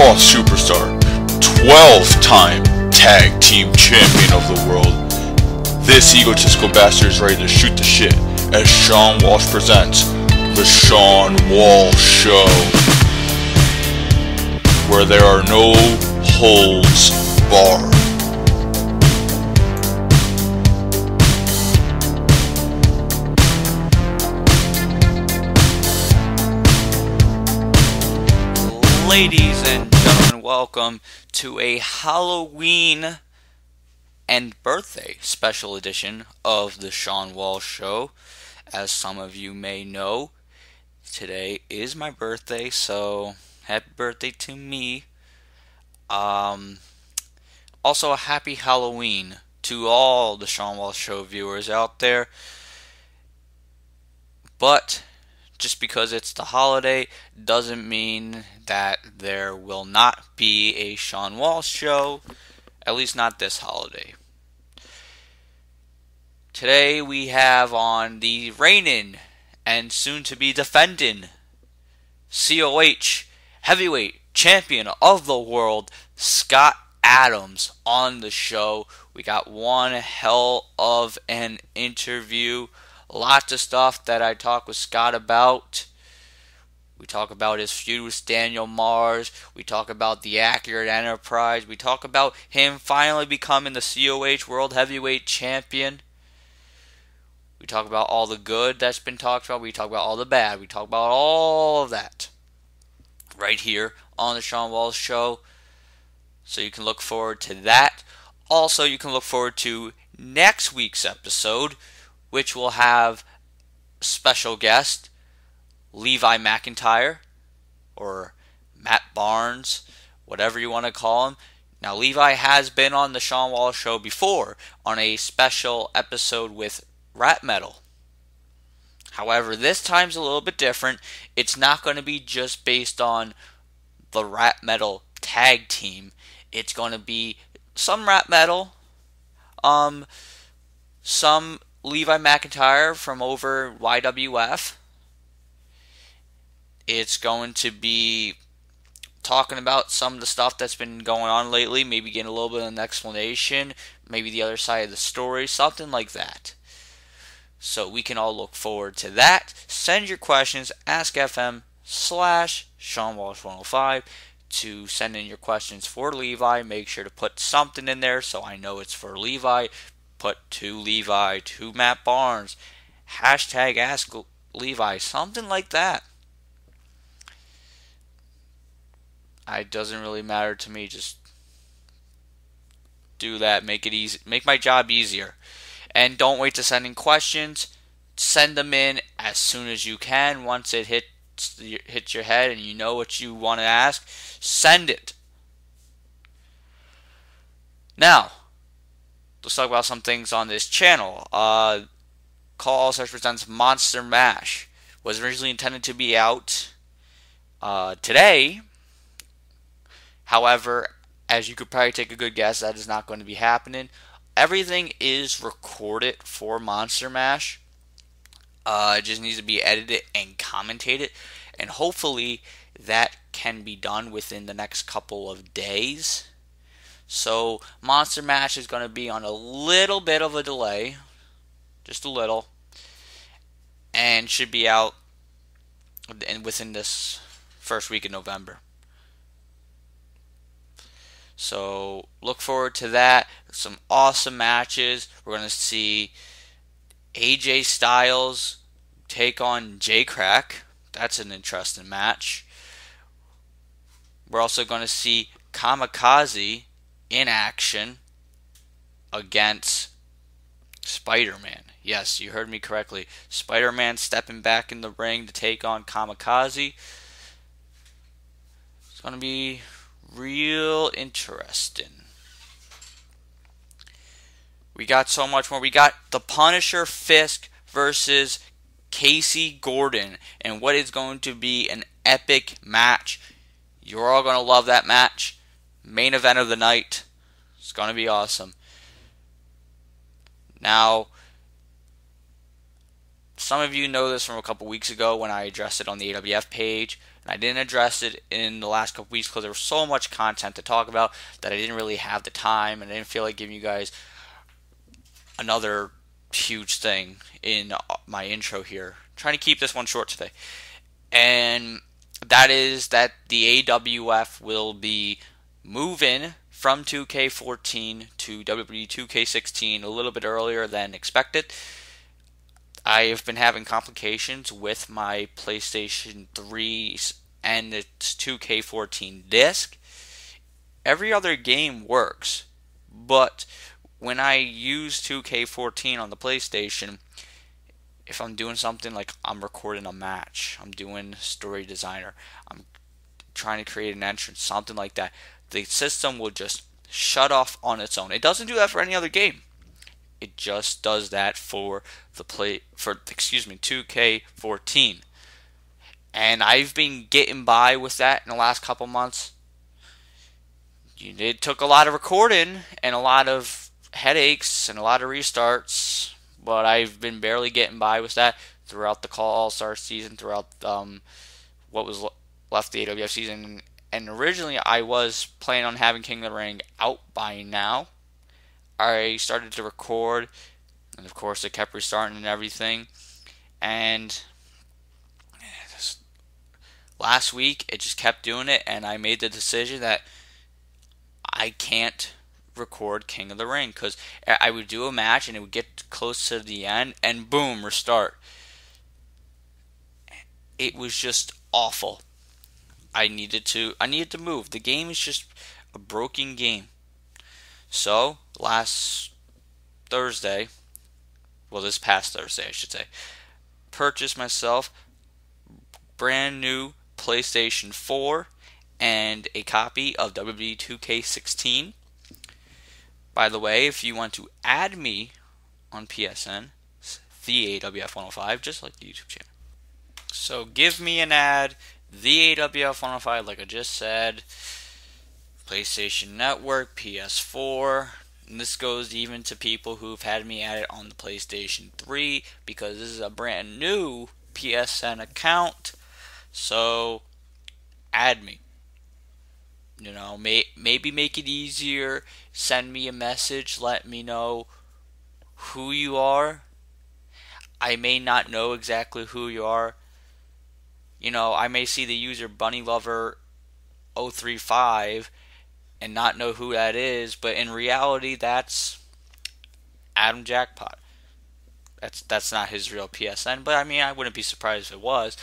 superstar, 12 time tag team champion of the world. This egotistical bastard is ready to shoot the shit as Shawn Walsh presents The Shawn Walsh Show, where there are no holds barred. Ladies and welcome to a Halloween and birthday special edition of the Shawn Walsh Show. As some of you may know, today is my birthday, so happy birthday to me. Um, also, a happy Halloween to all the Shawn Walsh Show viewers out there. But just because it's the holiday doesn't mean that there will not be a Shawn Walsh show, at least not this holiday. Today we have on the reigning and soon to be defending COH heavyweight champion of the world, Scott Adams, on the show. We got one hell of an interview Lots of stuff that I talk with Scott about. We talk about his feud with Daniel Mars. We talk about the Accurate Enterprise. We talk about him finally becoming the COH World Heavyweight Champion. We talk about all the good that's been talked about. We talk about all the bad. We talk about all of that right here on the Shawn Walsh Show. So you can look forward to that. Also, you can look forward to next week's episode which will have special guest Levi McIntyre or Matt Barnes, whatever you want to call him. Now, Levi has been on the Shawn Wall show before on a special episode with Rat Metal. However, this time's a little bit different. It's not going to be just based on the Rat Metal tag team. It's going to be some Rat Metal, um, some Levi McIntyre from over YWF. It's going to be talking about some of the stuff that's been going on lately, maybe getting a little bit of an explanation, maybe the other side of the story, something like that. So we can all look forward to that. Send your questions, askfm slash Shawn Walsh 105 to send in your questions for Levi. Make sure to put something in there so I know it's for Levi put to Levi, to Matt Barnes, hashtag ask Levi, something like that. It doesn't really matter to me. Just do that. Make it easy. Make my job easier. And don't wait to send in questions. Send them in as soon as you can. Once it hits hits your head and you know what you want to ask, send it. Now, let's talk about some things on this channel. Uh, CAW All Stars presents Monster Mash was originally intended to be out uh, today. However, as you could probably take a good guess, that is not going to be happening. Everything is recorded for Monster Mash. Uh, it just needs to be edited and commentated, and hopefully that can be done within the next couple of days. So Monster Mash is going to be on a little bit of a delay, just a little, and should be out and within this first week of November. So look forward to that. Some awesome matches. We're going to see AJ Styles take on J Crack. That's an interesting match. We're also going to see Kamikaze in action against Spider Man. Yes, you heard me correctly. Spider Man stepping back in the ring to take on Kamikaze. It's going to be real interesting. We got so much more. We got the Punisher Fisk versus Casey Gordon, and what is going to be an epic match. You're all going to love that match main event of the night. It's going to be awesome. Now, some of you know this from a couple weeks ago when I addressed it on the AWF page. And I didn't address it in the last couple weeks because there was so much content to talk about that I didn't really have the time and I didn't feel like giving you guys another huge thing in uh, my intro here. I'm trying to keep this one short today. And that is that the AWF will be moving from 2K14 to WWE 2K16 a little bit earlier than expected. I have been having complications with my PlayStation 3 and its 2K14 disc. Every other game works, but when I use 2K14 on the PlayStation, if I'm doing something like I'm recording a match, I'm doing story designer, I'm trying to create an entrance, something like that, the system will just shut off on its own. It doesn't do that for any other game. It just does that for the play for excuse me 2K14. And I've been getting by with that in the last couple months. It took a lot of recording and a lot of headaches and a lot of restarts, but I've been barely getting by with that throughout the CAW All Star season, throughout um, what was left the AWF season. And originally, I was planning on having King of the Ring out by now. I started to record, and of course, it kept restarting and everything. And last week, it just kept doing it, and I made the decision that I can't record King of the Ring because I would do a match and it would get close to the end, and boom, restart. It was just awful. I needed to I needed to move. The game is just a broken game. So last Thursday, well, this past Thursday, I should say, purchased myself brand new PlayStation 4 and a copy of WWE 2K16. By the way, if you want to add me on PSN, the AWF 105, just like the YouTube channel. So give me an ad, the AWF 105, like I just said, PlayStation Network, PS4, and this goes even to people who've had me at it on the PlayStation 3 because this is a brand new PSN account. So add me. You know, may, maybe make it easier. Send me a message. Let me know who you are. I may not know exactly who you are. You know, I may see the user Bunny Lover 035 and not know who that is, but in reality, that's Adam Jackpot. That's that's not his real PSN, but I mean, I wouldn't be surprised if it was.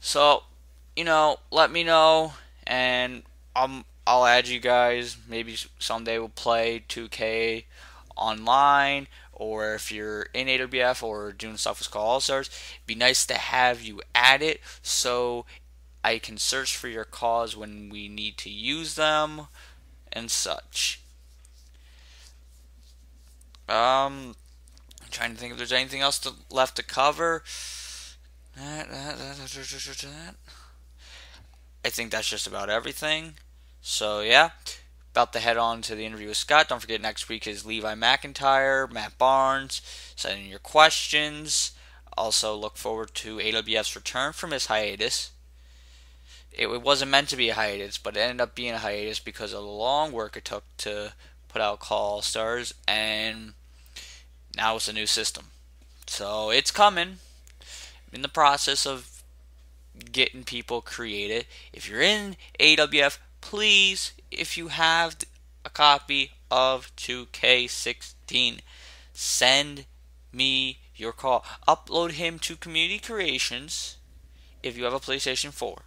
So, you know, let me know, and I'll I'll add you guys. Maybe someday we'll play 2K online, or if you're in AWF or doing stuff with CAW All Stars, be nice to have you add it so I can search for your CAWs when we need to use them and such. Um, I'm trying to think if there's anything else to, left to cover. I think that's just about everything. So yeah, about to head on to the interview with Scott. Don't forget next week is Levi McIntyre, Matt Barnes. Send in your questions. Also look forward to AWF's return from his hiatus it, it wasn't meant to be a hiatus, but it ended up being a hiatus because of the long work it took to put out CAW Stars, and now it's a new system. So it's coming. I'm in the process of getting people created. If you're in AWF, please, if you have a copy of 2K16, send me your CAW. Upload him to Community Creations if you have a PlayStation 4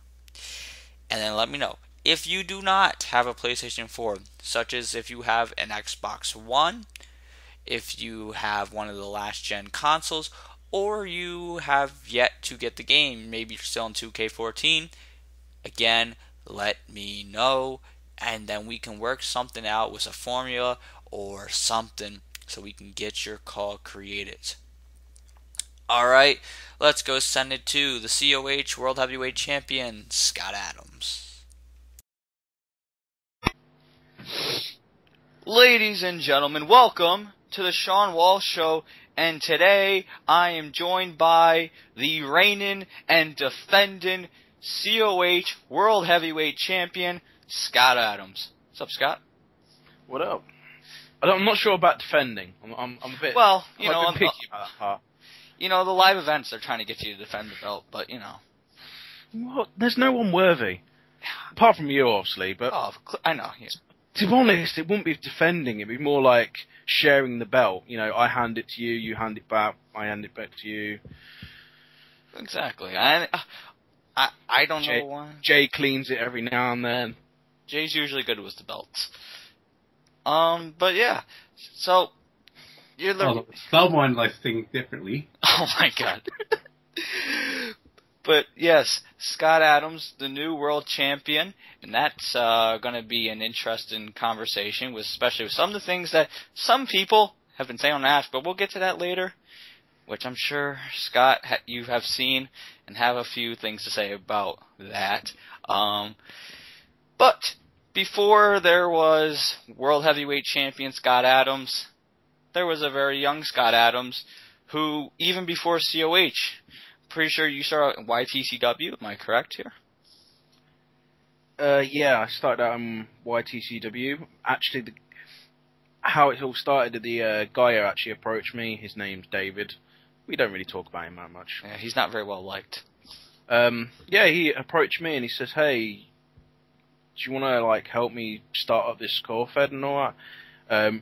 and then let me know. If you do not have a PlayStation 4, such as if you have an Xbox One, if you have one of the last gen consoles, or you have yet to get the game, maybe you're still in 2K14, again, let me know, and then we can work something out with a formula or something so we can get your CAW created. Alright, let's go send it to the COH World Heavyweight Champion, Scott Adams. Ladies and gentlemen, welcome to the Shawn Walsh Show, and today I am joined by the reigning and defending COH World Heavyweight Champion, Scott Adams. What's up, Scott? What up? I I'm not sure about defending. I'm, I'm, I'm a bit. Well, I'm you know, a I'm- picky about that part. you know, the live events they're trying to get you to defend the belt, but you know. What? There's no one worthy, apart from you, obviously. But Oh, I know. Yeah. to be honest, it wouldn't be defending. It'd be more like sharing the belt. You know, I hand it to you, you hand it back, I hand it back to you. Exactly. I, I, I don't Jay- know why. Jay cleans it every now and then. Jay's usually good with the belts. Um, but yeah. So you're the. Oh, someone likes things differently. Oh my god. but yes, Scott Adams, the new world champion, and that's uh, going to be an interesting conversation, with especially with some of the things that some people have been saying on Ash, but we'll get to that later. Which I'm sure Scott ha- you have seen and have a few things to say about that. Um, but before there was world heavyweight champion Scott Adams, there was a very young Scott Adams who, even before COH, pretty sure you started at YTCW, am I correct here? Uh, yeah, I started out on YTCW. Actually, the, how it all started, the uh, guy who actually approached me, his name's David. We don't really talk about him that much. Yeah, he's not very well liked. Um, yeah, he approached me and he says, "Hey, do you want to like help me start up this CAW fed and all that?" Um,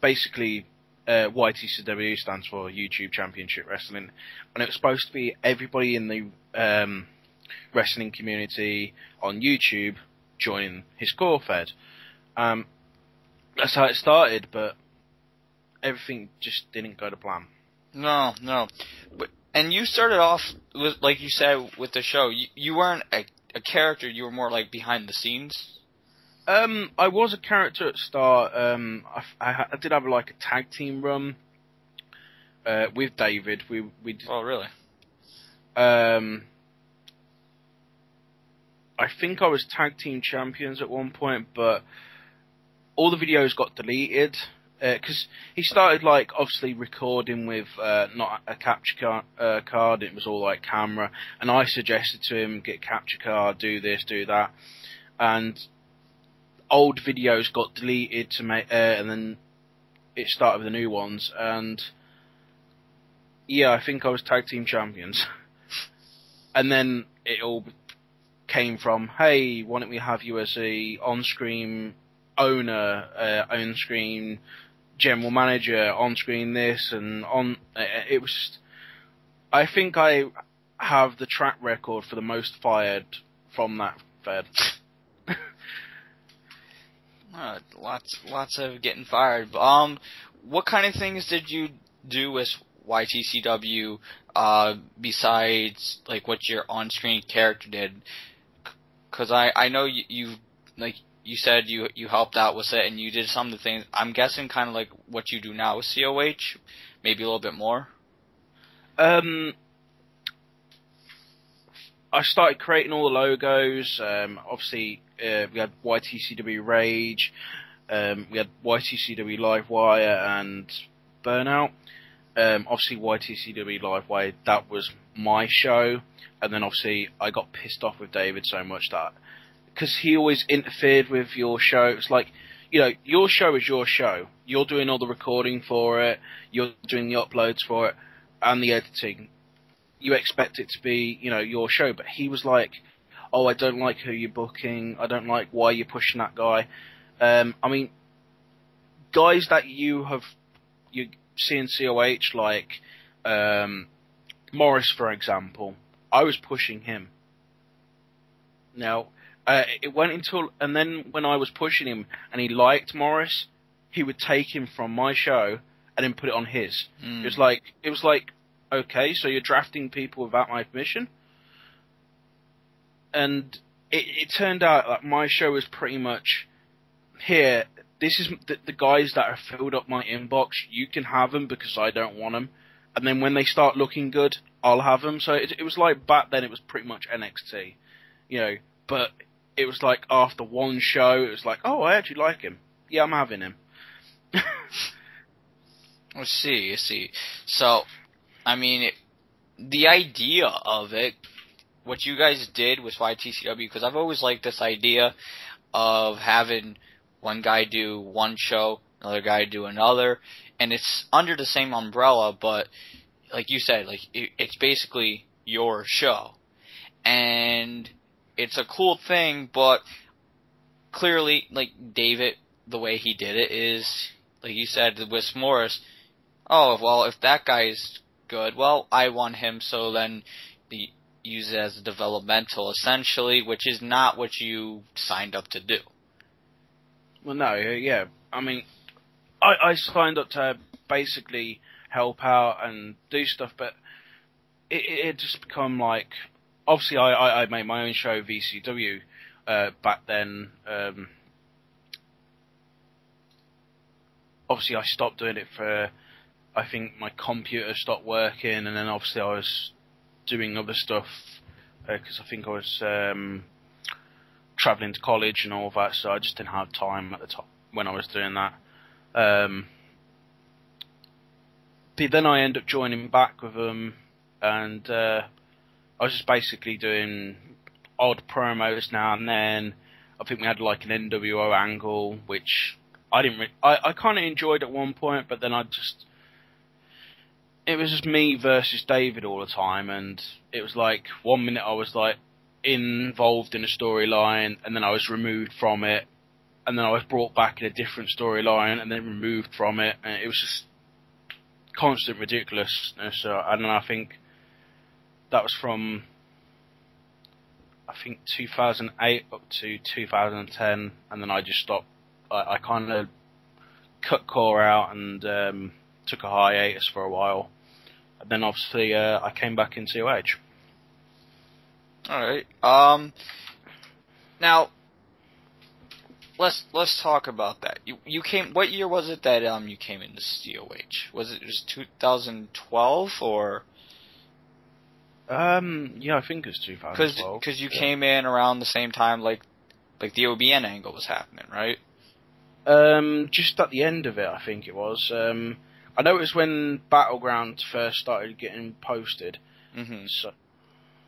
basically, uh, YTCW stands for YouTube Championship Wrestling, and it was supposed to be everybody in the um, wrestling community on YouTube joining his CAW fed. Um, that's how it started, but everything just didn't go to plan. No, no. But, and you started off, with, like you said, with the show. You, you weren't a, a character, you were more like behind the scenes. Um, I was a character at start. Um, I, I, I did have like a tag team run uh, with David. We we Oh, really? um, I think I was tag team champions at one point, but all the videos got deleted because he started like obviously recording with uh, not a capture car- uh, card. It was all like camera, and I suggested to him get capture card, do this, do that, and old videos got deleted to make, uh, and then it started with the new ones, and yeah, I think I was tag team champions, and then it all came from, hey, why don't we have you as a on-screen owner, uh, on-screen general manager, on-screen this and on. Uh, it was. I think I have the track record for the most fired from that fed. Uh, lots, lots of getting fired. Um, what kind of things did you do with YTCW uh, besides like what your on-screen character did? Because I, I know you, you like you said you you helped out with it and you did some of the things. I'm guessing kind of like what you do now with COH, maybe a little bit more. Um, I started creating all the logos. Um, obviously, uh, we had YTCW Rage, um, we had YTCW Livewire and Burnout. Um, obviously, YTCW Livewire that was my show, and then obviously I got pissed off with David so much that because he always interfered with your show. It's like you know, your show is your show. You're doing all the recording for it. You're doing the uploads for it and the editing. You expect it to be, you know, your show. But he was like, "Oh, I don't like who you're booking. I don't like why you're pushing that guy." Um, I mean, guys that you have you see in COH, like um, Morris, for example. I was pushing him. Now, uh, it went until, and then when I was pushing him and he liked Morris, he would take him from my show and then put it on his. Mm. It was like, it was like, okay, so you're drafting people without my permission? And it, it turned out that my show was pretty much, here, this is the, the guys that have filled up my inbox, you can have them because I don't want them. And then when they start looking good, I'll have them. So it, it was like back then it was pretty much NXT, you know, but it was like after one show, it was like, oh, I actually like him. Yeah, I'm having him. I see, I see. So, I mean, it, the idea of it, what you guys did with YTCW, because I've always liked this idea of having one guy do one show, another guy do another, and it's under the same umbrella, but like you said, like it, it's basically your show, and it's a cool thing, but clearly, like David, the way he did it is, like you said with Morris. Oh well, if that guy's good, well, I want him, so then the use it as a developmental, essentially, which is not what you signed up to do. Well, no, yeah. I mean, I, I signed up to basically help out and do stuff, but it, it just become like, obviously, I, I, I made my own show, VCW, uh, back then. Um, obviously, I stopped doing it for, I think my computer stopped working, and then obviously I was doing other stuff because uh, I think I was um, traveling to college and all that, so I just didn't have time at the top when I was doing that. Um, but then I ended up joining back with them, and uh, I was just basically doing odd promos now and then. I think we had like an NWO angle, which I didn't. Re- I I kind of enjoyed at one point, but then I just it was just me versus David all the time, and it was like one minute I was like involved in a storyline, and then I was removed from it, and then I was brought back in a different storyline, and then removed from it, and it was just constant ridiculousness. Uh, and then I think that was from I think 2008 up to 2010, and then I just stopped. I, I kind of cut CAW out and um, took a hiatus for a while. And then obviously uh, I came back into Edge. All right. Um. Now, let's let's talk about that. You you came. What year was it that um you came into COH? Was it just 2012 or? Um. Yeah, I think it was 2012. Because you yeah. came in around the same time, like like the OBN angle was happening, right? Um. Just at the end of it, I think it was. Um. I know it was when Battleground first started getting posted. Mm-hmm. So.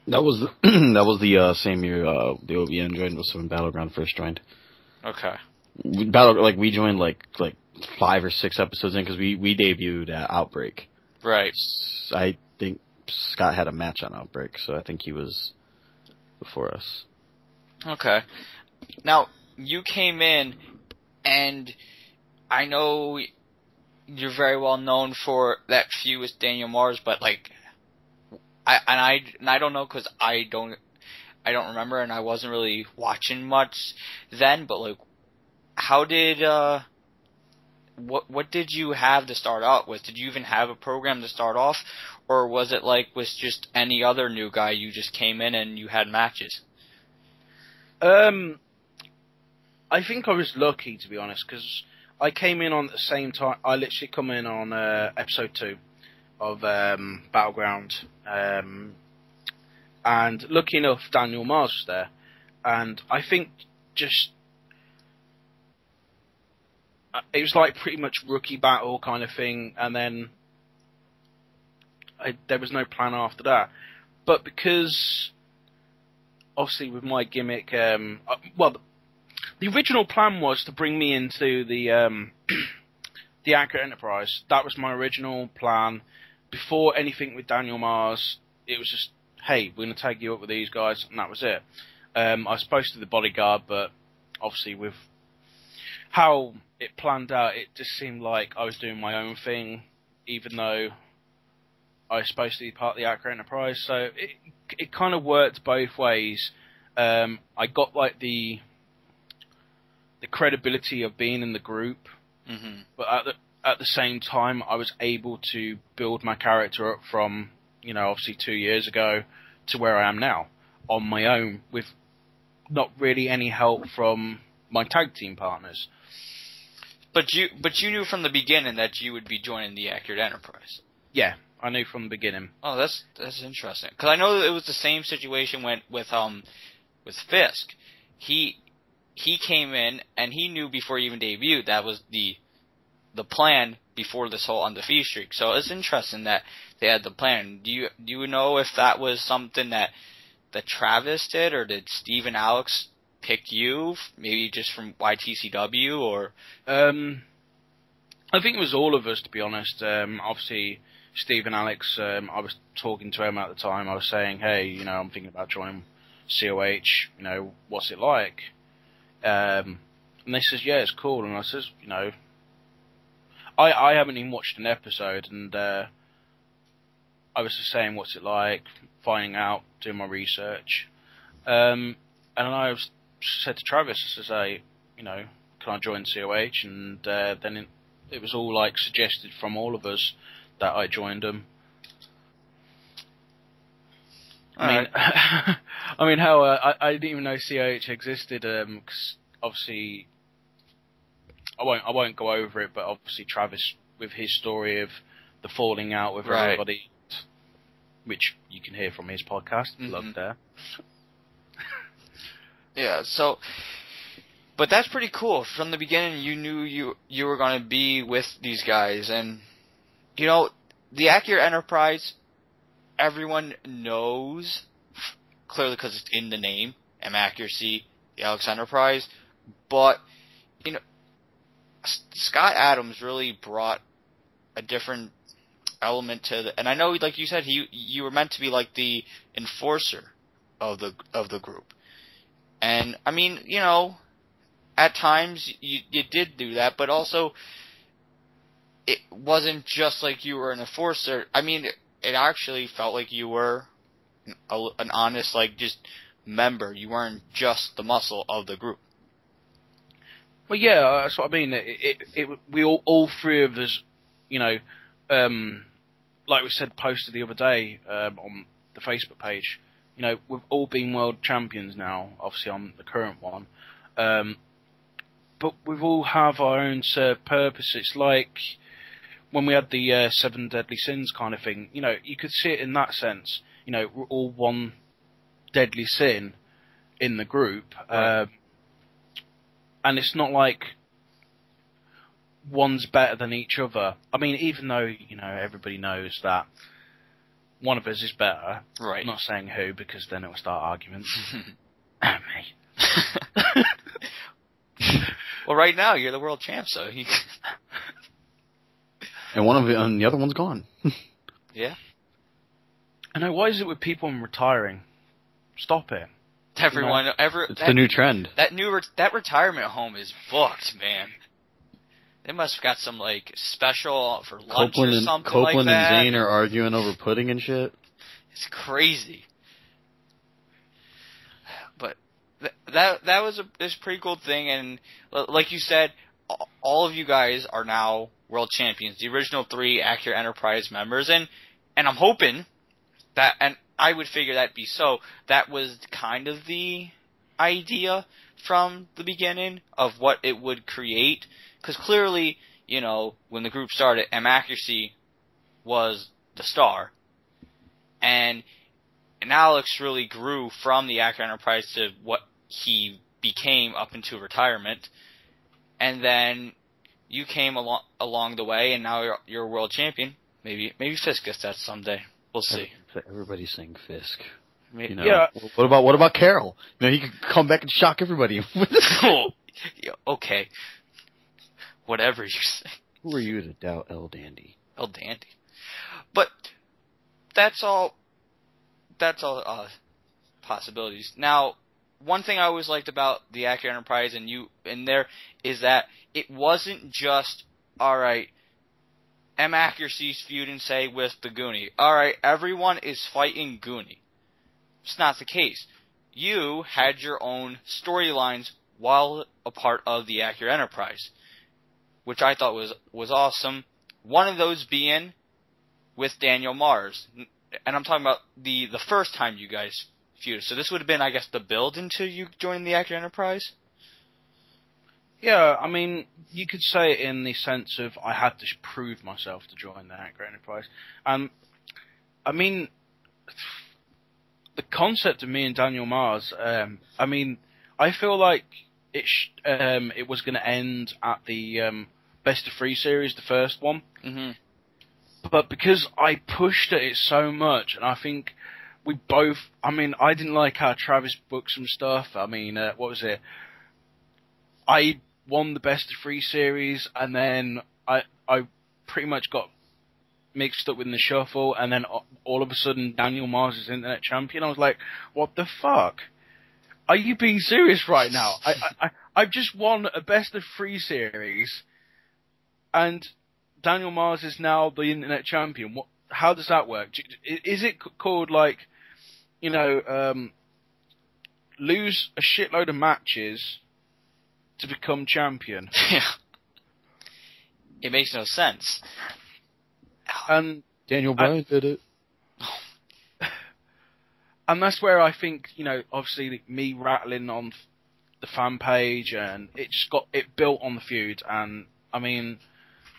That was the, that was the uh, same year uh, the OBN joined was when Battleground first joined. Okay. Battle like we joined like like five or six episodes in because we we debuted at Outbreak. Right. I think Scott had a match on Outbreak, so I think he was before us. Okay. Now you came in, and I know you're very well known for that feud with Daniel Mars, but like, I and I and I don't know because I don't I don't remember and I wasn't really watching much then, but like, how did uh, what what did you have to start out with? Did you even have a program to start off, or was it like with just any other new guy you just came in and you had matches? Um, I think I was lucky to be honest because I came in on the same time. I literally come in on uh, episode two of um, Battleground, um, and lucky enough, Daniel Mars was there, and I think just it was like pretty much rookie battle kind of thing, and then I, there was no plan after that. But because obviously with my gimmick, um, uh, well, the original plan was to bring me into the um, the Accurate Enterprise. That was my original plan. Before anything with Daniel Mars, it was just, hey, we're going to tag you up with these guys, and that was it. Um, I was supposed to be the bodyguard, but obviously with how it planned out, it just seemed like I was doing my own thing, even though I was supposed to be part of the Accurate Enterprise. So it it kind of worked both ways. Um, I got like the the credibility of being in the group, mm-hmm. but at the at the same time, I was able to build my character up from you know obviously two years ago to where I am now on my own with not really any help from my tag team partners. But you but you knew from the beginning that you would be joining the Accurate Enterprise. Yeah, I knew from the beginning. Oh, that's that's interesting. Because I know it was the same situation when with um with Fisk. He he came in and he knew before he even debuted that was the the plan before this whole undefeated streak. So it's interesting that they had the plan. Do you do you know if that was something that that Travis did, or did Steve and Alex pick you, maybe just from YTCW, or Um, I think it was all of us, to be honest. Um, obviously, Steve and Alex, um, I was talking to him at the time. I was saying, hey, you know, I'm thinking about joining COH. You know, what's it like? Um, and they says, yeah, it's cool. And I says, you know, I I haven't even watched an episode, and uh, I was just saying, what's it like? Finding out, doing my research. Um, and I was said to Travis, I says, hey, you know, can I join COH? And uh, then it, it was all like suggested from all of us that I joined them. I mean, I mean, how uh, I, I didn't even know COH existed. Um, 'cause obviously, I won't I won't go over it, but obviously Travis with his story of the falling out with Right. everybody, which you can hear from his podcast. Mhm. Love there. Yeah, so but that's pretty cool. From the beginning you knew you you were going to be with these guys and you know, the Accurate Enterprise everyone knows clearly cuz it's in the name, M Accuracy, the Alex Enterprise, but you know Scott Adams really brought a different element to the and I know like you said he you were meant to be like the enforcer of the of the group. And I mean, you know, at times you you did do that, but also it wasn't just like you were an enforcer. I mean, it, actually felt like you were an, honest, like just member. You weren't just the muscle of the group. Well, yeah, that's what I mean. It, it, it, we all, all three of us, you know, um, like we said, posted the other day um, on the Facebook page. You know, we've all been world champions now. Obviously, I'm the current one, um, but we've all have our own served purpose. It's like when we had the uh, seven deadly sins kind of thing. You know, you could see it in that sense. You know, we're all one deadly sin in the group. Right. Um, and it's not like one's better than each other. I mean, even though you know everybody knows that one of us is better. Right. I'm not saying who because then it will start arguments. Ah, Me. well, right now you're the world champ, so you, And one of the, and the other one's gone. yeah. And I know. Why is it with people retiring? Stop it. Everyone, ever It's that, the new trend. that new re- that retirement home is booked, man. They must have got some like special for lunch Copeland or and something Copeland like that. and Zane are arguing over pudding and shit. It's crazy. But th- that that was a this pretty cool thing, and l- like you said, all of you guys are now world champions. The original three Accurate Enterprise members, and and I'm hoping that, and I would figure that'd be so. That was kind of the idea from the beginning of what it would create, because clearly, you know, when the group started, M Accuracy was the star, and and Alex really grew from the Accurate Enterprise to what he became up into retirement, and then you came along along the way, and now you're you're a world champion. Maybe maybe Fisk gets that someday. We'll see. Everybody's saying Fisk. You know. Yeah. What about what about Carol? You know, he could come back and shock everybody. Oh, yeah, okay. Whatever you say. Who are you to doubt El Dandy? Oh, dandy. But that's all. That's all uh, possibilities. Now, one thing I always liked about the Accurate Enterprise and you in there is that it wasn't just all right. M accuracy's feuding say with the Goonie. All right, everyone is fighting Goonie. It's not the case. You had your own storylines while a part of the Accurate Enterprise, which I thought was was awesome. One of those being with Daniel Mars, and I'm talking about the the first time you guys feuded. So this would have been, I guess, the build until you joined the Accurate Enterprise. Yeah, I mean, you could say it in the sense of I had to prove myself to join the Accurate Enterprise. Um, I mean, the concept of me and Daniel Mars. Um, I mean, I feel like it sh- um, it was going to end at the um, best of three series, the first one. hmm But because I pushed at it so much, and I think we both, I mean, I didn't like how Travis booked some stuff. I mean, uh, what was it? I won the best of three series, and then I I pretty much got mixed up in the shuffle, and then all of a sudden Daniel Mars is internet champion. I was like, what the fuck? Are you being serious right now? I, I, I I've just won a best of three series, and Daniel Mars is now the internet champion. What? How does that work? Is it called like, you know, um, lose a shitload of matches to become champion? Yeah. It makes no sense. And Daniel Bryan did it. And that's where I think you know, obviously me rattling on the fan page, and it just got it built on the feud. And I mean,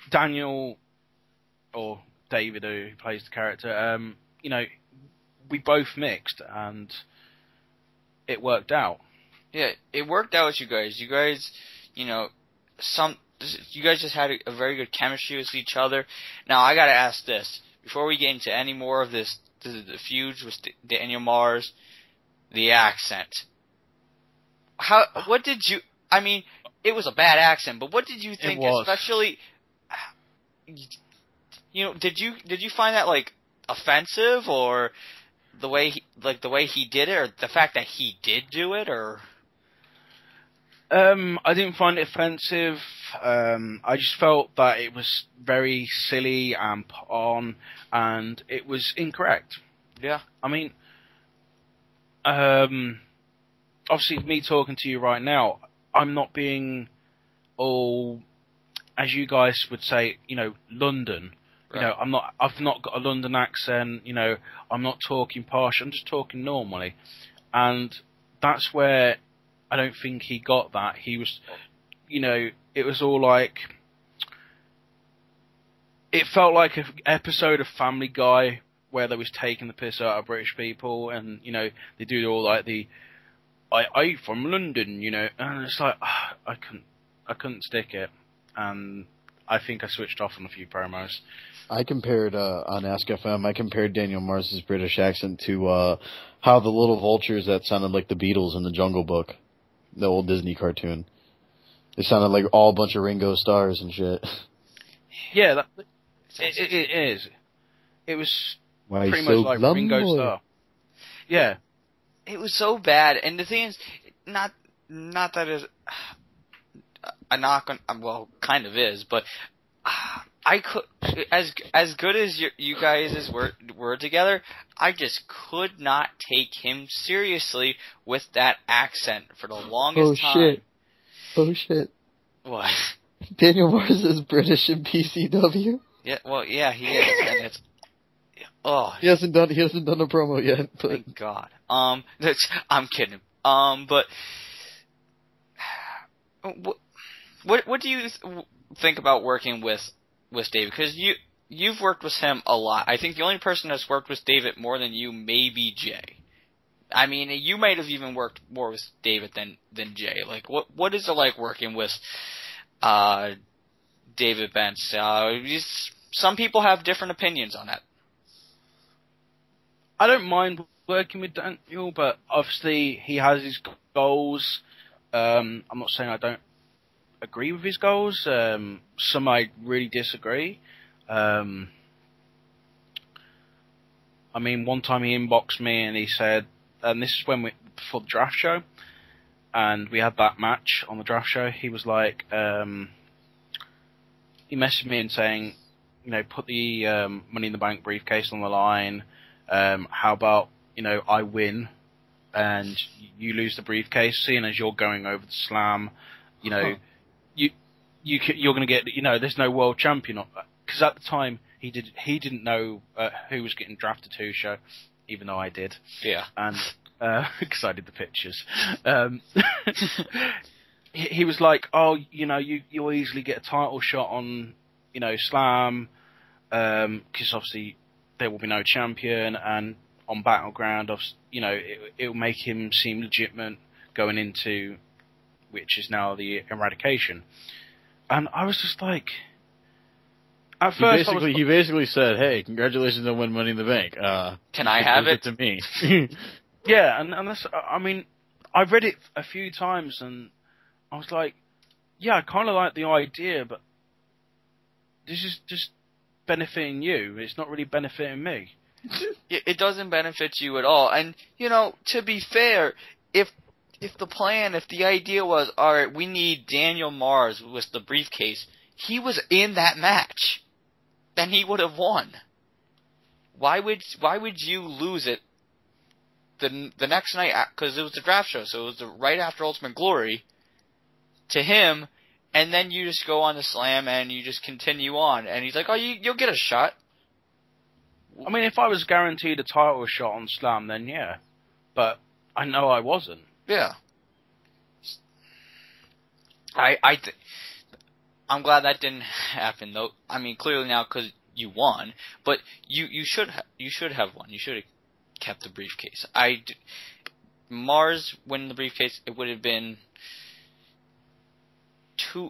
Daniel or David, who plays the character, um, you know, we both mixed, and it worked out. Yeah, it worked out with you guys. You guys, you know, some you guys just had a, a very good chemistry with each other. Now I gotta ask this before we get into any more of this, the, the feuds with Daniel Mars, the accent. How? What did you? I mean, it was a bad accent, but what did you think, especially? You know, did you did you find that like offensive or the way he, like the way he did it, or the fact that he did do it, or? Um, I didn't find it offensive. Um, I just felt that it was very silly and put on, and it was incorrect. Yeah. I mean, um, obviously, me talking to you right now, I'm not being all, as you guys would say, you know, London. You know, I'm not. I've not got a London accent. You know, I'm not talking posh. I'm just talking normally, and that's where I don't think he got that. He was, you know, it was all like. It felt like an episode of Family Guy where they was taking the piss out of British people, and you know they do all like the, I I from London, you know, and it's like ah, I couldn't I couldn't stick it, and I think I switched off on a few promos. I compared uh, on Ask FM. I compared Daniel Mars's British accent to uh, how the little vultures that sounded like the Beatles in the Jungle Book, the old Disney cartoon. It sounded like all a bunch of Ringo Starrs and shit. Yeah, that, it, it, it is. It was Why pretty so much like Ringo glumboy? Starr. Yeah, it was so bad. And the thing is, not not that is a knock on. Well, kind of is, but uh, I could as as good as you, you guys were were together. I just could not take him seriously with that accent for the longest Oh time. Oh shit! Oh shit! What? Daniel Mars is British in PCW. Yeah. Well, yeah, he is, and it's. Oh, He hasn't done. He hasn't done a promo yet. But Thank God. Um, that's, I'm kidding. Um, but what what what do you think about working with with David? Because you you've worked with him a lot. I think the only person that's worked with David more than you may be Jay. I mean, you might have even worked more with David than than Jay. Like, what what is it like working with uh David Bentz? Uh, some people have different opinions on that. I don't mind working with Daniel, but obviously he has his goals. Um, I'm not saying I don't agree with his goals. Um, some I really disagree. Um, I mean, one time he inboxed me and he said, and this is when we before the draft show, and we had that match on the draft show. He was like, um, he messaged me and saying, you know, put the um, Money in the Bank briefcase on the line. Um, how about you know I win and you lose the briefcase, seeing as you're going over the slam, you know. You you're going to get you know there's no world champion because at the time he did he didn't know uh, who was getting drafted to show, even though I did Yeah. and because I did the pictures. Um, he, he was like, "Oh, you know, you you'll easily get a title shot on, you know, Slam, because obviously there will be no champion, and on Battleground, you know, it it will make him seem legitimate going into, which is now the Eradication." And I was just like, at He first I basically was, he basically said, "Hey, congratulations on winning Money in the Bank. Uh, Can I have give it? to me?" yeah, and and that's, I mean, I read it a few times and I was like, yeah, I kind of like the idea, but this is just benefiting you. It's not really benefiting me. it it doesn't benefit you at all. And you know, to be fair, if if the plan, if the idea was, all right, we need Daniel Mars with the briefcase, he was in that match, then he would have won. Why would why would you lose it the the next night? Because it was the draft show, so it was the, right after Ultimate Glory to him, and then you just go on the slam and you just continue on, and he's like, oh, you you'll get a shot. I mean, if I was guaranteed a title shot on Slam, then yeah, but I know I wasn't. Yeah. I I th- I'm glad that didn't happen though. I mean, clearly now because you won, but you you should ha- you should have won. You should have kept the briefcase. I d- Mars winning the briefcase it would have been too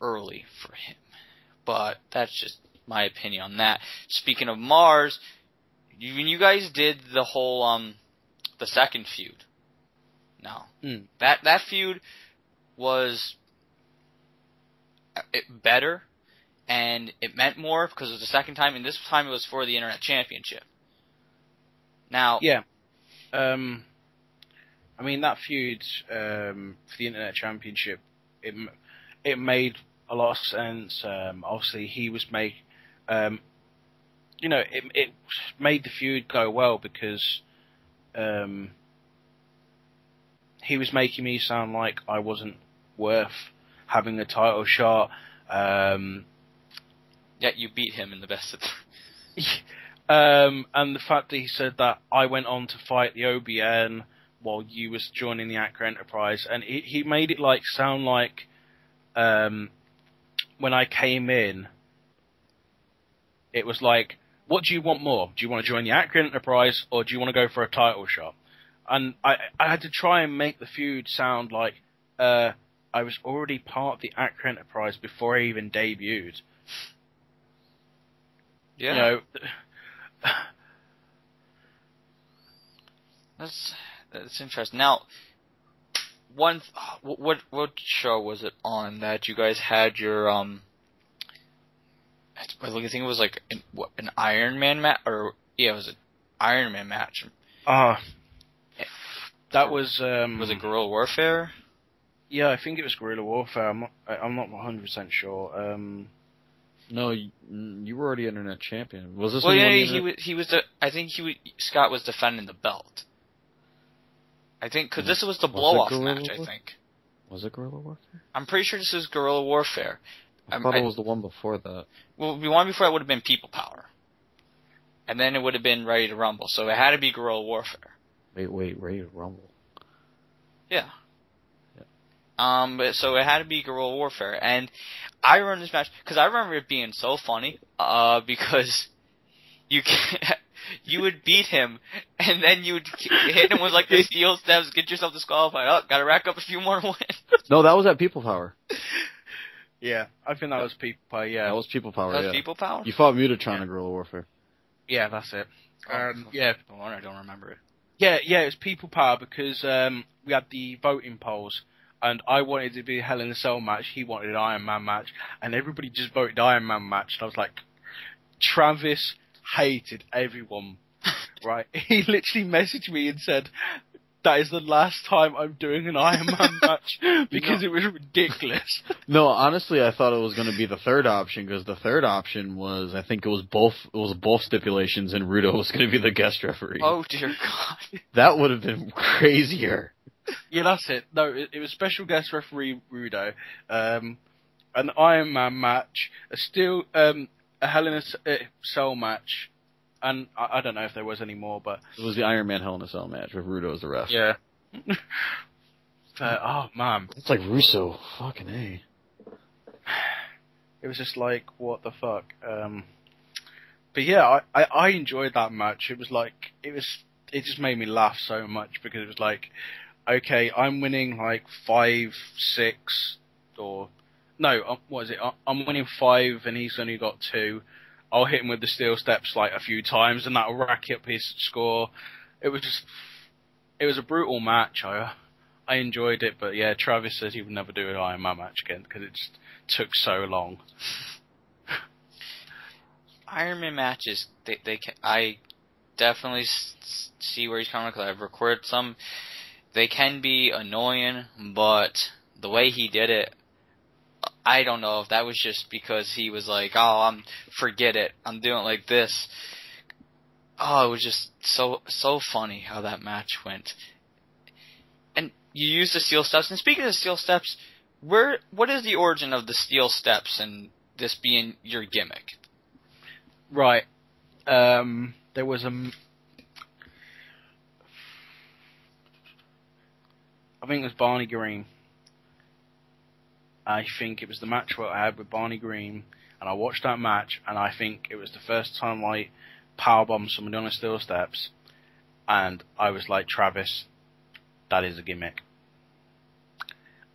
early for him. But that's just my opinion on that. Speaking of Mars, you, when you guys did the whole um the second feud. No. Mm. That that feud was uh, better and it meant more because it was the second time and this time it was for the internet championship. Now, Yeah. Um, I mean that feud um, for the Internet Championship, it it made a lot of sense. Um, obviously, he was make, um, you know, it it made the feud go well because um, he was making me sound like I wasn't worth having a title shot. Um, yet you beat him in the best of. Um, and the fact that he said that I went on to fight the OBN while you was joining the Accurate Enterprise, and he, he made it like sound like um, when I came in, it was like, what do you want more? Do you want to join the Accurate Enterprise or do you want to go for a title shot? And I, I had to try and make the feud sound like uh, I was already part of the Accurate Enterprise before I even debuted. Yeah. You know, That's that's interesting. Now, one what what what show was it on that you guys had your um? I think it was like an, what, an Iron Man match, or yeah, it was an Iron Man match. Ah, that was um, Was it Guerrilla Warfare? Yeah, I think it was Guerrilla Warfare. I'm not, I- I'm not 100 percent sure. Um, no, you, you were already internet champion. Was this? Well, yeah, he was he was the I think he was, Scott was defending the belt. I think because this was the Was blow off Guerrilla match. I think Was it Guerrilla Warfare? I'm pretty sure this is Guerrilla Warfare. I thought I- it was the one before that. Well, the one before that would have been People Power, and then it would have been Ready to Rumble. So it had to be Guerrilla Warfare. Wait, wait, Ready to Rumble. Yeah. yeah. Um, so it had to be Guerrilla Warfare, and I remember this match because I remember it being so funny. Uh, because you can you would beat him, and then you would hit him with like the steel steps, get yourself disqualified. Oh, gotta rack up a few more wins. No, that was at People Power. yeah, I think that was people. Power. yeah, That was People Power. That's yeah. People Power. You fought Mutatron Yeah. in Guerrilla Warfare. yeah, that's it. Um, Oh, yeah, I don't remember it. Yeah, yeah. It was people power because um, we had the voting polls, and I wanted to be a Hell in a Cell match. He wanted an Iron Man match, and everybody just voted Iron Man match. And I was like, Travis hated everyone. right? He literally messaged me and said. That is the last time I'm doing an Iron Man match because it was ridiculous. No, honestly, I thought it was going to be the third option because the third option was, I think it was both, it was both stipulations, and Rudo was going to be the guest referee. Oh dear God. That would have been crazier. Yeah, that's it. No, it, it was special guest referee Rudo, um, an Iron Man match, a still um, a Hell in a uh, Cell match, and I, I don't know if there was any more, but It was the Iron Man Hell in a Cell match with Rudo as the ref. yeah. but, oh man, It's like Russo. Fucking A. it was just like what the fuck. Um, but yeah, I, I I enjoyed that match. It was like it was it just made me laugh so much because it was like, okay, I'm winning like five six or no, uh, what is it? I'm winning five, and he's only got two. I'll hit him with the steel steps like a few times, and that'll rack up his score. It was just, it was a brutal match. I, I enjoyed it, but yeah, Travis says he would never do an Iron Man match again because it just took so long. Iron Man matches, they they can, I definitely see where he's coming because I've recorded some. They can be annoying, but the way he did it, I don't know if that was just because he was like, "Oh, I'm forget it, I'm doing it like this." Oh, it was just so so funny how that match went. And you use the steel steps. And speaking of steel steps, where what is the origin of the steel steps and this being your gimmick? Right. Um, there was a. I think it was Barney Green. I think it was the match what I had with Barney Green, and I watched that match, and I think it was the first time I powerbombed somebody on the steel steps, and I was like, Travis, that is a gimmick.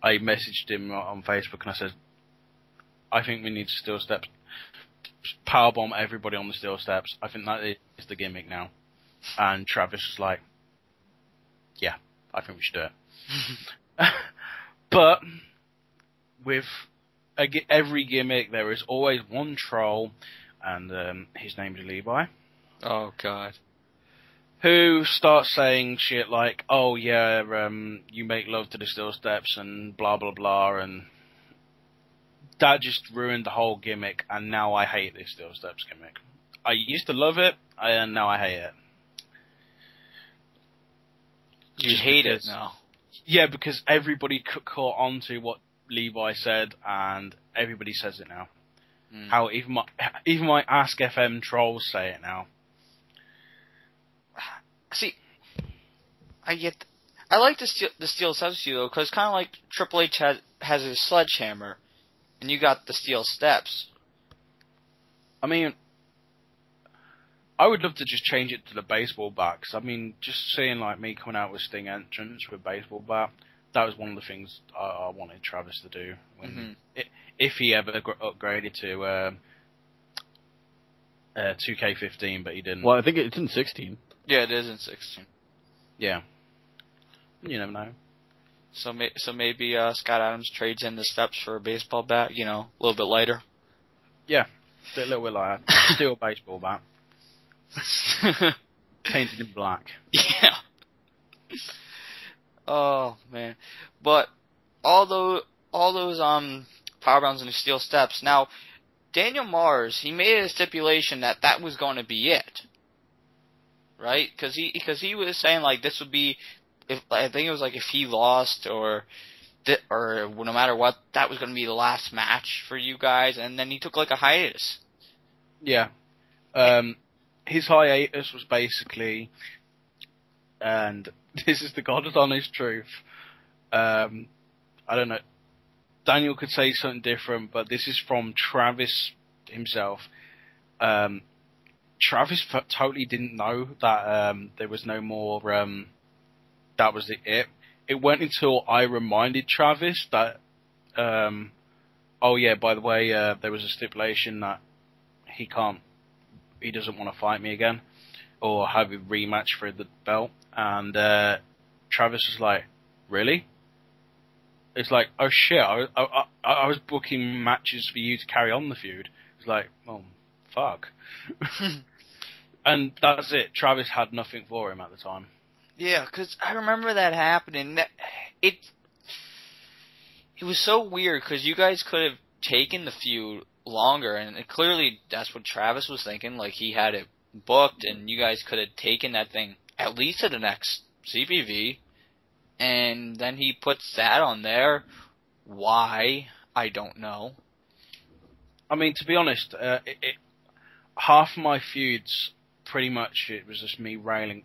I messaged him on Facebook and I said, I think we need to steel steps powerbomb everybody on the steel steps. I think that is the gimmick now. And Travis was like, "Yeah, I think we should do it." but with a, every gimmick, there is always one troll, and um, his name's Levi, Oh God. who starts saying shit like, "Oh yeah, um, you make love to the steel steps," and blah blah blah, and that just ruined the whole gimmick, and now I hate this Steel Steps gimmick. I used to love it, and now I hate it. You Just hate it now. Yeah, because everybody caught on to what Levi said, and everybody says it now. Mm. How even my even my Ask FM trolls say it now. See, I get. I like the steel the steel substitute though, because kind of like Triple H has has his sledgehammer, and you got the steel steps. I mean, I would love to just change it to the baseball bat. 'cause I mean, just seeing like me coming out with Sting entrance with baseball bat, that was one of the things I, I wanted Travis to do when Mhm. i if he ever gr- upgraded to um, uh, 2K15, but he didn't. Well, I think it's in 16. Yeah, it is in sixteen. Yeah, you never know. So may, so maybe uh, Scott Adams trades in the steps for a baseball bat. You know, a little bit lighter. Yeah, a little bit like that. Still a baseball bat, painted in black. yeah. Oh man, but all those all those um power bombs and the steel steps. Now, Daniel Mars he made a stipulation that that was going to be it, right? Because he because he was saying like this would be if I think it was like if he lost or or no matter what that was going to be the last match for you guys, and then he took like a hiatus. Yeah. Um, his hiatus was basically, and this is the God's honest truth. Um, I don't know. Daniel could say something different, but this is from Travis himself. Um, Travis totally didn't know that um, there was no more. Um, that was it. It went until I reminded Travis that. Um, oh yeah, by the way, uh, there was a stipulation that he can't, he doesn't want to fight me again, or have a rematch for the belt. And uh, Travis was like, "Really?" It's like, "Oh shit! I, I, I, I was booking matches for you to carry on the feud." It's like, "Oh fuck," and that's it. Travis had nothing for him at the time. Yeah, because I remember that happening. That it it was so weird because you guys could have taken the feud longer, and it, clearly that's what Travis was thinking. Like he had it booked, and you guys could have taken that thing at least to the next CPV, and then he puts that on there. Why? I don't know. I mean, to be honest, uh, it, it, half my feuds, pretty much, it was just me railing,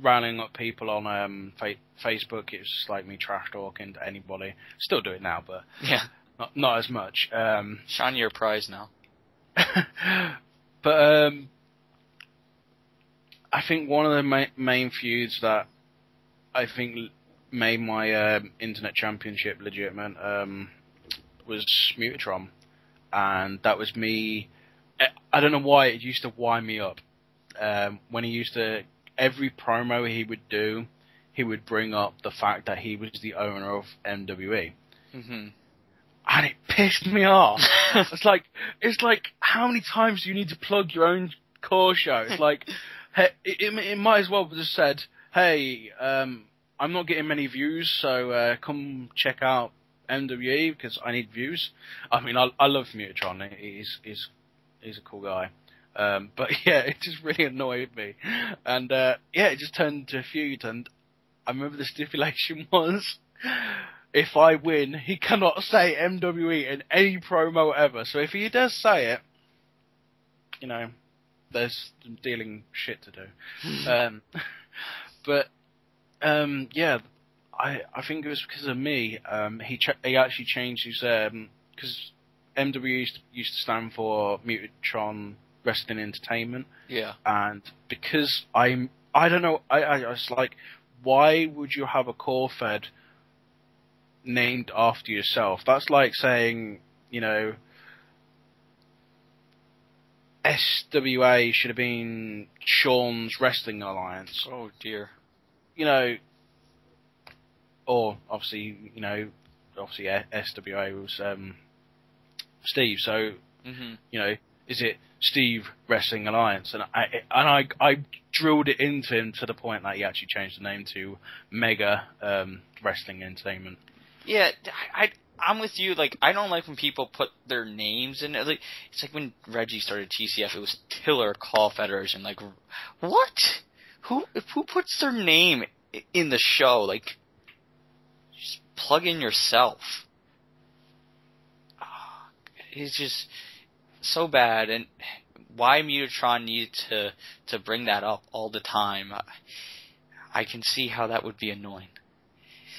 railing up people on um, fa- Facebook. It was just like me trash talking to anybody. Still do it now, but Yeah, not not as much. Um, Shawn, your prize now. but um, I think one of the ma- main feuds that I think made my um, internet championship legitimate. Um, was Mutatron, and that was me. I- I don't know why it used to wind me up. Um, when he used to every promo he would do, he would bring up the fact that he was the owner of MWE, hmm and it pissed me off. it's like it's like how many times do you need to plug your own CAW show? It's like hey, it, it, might as well have just said, "Hey, um, I'm not getting many views, so uh, come check out MWE because I need views." I mean, I, I love Mutatron. He's he's he's a cool guy. Um, but yeah, it just really annoyed me, and uh, yeah, it just turned into a feud. And I remember the stipulation was if I win, he cannot say MWE in any promo ever. So if he does say it, you know, there's some dealing shit to do. um, but um, yeah, I I think it was because of me. Um, he ch- he actually changed his because MWE used to, used to stand for Mutatron Wrestling Entertainment Yeah. and because I'm, I don't know, I, I, I was like, why would you have a CAW fed named after yourself? That's like saying, you know, SWA should have been Shawn's Wrestling Alliance. Oh dear. You know, or obviously, you know, obviously uh, SWA was um, Steve, so hmm you know, is it Steve Wrestling Alliance? And I and I I drilled it into him to the point that he actually changed the name to Mega um, Wrestling Entertainment. Yeah, I I'm with you. Like, I don't like when people put their names in it. Like, it's like when Reggie started TCF, it was Tiller Call Federation. Like, what? Who who puts their name in the show? Like, just plug in yourself. Ah, It's just so bad, and why Mutatron needed to to bring that up all the time. I, I can see how that would be annoying.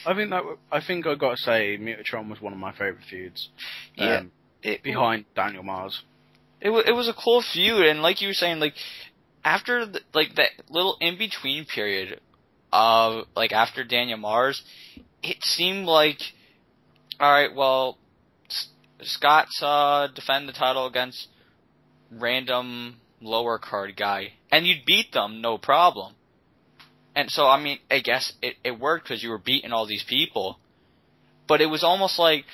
I think that I think I got to say Mutatron was one of my favorite feuds. Yeah, um, It, behind Daniel Mars. it was it was a cool feud, and like you were saying, like after the, like that little in between period of like after Daniel Mars, it seemed like all right, well, S- Scott's uh defend the title against random lower card guy, and you'd beat them no problem. And so I mean, I guess it it worked because you were beating all these people, but it was almost like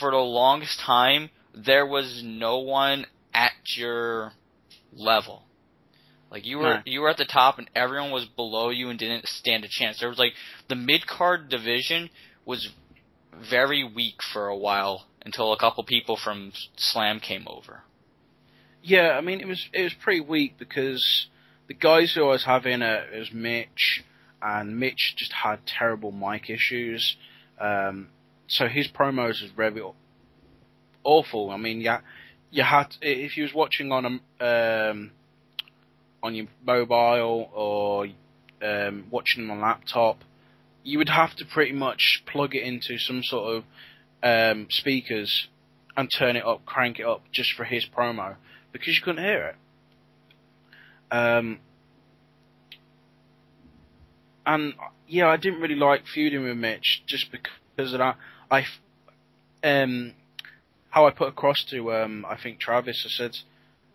for the longest time there was no one at your level. Like you were Right. you were at the top and everyone was below you and didn't stand a chance. There was like the mid card division was very weak for a while until a couple people from Slam came over. Yeah, I mean it was it was pretty weak because the guys who I was having it was Mitch, and Mitch just had terrible mic issues. Um, so his promos was aw- awful. I mean, yeah, you had if you was watching on a um, on your mobile or um, watching on a laptop, you would have to pretty much plug it into some sort of um, speakers and turn it up, crank it up just for his promo because you couldn't hear it. Um, and yeah, I didn't really like feuding with Mitch just because of that. I, um, how I put across to um, I think Travis, I said,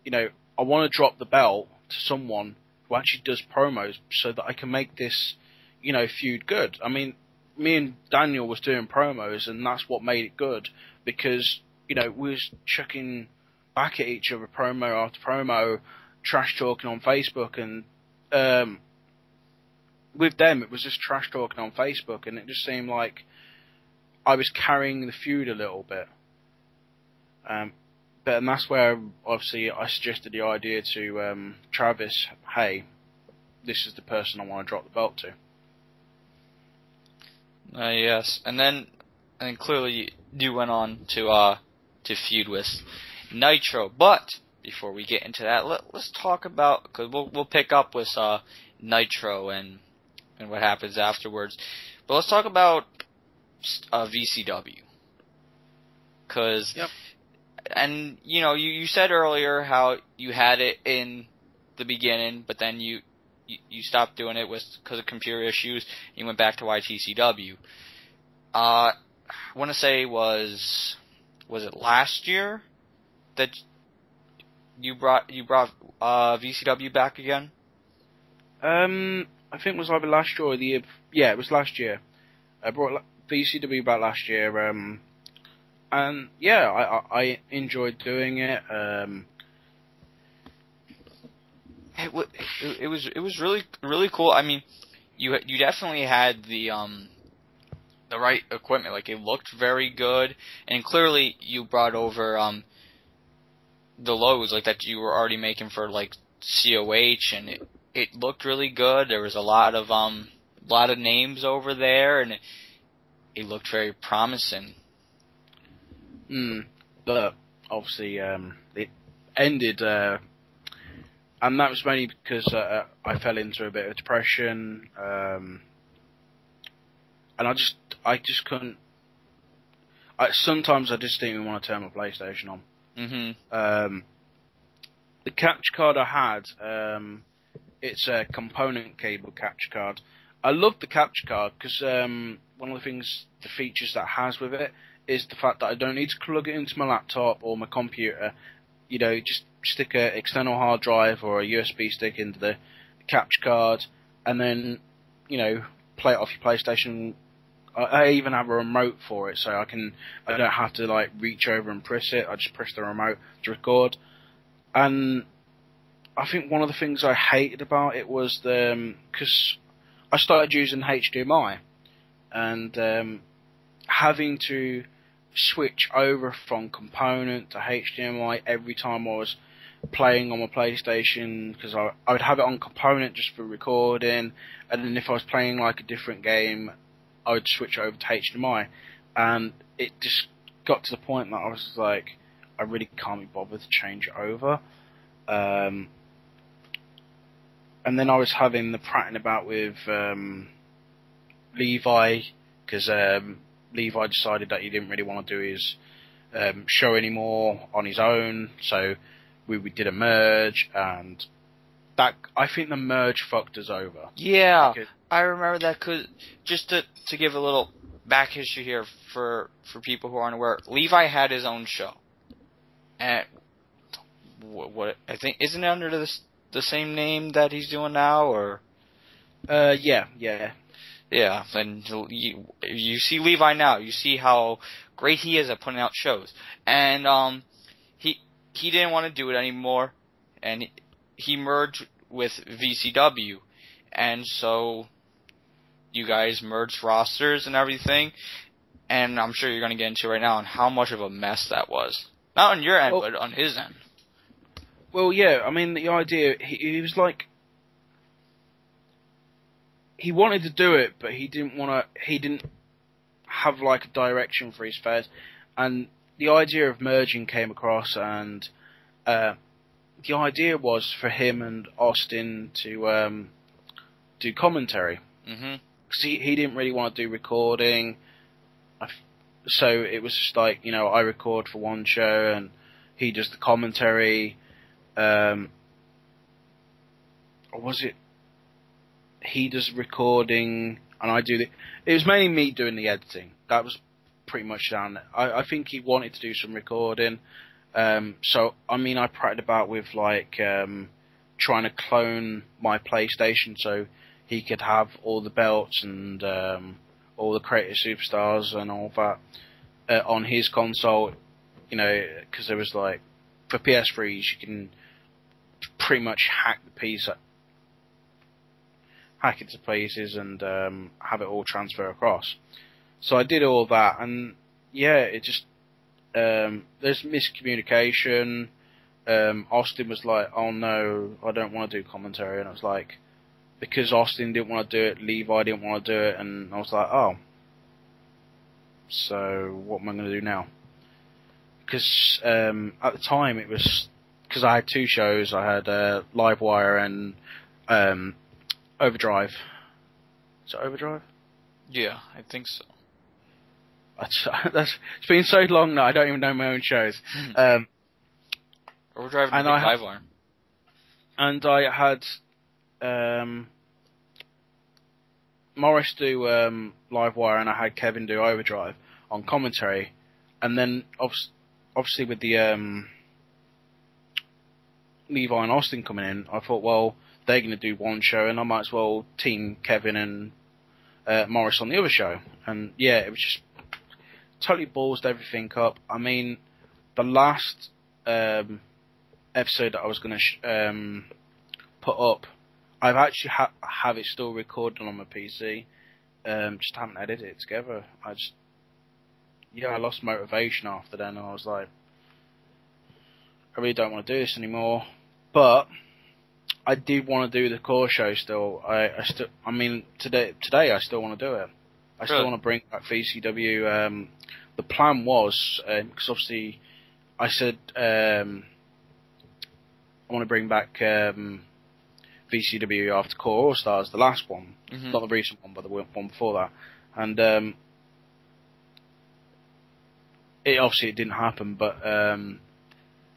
you know, I want to drop the belt to someone who actually does promos so that I can make this, you know, feud good. I mean, me and Daniel was doing promos, and that's what made it good because you know we was chucking back at each other promo after promo, trash talking on Facebook, and um, with them it was just trash talking on Facebook, and it just seemed like I was carrying the feud a little bit. Um, but and that's where obviously I suggested the idea to um, Travis, hey, this is the person I want to drop the belt to. Uh, yes, and then and clearly you went on to uh to feud with Nitro. But before we get into that, let, let's talk about because we'll we'll pick up with uh Nitro and and what happens afterwards. But let's talk about uh, VCW because Yep. and you know you you said earlier how you had it in the beginning, but then you you, you stopped doing it with because of computer issues. You went back to YTCW. Uh, I want to say was was it last year that you brought you brought uh, VCW back again? Um, I think it was either last year or the year. Yeah, it was last year. I brought VCW back last year. Um, and yeah, I, I, enjoyed doing it. Um, It, it, it was it was really really cool. I mean, you you definitely had the um the right equipment. Like it looked very good, and clearly you brought over um the lows like that you were already making for like COH, and it it looked really good. There was a lot of um lot of names over there, and it it looked very promising. mm, but obviously, um, it ended. Uh, and that was mainly because uh, I fell into a bit of depression, um, and I just, I just couldn't. I, sometimes I just didn't even want to turn my PlayStation on. Hmm Um, the capture card I had, um, it's a component cable capture card. I love the capture card because um, one of the things, the features that has with it is the fact that I don't need to plug it into my laptop or my computer. You know, just stick an external hard drive or a USB stick into the capture card, and then you know play it off your PlayStation. I, even have a remote for it, so I can I don't have to like reach over and press it. I just press the remote to record. And I think one of the things I hated about it was the because I started using HDMI and um, having to switch over from component to HDMI every time I was playing on my PlayStation because I, I would have it on component just for recording, and then if I was playing like a different game, I would switch over to HDMI, and it just got to the point that I was like, I really can't be bothered to change it over. Um, and then I was having the prattling about with um, Levi because um, Levi decided that he didn't really want to do his um, show anymore on his own, so we, we did a merge, and that I think the merge fucked us over. Yeah, Because- I remember that. could just to to give a little back history here for for people who aren't aware, Levi had his own show, and what, what I think isn't it under the the same name that he's doing now, or? Uh, yeah, yeah, yeah, and you you see Levi now, you see how great he is at putting out shows, and um, he he didn't want to do it anymore, and he, he merged with VCW, and so you guys merged rosters and everything, and I'm sure you're going to get into right now on how much of a mess that was, not on your end, Well- but on his end. Well, yeah. I mean, the idea he, he was like he wanted to do it, but he didn't want to. He didn't have like a direction for his fairs, and the idea of merging came across, and uh, the idea was for him and Austin to um, do commentary. hmm because he, he didn't really want to do recording. I So it was just like, you know, I record for one show and he does the commentary. Um, or was it he does recording and I do the. It was mainly me doing the editing. That was pretty much down. I, I think he wanted to do some recording. Um, so I mean, I practiced about with like um, trying to clone my PlayStation so he could have all the belts and um, all the creative superstars and all that uh, on his console. You know, because there was like for PS3s you can pretty much hack the piece, hack it to pieces, and um, have it all transfer across. So I did all that, and yeah, it just um, there's miscommunication. Um, Austin was like, "Oh no, I don't want to do commentary," and I was like, because Austin didn't want to do it, Levi didn't want to do it, and I was like, oh. So what am I going to do now? Because um, at the time it was because I had two shows. I had uh, Livewire and um, Overdrive. Is it Overdrive? Yeah, I think so. That's, that's, it's been so long that I don't even know my own shows. Um, Overdrive And and I Big have- Livewire. and I had um, Morris do um, Livewire, and I had Kevin do Overdrive on commentary. and then obs- obviously with the um, Levi and Austin coming in, I thought, well, they're going to do one show, and I might as well team Kevin and uh, Morris on the other show. And yeah, it was just totally ballsed everything up. I mean, the last um, episode that I was going to sh- um, put up, I've actually ha- have it still recorded on my PC. Um, just haven't edited it together. I just, yeah, I lost motivation after then, and I was like, I really don't want to do this anymore. But I did want to do the CAW show still. I, I still, I mean, today, today I still want to do it. I still want to bring back VCW. Um, the plan was because obviously I said um, I want to bring back um, VCW after CAW All Stars, the last one, Mhm. not the recent one, but the one before that, and um, it obviously it didn't happen, but um,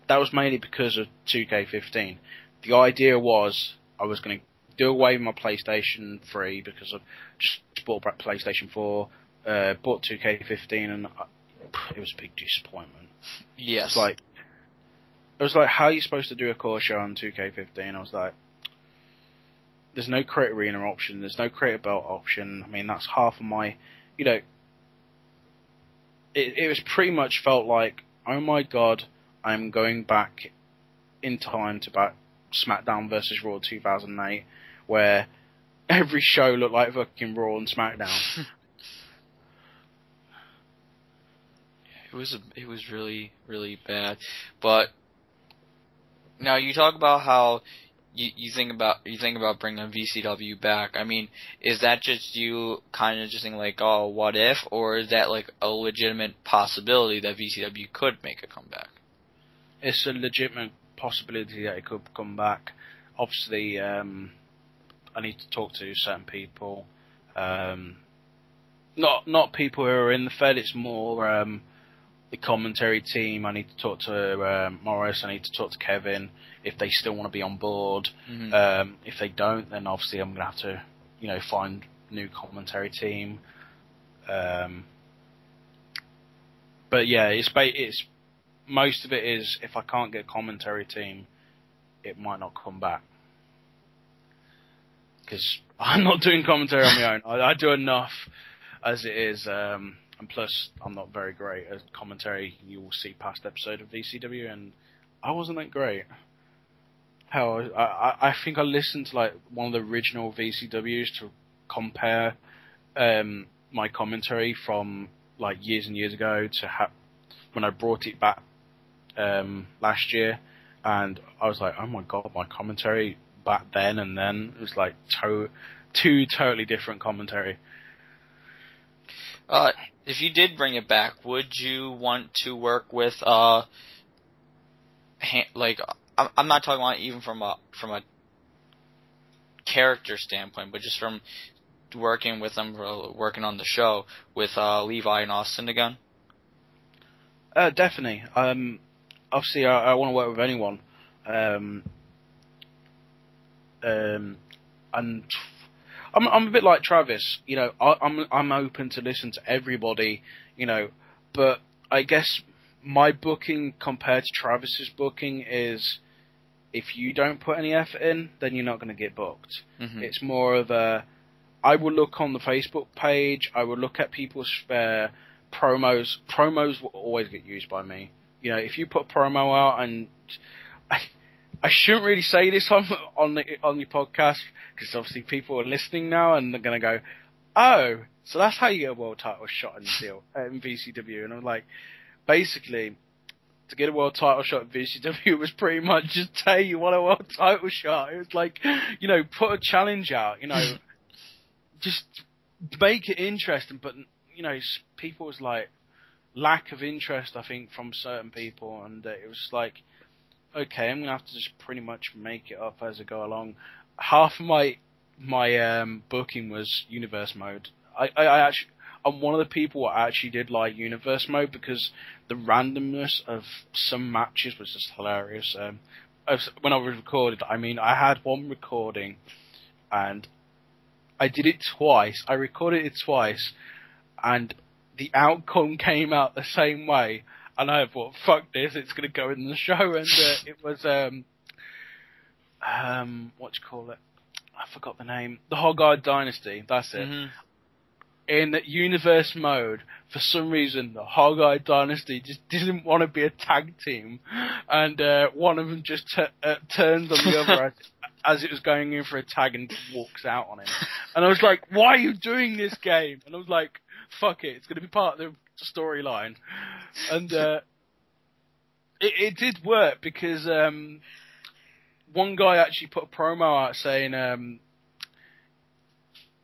that was mainly because of 2K15. The idea was I was going to do away with my PlayStation 3 because I just bought back PlayStation 4, uh, bought 2K15, and I, it was a big disappointment. Yes. It's like it was like how are you supposed to do a CAW show on 2K15? I was like, there's no create arena option, there's no create belt option. I mean, that's half of my, you know. It it was pretty much felt like, oh my god, I'm going back in time to back SmackDown versus Raw 2008, where every show looked like fucking Raw and SmackDown. It was a, it was really really bad. But now you talk about how you you think about you think about bringing VCW back. I mean, is that just you kind of just thinking like, oh, what if, or is that like a legitimate possibility that VCW could make a comeback? it's a legitimate possibility that it could come back. Obviously, um, I need to talk to certain people. Um, not not people who are in the Fed. It's more um, the commentary team. I need to talk to um, Morris. I need to talk to Kevin if they still want to be on board. Mhm. Um, if they don't, then obviously I'm gonna have to, you know, find new commentary team. Um, but yeah, it's it's most of it is if I can't get a commentary team, it might not come back. Because I'm not doing commentary on my own. I, I do enough as it is, um, and plus I'm not very great at commentary. You will see past episode of VCW, and I wasn't that great. Hell, I, I, think I listened to like one of the original VCWs to compare um, my commentary from like years and years ago to ha- when I brought it back um, last year, and I was like, oh my god, my commentary back then and then it was like to- two totally different commentary. Uh, if you did bring it back, would you want to work with uh, ha- like I'm, I'm not talking about even from a from a character standpoint, but just from working with them, uh, working on the show with uh, Levi and Austin again. Uh, definitely. Um, obviously, I, I want to work with anyone. Um, um, and I'm I'm a bit like Travis. You know, I, I'm I'm open to listen to everybody. You know, but I guess my booking compared to Travis's booking is if you don't put any effort in, then you're not going to get booked. Mhm. It's more of a. I will look on the Facebook page. I will look at people's uh, promos. Promos will always get used by me. You know, if you put promo out, and I, I shouldn't really say this on on the, on your podcast because obviously people are listening now and they're gonna go, oh, so that's how you get a world title shot in deal in VCW. And I'm like, basically, to get a world title shot in VCW was pretty much just tell you want a world title shot. It was like, you know, put a challenge out, you know, just make it interesting. But you know, people was like lack of interest, I think, from certain people, and uh, it was like, okay, I'm gonna have to just pretty much make it up as I go along. Half of my my um, booking was universe mode. I, I, I actually. I'm one of the people who actually did like universe mode because the randomness of some matches was just hilarious. Um, when I was recorded, I mean, I had one recording, and I did it twice. I recorded it twice, and the outcome came out the same way, and I thought, "Fuck this! It's gonna go in the show." And uh, it was um, um, what you call it? I forgot the name. The Hogard Dynasty. That's it. Mhm. In universe mode, for some reason, the Hog Dynasty just didn't want to be a tag team, and uh, one of them just t- uh, turns on the other as, as it was going in for a tag and walks out on him. And I was like, "Why are you doing this game?" And I was like, "Fuck it, it's going to be part of the storyline." And uh, it, it did work because um, one guy actually put a promo out saying um,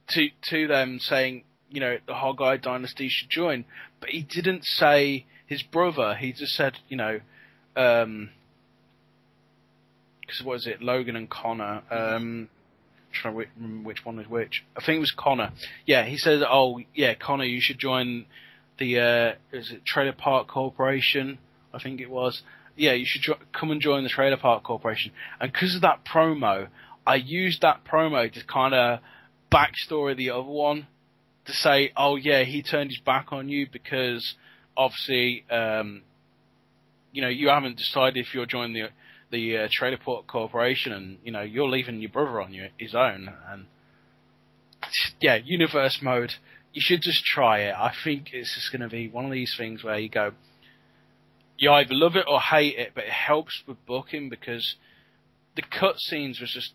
to to them saying, you know, the Hog Dynasty should join, but he didn't say his brother. He just said, you know, um 'cause what is it, Logan and Connor. Um, trying to remember which one was which. I think it was Connor. Yeah, he said, oh yeah, Connor, you should join the uh, is it Trailer Park Corporation? I think it was. Yeah, you should jo- come and join the Trailer Park Corporation. And because of that promo, I used that promo to kind of backstory the other one to say, oh yeah, he turned his back on you because obviously, um, you know, you haven't decided if you're joining the the uh, Trailer Park Corporation, and you know, you're leaving your brother on you, his own, and yeah, universe mode. You should just try it. I think it's just going to be one of these things where you go, you either love it or hate it, but it helps with booking because the cutscenes was just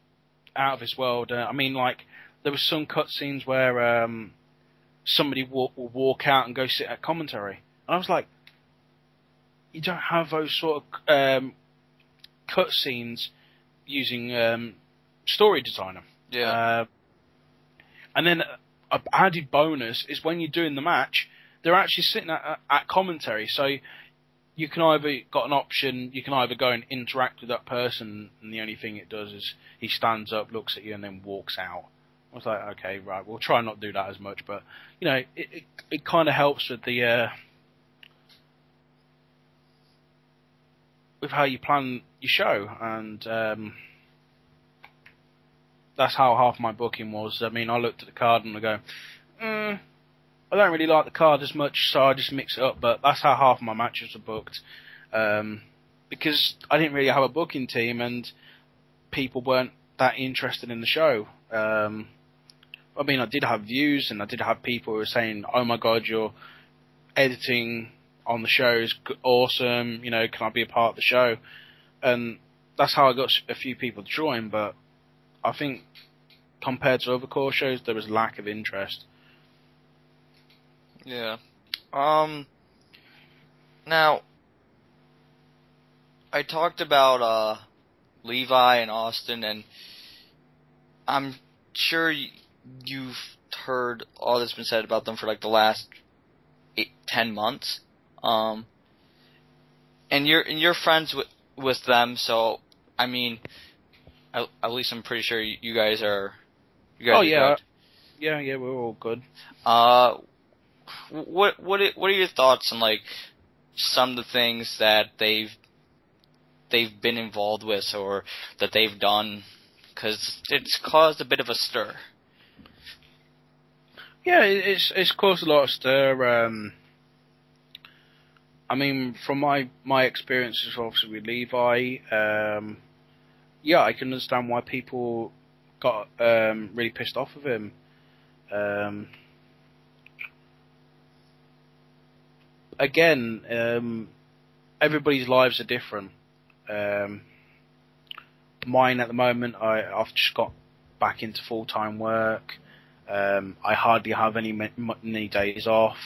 out of this world. Uh, I mean, like there was some cutscenes where um, somebody will, will walk out and go sit at commentary, and I was like, you don't have those sort of um, cutscenes using um, Story Designer. Yeah. Uh, and then a added bonus is when you're doing the match, they're actually sitting at, at commentary. So you can either got an option, you can either go and interact with that person, and the only thing it does is he stands up, looks at you, and then walks out. I was like, okay, right, we'll try not do that as much, but you know, it it, it kind of helps with the uh, with how you plan your show, and um, that's how half my booking was. I mean, I looked at the card and I go, mm, I don't really like the card as much, so I just mix it up. But that's how half my matches are booked, um, because I didn't really have a booking team and people weren't that interested in the show. Um, I mean, I did have views and I did have people who were saying, "Oh my god, your editing on the show is awesome. You know, can I be a part of the show?" And that's how I got a few people to join. But I think compared to other CAW shows, there was lack of interest. Yeah. Um. Now, I talked about uh, Levi and Austin, and I'm sure you've heard all that's been said about them for like the last eight, ten months. Um. And you're and you're friends with with them, so I mean, at, at least I'm pretty sure you, you guys are. You guys Oh, are yeah. good. Yeah, yeah, we're all good. Uh, what what are- what are your thoughts on like some of the things that they've they've been involved with or that they've done? Because it's caused a bit of a stir. Yeah, it's it's caused a lot of stir. Um, I mean, from my my experiences, obviously with Levi, um, yeah, I can understand why people got um, really pissed off of him. Um, again, um, everybody's lives are different. Um, mine at the moment, I, I've just got back into full time work. Um, I hardly have any ma- many days off.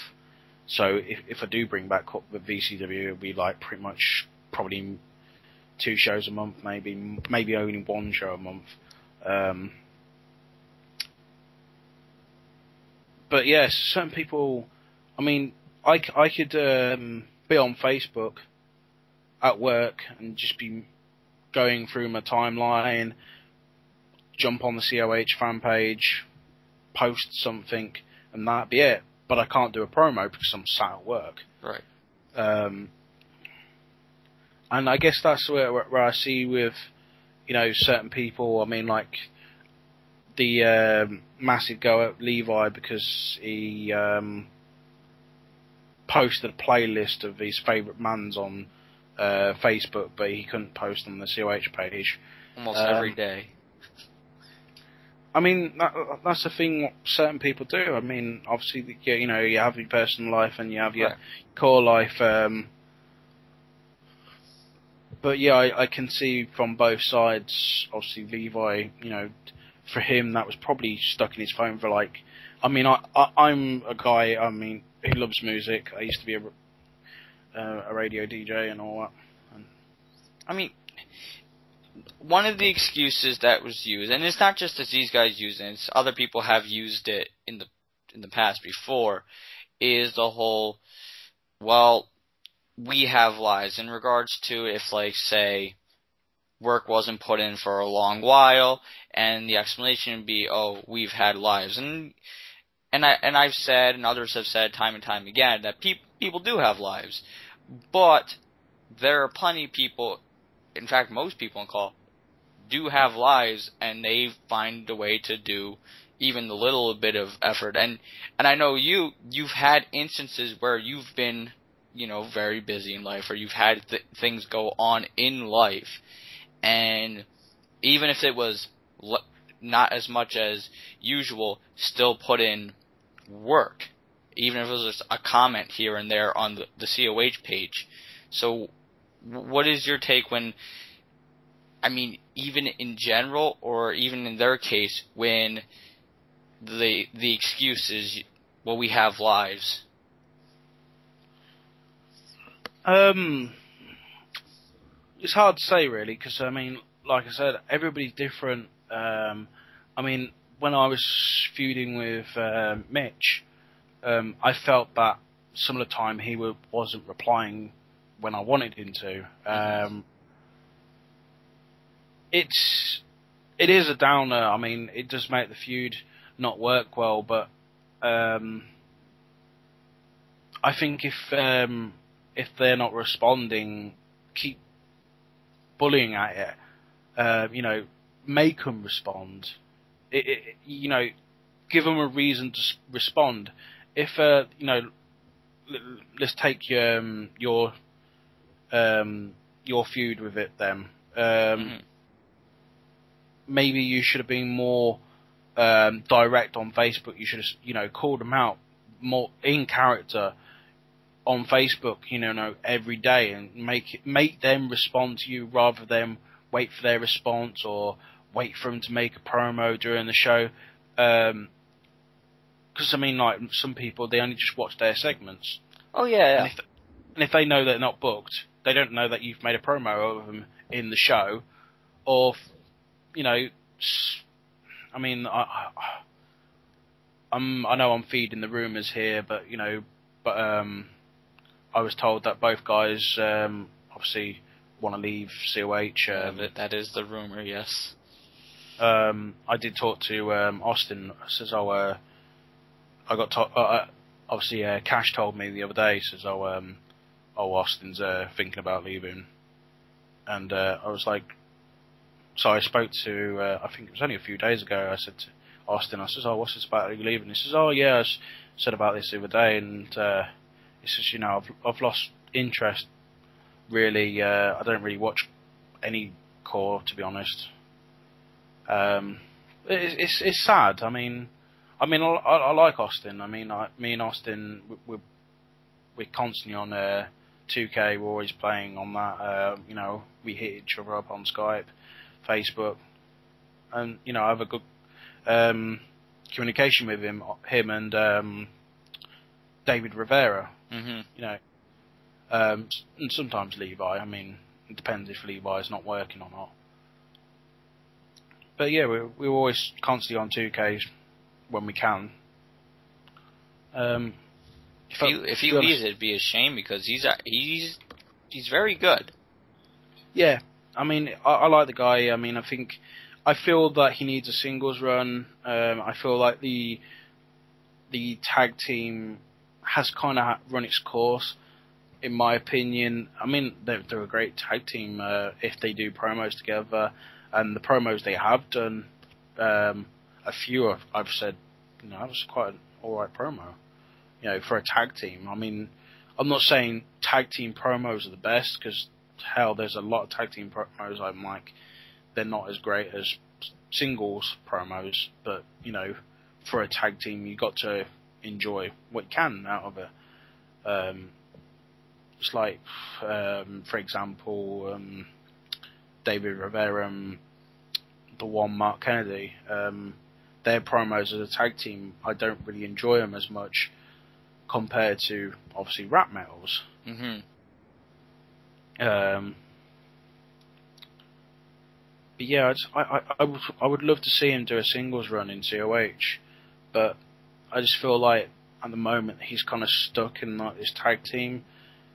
So if if I do bring back with VCW, it'll be like pretty much probably two shows a month, maybe maybe only one show a month. Um, but yes, certain people. I mean, I I could um, be on Facebook at work and just be going through my timeline, jump on the COH fan page, post something, and that'd be it. But I can't do a promo because I'm sat at work. Right. Um, and I guess that's where, where where I see with, you know, certain people. I mean, like the um, massive go at Levi because he um, posted a playlist of his favourite mans on uh, Facebook, but he couldn't post on the COH page. Almost Um, every day. I mean, that, that's the thing what certain people do. I mean, obviously, you you know, you have your personal life and you have your Right. CAW life. Um, but yeah, I, I can see from both sides. Obviously, Levi, you know, for him that was probably stuck in his phone for like. I mean, I, I I'm a guy. I mean, who loves music. I used to be a uh, a radio DJ and all that. I mean, one of the excuses that was used, and it's not just that these guys use it; it's other people have used it in the in the past before, is the whole, well, we have lives in regards to if, like, say, work wasn't put in for a long while, and the explanation would be, oh, we've had lives, and and I and I've said, and others have said time and time again that people people do have lives, but there are plenty of people in fact, most people in call do have lives, and they find a way to do even a little bit of effort. And and I know you you've had instances where you've been, you know, very busy in life, or you've had th- things go on in life, and even if it was not as much as usual, still put in work. Even if it was just a comment here and there on the, the COH page. So what is your take when I mean even in general or even in their case when the the excuse is well we have lives Um, it's hard to say really because I mean, like I said, everybody's different. Um, I mean, when I was feuding with um Mitch, um, I felt that some of the time he wasn't replying when I wanted him to. Um, it's it is a downer. I mean, it does make the feud not work well, but um, I think if um, if they're not responding, keep bullying at it. Uh, you know, make them respond. It, it, you know, give them a reason to respond. If uh, you know, l- let's take your um, your um, your feud with it then. Um, Mhm. Maybe you should have been more um, direct on Facebook. You should have, you know, called them out more in character on Facebook, you know, no, every day and make it, make them respond to you rather than wait for their response or wait for them to make a promo during the show. Um 'cause I mean, like some people, they only just watch their segments, oh yeah, and, if, and if they know they're not booked, they don't know that you've made a promo of them in the show, or you know, I mean, I, I, I'm I know I'm feeding the rumors here, but you know, but um, I was told that both guys um, obviously want to leave COH. Yeah, that, that is the rumor yes um, I did talk to um, Austin. Says, "Oh, uh, I got to- uh, uh, obviously uh, Cash told me the other day. Says, oh, um, oh, Austin's uh, thinking about leaving," and uh, I was like, so I spoke to. Uh, I think it was only a few days ago. I said to Austin, I says, "Oh, what's this about you leaving?" He says, "Oh, yeah, I said about this the other day," and uh, he says, "You know, I've I've lost interest. Really, uh, I don't really watch any core, to be honest." Um, it's, it's sad. I mean, I mean, I, I, I like Austin. I mean, I, me and Austin, we- we're we're constantly on uh, 2K. We're always playing on that. Uh, you know, we hit each other up on Skype, Facebook, and you know, I have a good um, communication with him, him and um, David Rivera. hmm You know, um, and sometimes Levi. I mean, it depends if Levi's not working or not. But yeah, we're we're always constantly on 2Ks when we can. Um, if he if honest- leaves it'd be a shame because he's a, he's he's very good Yeah, I mean, I, I like the guy. I mean, I think I feel that he needs a singles run. Um, I feel like the the tag team has kind of run its course, in my opinion. I mean, they're, they're a great tag team uh, if they do promos together, and the promos they have done, um, a few I've, I've said, you know, that was quite an all right promo. You know, for a tag team. I mean, I'm not saying tag team promos are the best because hell, there's a lot of tag team promos I'm like they're not as great as singles promos, but you know, for a tag team, you got to enjoy what you can out of it. Um, it's like, um, for example, um, David Rivera and the one Mark Kennedy. Um, their promos as a tag team, I don't really enjoy them as much compared to obviously rap metals. hmm Um, but yeah, I'd, I, I, I, would, I would love to see him do a singles run in COH, but I just feel like at the moment he's kind of stuck in like this tag team.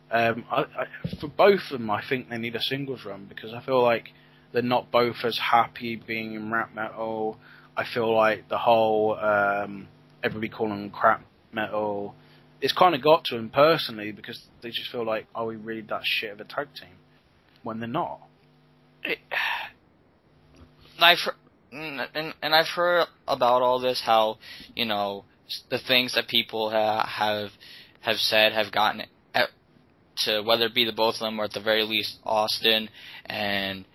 Um, I, I, for both of them, I think they need a singles run because I feel like they're not both as happy being in rap metal. I feel like the whole um, everybody calling them crap metal, it's kind of got to them personally because they just feel like, are we really that shit of a tag team? When they're not. It, I've and and I've heard about all this how you know the things that people ha- have have said have gotten at, to whether it be the both of them or at the very least Austin and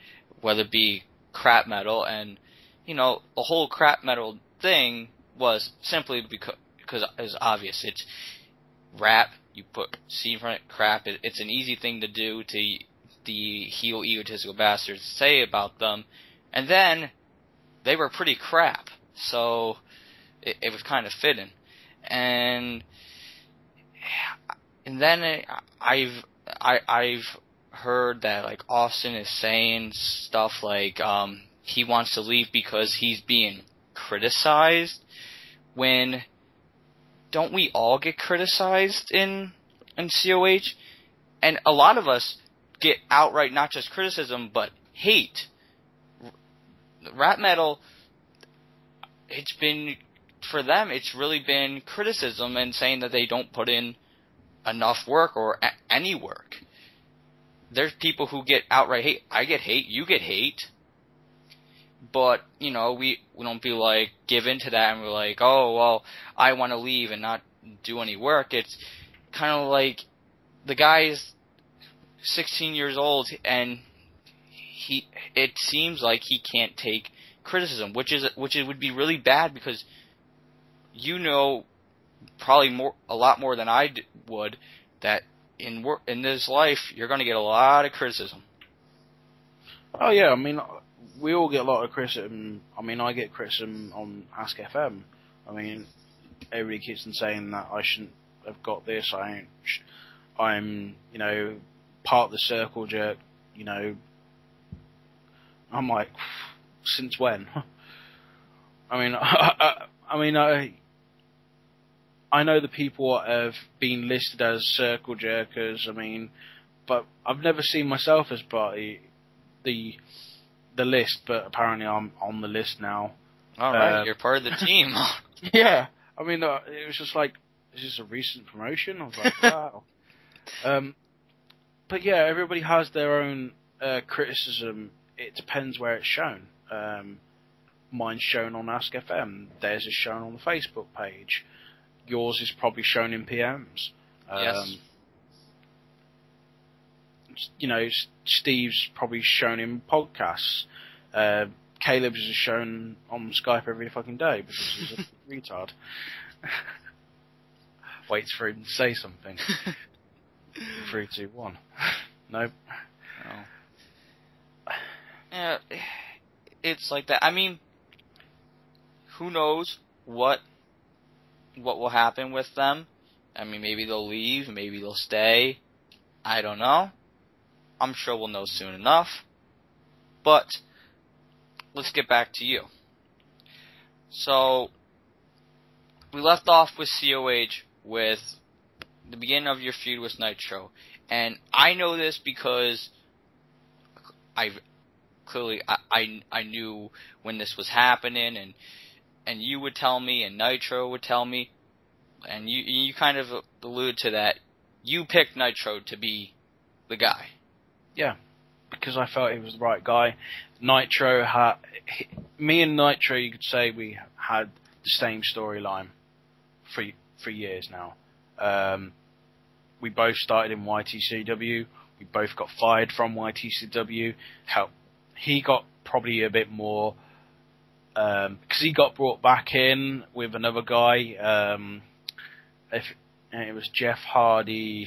whether it be crap metal and you know the whole crap metal thing was simply because because it's obvious it's rap you put C in front crap it, it's an easy thing to do to the heel egotistical bastards say about them. And then they were pretty crap so it, it was kind of fitting. And and then I've I I've heard that like Austin is saying stuff like um he wants to leave because he's being criticized when don't we all get criticized in in COH and a lot of us get outright not just criticism but hate. Rap metal it's been for them it's really been criticism and saying that they don't put in enough work or a- any work. There's people who get outright hate. I get hate. You get hate but you know we we don't be like give in to that and we're like oh well I want to leave and not do any work. It's kind of like the guy's 16 years old and he it seems like he can't take criticism which is which it would be really bad because you know probably more a lot more than I would that in work in this life you're going to get a lot of criticism. Oh yeah, I mean, we all get a lot of criticism. I mean, I get criticism on Ask FM. I mean, everybody keeps on saying that I shouldn't have got this. I I'm, you know, part of the circle jerk. You know, I'm like, since when? I mean, I, I, I mean, I. I know the people have been listed as circle jerkers. I mean, but I've never seen myself as party the the list, but apparently I'm on the list now. all right Uh, you're part of the team Yeah, I mean, uh, it was just like, is this a recent promotion? I was like, wow. Um, but yeah, everybody has their own uh, criticism. It depends where it's shown. Um, mine's shown on Ask FM. Theirs is shown on the Facebook page. Yours is probably shown in PMs. Um, Yes. You know, Steve's probably shown in podcasts. Uh, Caleb's is shown on Skype every fucking day because he's a retard. Waits for him to say something. Three, two, one. Nope. Oh. Yeah, it's like that. I mean, who knows what what will happen with them? I mean, maybe they'll leave, maybe they'll stay. I don't know. I'm sure we'll know soon enough. But let's get back to you. So we left off with COH with the beginning of your feud with Nitro. And I know this because I clearly I, I I knew when this was happening and and you would tell me and Nitro would tell me and you you kind of allude to that you picked Nitro to be the guy. Yeah, because I felt he was the right guy. Nitro had me and Nitro. You could say we had the same storyline for for years now. Um, we both started in YTCW. We both got fired from YTCW. How he got probably a bit more because um, he got brought back in with another guy. Um, if it was Jeff Hardy,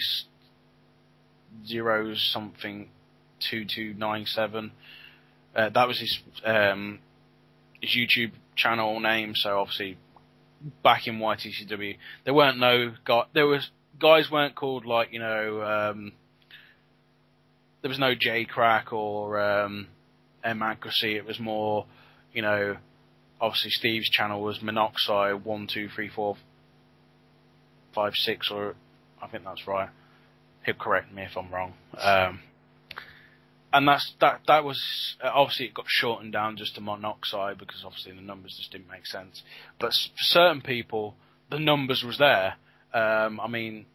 zero something two two nine seven. Uh, that was his um, his YouTube channel name. So obviously, back in YTCW, there weren't no guy. There was guys weren't called like you know. Um, there was no J Crack or um, M Accuracy. It was more, you know, obviously Steve's channel was Monoxide one two three four five six or I think that's right. He'll correct me if I'm wrong. Um, and that's that. That was obviously it got shortened down just to monoxide because obviously the numbers just didn't make sense. But for certain people, the numbers was there. Um, I mean,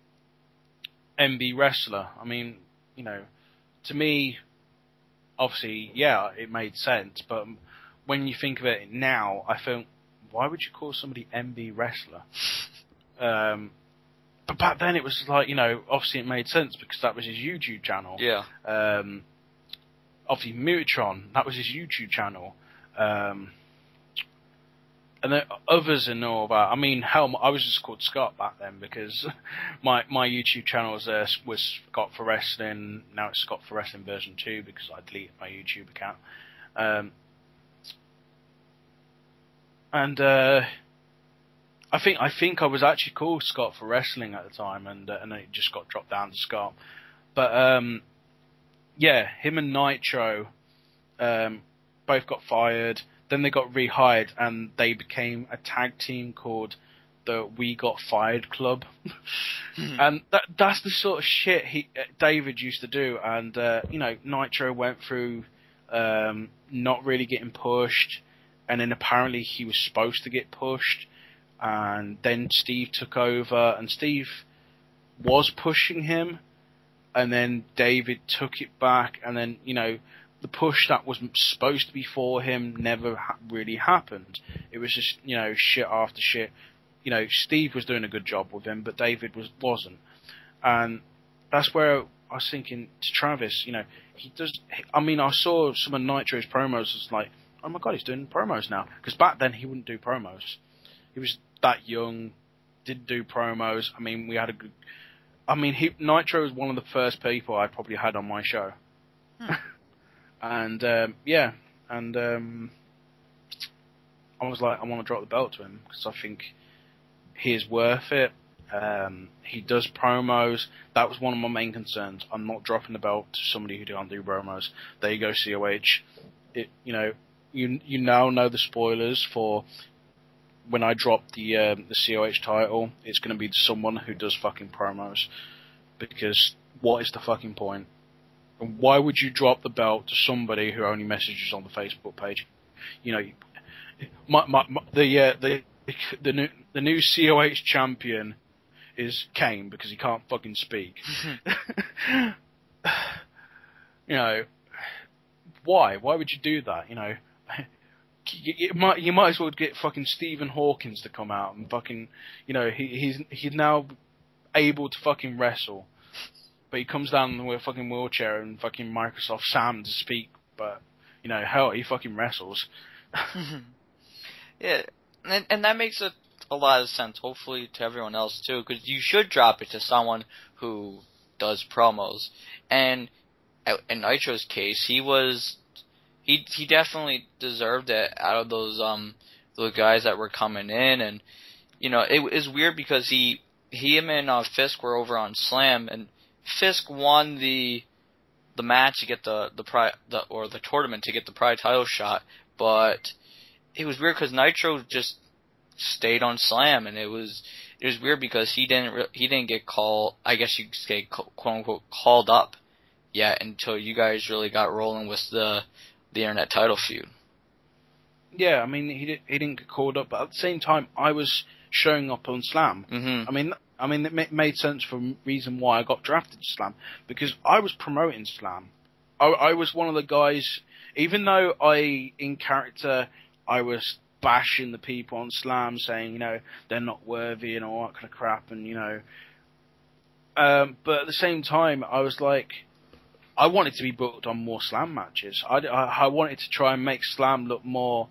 MB wrestler. I mean, you know, to me, obviously, yeah, it made sense. But when you think of it now, I think, why would you call somebody MB wrestler? um, but back then it was like, you know, obviously it made sense because that was his YouTube channel. Yeah. Um, obviously Mutatron, that was his YouTube channel. Um, and then others and all that. I mean, hell, I was just called Scott back then because my my YouTube channel was uh, was Scott for Wrestling. Now it's Scott for Wrestling version two because I deleted my YouTube account. Um, and uh, I think I think I was actually called Scott for Wrestling at the time, and uh, and it just got dropped down to Scott. But um, yeah, him and Nitro um, both got fired. Then they got rehired, and they became a tag team called the We Got Fired Club. and that that's the sort of shit he uh, David used to do. And uh, you know, Nitro went through um, not really getting pushed, and then apparently he was supposed to get pushed, and then Steve took over, and Steve was pushing him, and then David took it back, and then you know the push that was supposed to be for him never ha- really happened. It was just you know shit after shit. You know Steve was doing a good job with him, but David was wasn't, and that's where I was thinking to Travis. You know he does. I mean I saw some of Nitro's promos. It's like oh my god he's doing promos now because back then he wouldn't do promos. He was that young, didn't do promos. I mean we had a good I mean, he, Nitro was one of the first people I probably had on my show. Hmm. and um, yeah, and um, I was like, I want to drop the belt to him because I think he is worth it. Um, he does promos. That was one of my main concerns. I'm not dropping the belt to somebody who can't do promos. There you go, COH. It, you know, you you now know the spoilers for when I drop the um, the COH title, it's going to be to someone who does fucking promos. Because what is the fucking point? And why would you drop the belt to somebody who only messages on the Facebook page? You know, my, my, my, the uh, the the new the new COH champion is Kane because he can't fucking speak. you know, why? Why would you do that? You know, you, might you might as well get fucking Stephen Hawkins to come out and fucking you know he he's he's now able to fucking wrestle, but he comes down with a fucking wheelchair and fucking Microsoft Sam to speak, but you know hell he fucking wrestles. yeah, and and that makes a a lot of sense. Hopefully to everyone else too, because you should drop it to someone who does promos. And in Nitro's case, he was he he definitely deserved it out of those um those guys that were coming in, and you know it is weird because he he him and uh, Fisk were over on Slam, and Fisk won the the match to get the the pri the or the tournament to get the Pride title shot, but it was weird because Nitro just stayed on Slam, and it was it was weird because he didn't re- he didn't get called. I guess you could say quote unquote called up yet until you guys really got rolling with the the internet title feud. Yeah, I mean he did, he didn't get called up, but at the same time I was showing up on Slam. Mm-hmm. I mean, I mean it made sense for reason why I got drafted to Slam because I was promoting Slam. I, I was one of the guys, even though I in character I was bashing the people on Slam, saying you know they're not worthy and all that kind of crap, and you know Um, but at the same time, I was like, I wanted to be booked on more slam matches. I, I, I wanted to try and make slam look more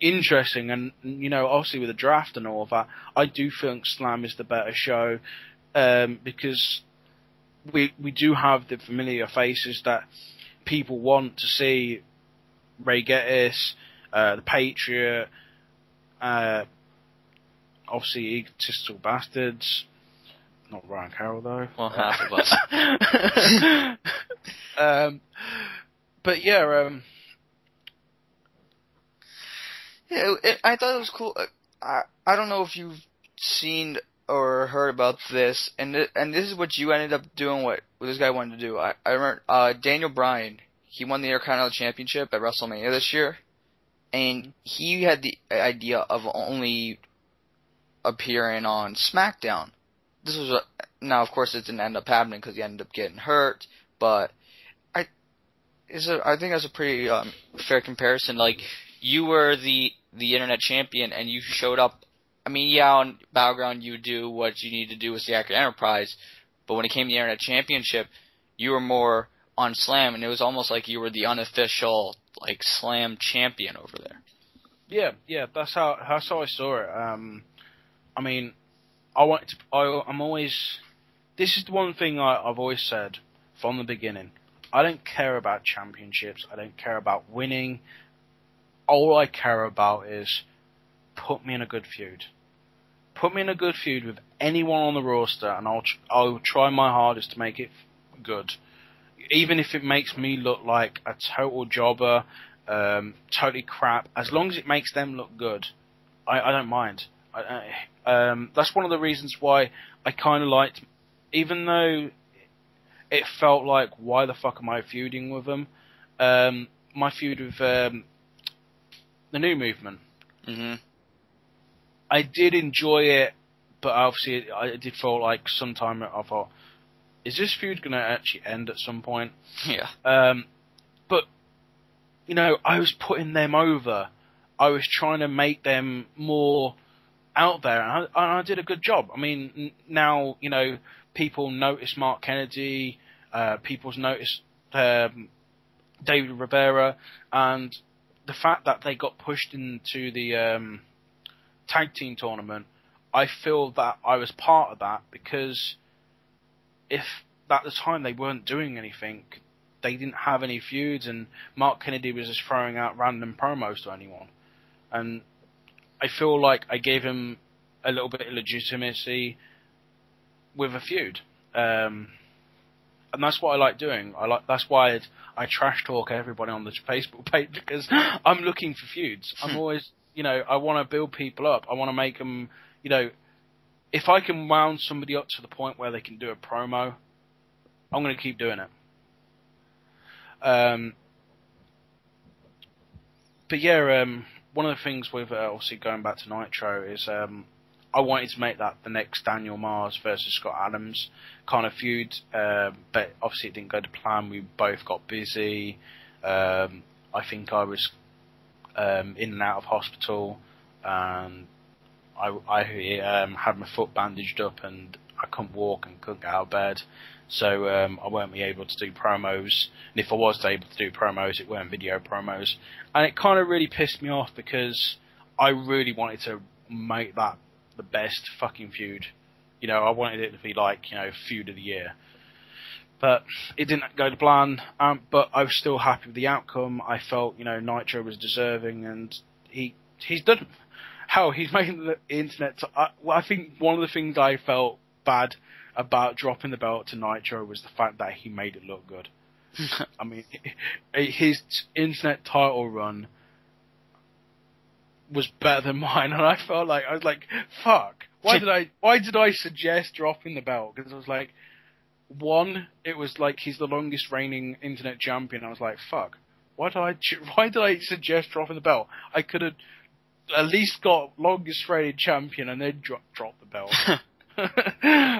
interesting, and you know, obviously with the draft and all of that, I do think slam is the better show um, because we we do have the familiar faces that people want to see. Ray Gettis, uh, the Patriot, uh, obviously egotistical bastards. Not Ryan Carroll though. Well, half of us. um, but yeah, um, Yeah, it, I thought it was cool. I I don't know if you've seen or heard about this, and th- and this is what you ended up doing. What, what this guy wanted to do. I I remember uh, Daniel Bryan. He won the Intercontinental Championship at WrestleMania this year, and he had the idea of only appearing on SmackDown. This was a, now, of course, it didn't end up happening because he ended up getting hurt. But is a I think that's a pretty um, fair comparison. Like you were the the internet champion and you showed up. I mean, yeah, on Battleground you do what you need to do with the Accurate Enterprise, but when it came to the internet championship, you were more on Slam, and it was almost like you were the unofficial like Slam champion over there. yeah, yeah. That's how that's how I saw it. Um, I mean, I want to. I, I'm always. This is the one thing I, I've always said from the beginning. I don't care about championships. I don't care about winning. All I care about is put me in a good feud. Put me in a good feud with anyone on the roster, and I'll tr- I'll try my hardest to make it good. Even if it makes me look like a total jobber, um, totally crap. As long as it makes them look good, I, I don't mind. I, I, um, that's one of the reasons why I kind of liked, even though it felt like why the fuck am I feuding with them? Um, my feud with um, the new movement. hmm I did enjoy it, but obviously I did feel like sometime I thought, is this feud going to actually end at some point? Yeah. Um, but you know, I was putting them over. I was trying to make them more out there, and I, and I did a good job. I mean, now you know people noticed Mark Kennedy, uh, people's noticed um, David Rivera, and the fact that they got pushed into the um, tag team tournament. I feel that I was part of that because if at the time they weren't doing anything, they didn't have any feuds, and Mark Kennedy was just throwing out random promos to anyone. And I feel like I gave him a little bit of legitimacy with a feud. Um, and that's what I like doing. I like that's why it, I trash talk everybody on the Facebook page because I'm looking for feuds. I'm always, you know, I want to build people up. I want to make them, you know, if I can wound somebody up to the point where they can do a promo, I'm going to keep doing it. Um, but yeah, um, one of the things with uh, obviously going back to Nitro is um, I wanted to make that the next Daniel Mars versus Scott Adams kind of feud, um, but obviously it didn't go to plan. We both got busy. Um, I think I was um, in and out of hospital, and I, I um, had my foot bandaged up and I couldn't walk and couldn't get out of bed. So um, I weren't able to do promos, and if I was able to do promos, it weren't video promos, and it kind of really pissed me off because I really wanted to make that the best fucking feud. You know, I wanted it to be like you know feud of the year, but it didn't go to plan. Um, but I was still happy with the outcome. I felt you know Nitro was deserving, and he he's done. Hell, he's making the internet. T- I, well, I think one of the things I felt bad about dropping the belt to Nitro was the fact that he made it look good. I mean, his internet title run was better than mine, and I felt like I was like, "Fuck! Why did I? Why did I suggest dropping the belt?" Because I was like, one, it was like he's the longest reigning internet champion. I was like, "Fuck! Why did I? Why did I suggest dropping the belt? I could have at least got longest reigning champion and then drop drop the belt."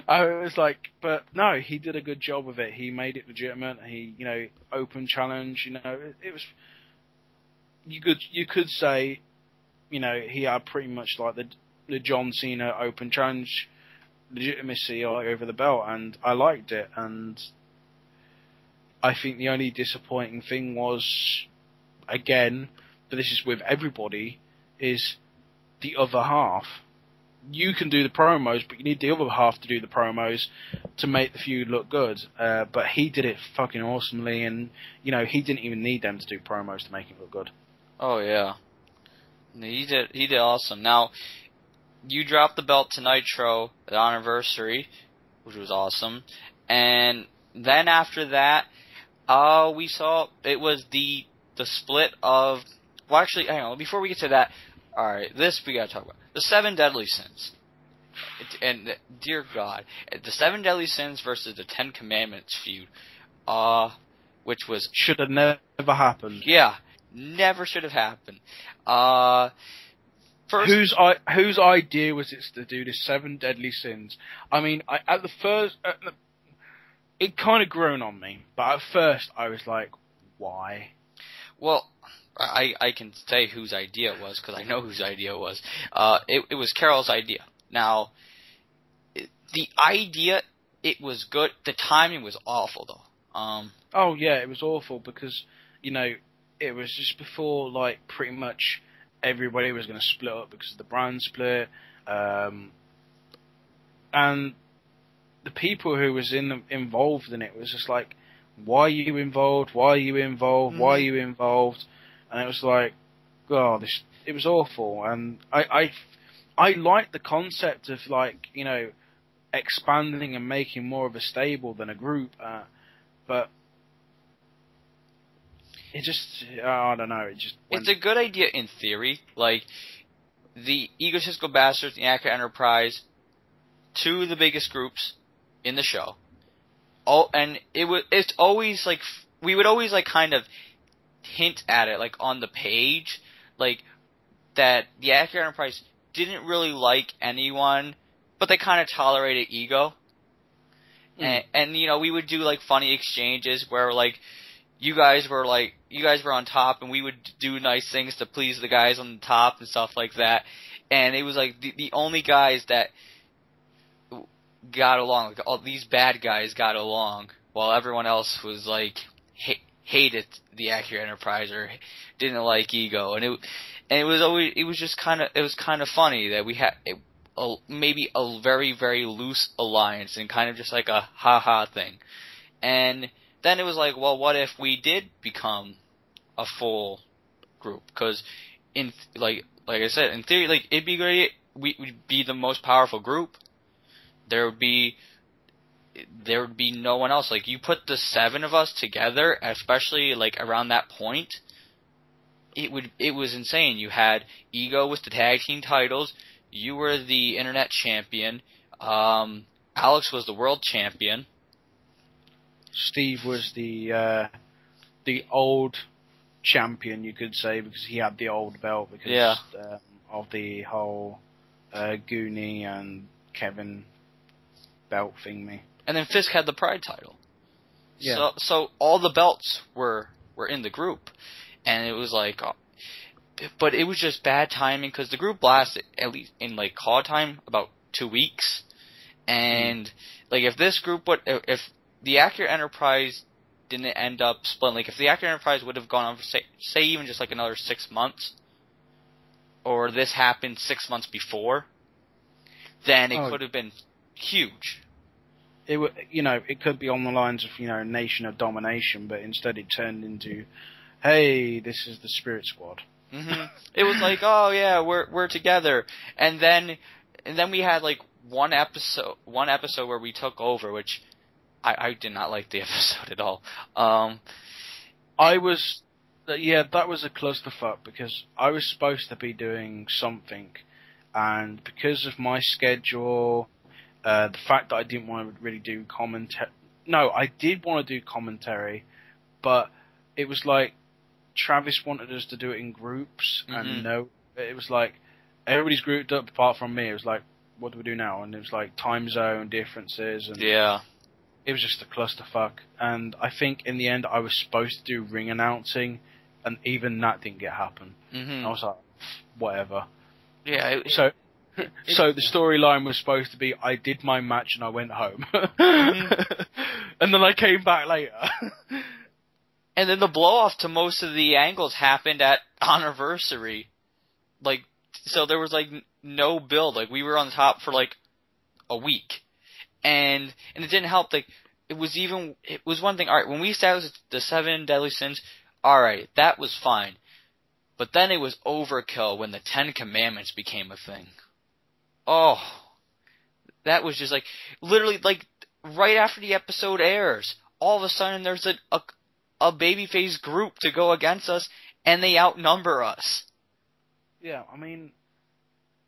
I was like, but no, he did a good job of it. He made it legitimate. He, you know, open challenge. You know, it, it was. You could you could say, you know, he had pretty much like the the John Cena open challenge legitimacy like, over the belt, and I liked it. And I think the only disappointing thing was, again, but this is with everybody, is the other half. You can do the promos, but you need the other half to do the promos to make the feud look good. Uh, but he did it fucking awesomely, and you know he didn't even need them to do promos to make it look good. Oh yeah, he did. He did awesome. Now, you dropped the belt to Nitro at anniversary, which was awesome, and then after that, uh, we saw it was the the split of. Well, actually, hang on. Before we get to that, all right, this we gotta talk about the seven deadly sins. It, and dear God, the seven deadly sins versus the Ten Commandments feud, uh, which was Should have never happened. yeah, never should have happened. Uh, first, Whose I, whose idea was it to do the seven deadly sins? I mean, I, at the first, at the, it kind of grown on me, but at first I was like, why? well, I I can say whose idea it was because I know whose idea it was. Uh, it it was Carroll's idea. Now, it- the idea it was good. The timing was awful though. Um, Oh yeah, it was awful because you know it was just before like pretty much everybody was going to split up because of the brand split, um, and the people who was in the, involved in it was just like, why are you involved? Why are you involved? Why are you involved? And it was like, oh, this it was awful. And I I I liked the concept of like you know expanding and making more of a stable than a group, uh, but it just oh, I don't know. It just went, It's a good idea in theory. Like the egotistical bastards, the Accurate Enterprise, two of the biggest groups in the show. Oh, and it was it's always like we would always like kind of hint at it like on the page, like that the Accurate Enterprise didn't really like anyone, but they kind of tolerated ego. Hmm. And, and you know we would do like funny exchanges where like you guys were like you guys were on top and we would do nice things to please the guys on the top and stuff like that. And it was like the, the only guys that got along like all these bad guys got along while everyone else was like ha- hated the accurate enterprise or didn't like ego. And it and it was always it was just kind of it was kind of funny that we had it, a, maybe a very very loose alliance and kind of just like a ha ha thing. And then it was like, well, what if we did become a full group? Because in like like I said, in theory, like it'd be great. We would be the most powerful group. There would be there would be no one else. Like you put the seven of us together, especially like around that point, it would it was insane. You had Ego with the tag team titles. You were the internet champion. Um, Alex was the world champion. Steve was the uh, the old champion, you could say, because he had the old belt because Yeah. um, of the whole uh, Goonie and Kevin belt thingy. and then Fisk had the Pride title. Yeah. So so all the belts were were in the group, and it was like, uh, but it was just bad timing because the group lasted at least in like call time about two weeks, and like if this group would if the Accurate Enterprise didn't end up splitting, like if the Accurate Enterprise would have gone on for say say even just like another six months, or this happened six months before, then it Oh. could have been huge. It wa you know, it could be on the lines of you know Nation of Domination, but instead it turned into, hey, this is the Spirit Squad. hmm It was like, oh yeah, we're we're together, and then and then we had like one episode, one episode where we took over, which I I did not like the episode at all. Um, I was, uh, yeah, that was a clusterfuck because I was supposed to be doing something, and because of my schedule, uh, the fact that I didn't want to really do commentary. No, I did want to do commentary, but it was like Travis wanted us to do it in groups, Mhm. and no, it was like everybody's grouped up apart from me. It was like, what do we do now? And it was like time zone differences, and yeah, it was just a clusterfuck. And I think in the end, I was supposed to do ring announcing, and even that didn't get happen. hmm I was like, whatever. yeah. It, So, so the storyline was supposed to be I did my match and I went home, Mm-hmm. and then I came back later. And then the blow off to most of the angles happened at anniversary. Like, so there was like no build. Like we were on top for like a week, and and it didn't help. Like it was even it was one thing. All right, when we established the seven deadly sins, all right, that was fine. But then it was overkill when the Ten Commandments became a thing. Oh, that was just like literally like right after the episode airs, all of a sudden there's a a, a babyface group to go against us, and they outnumber us. yeah, I mean,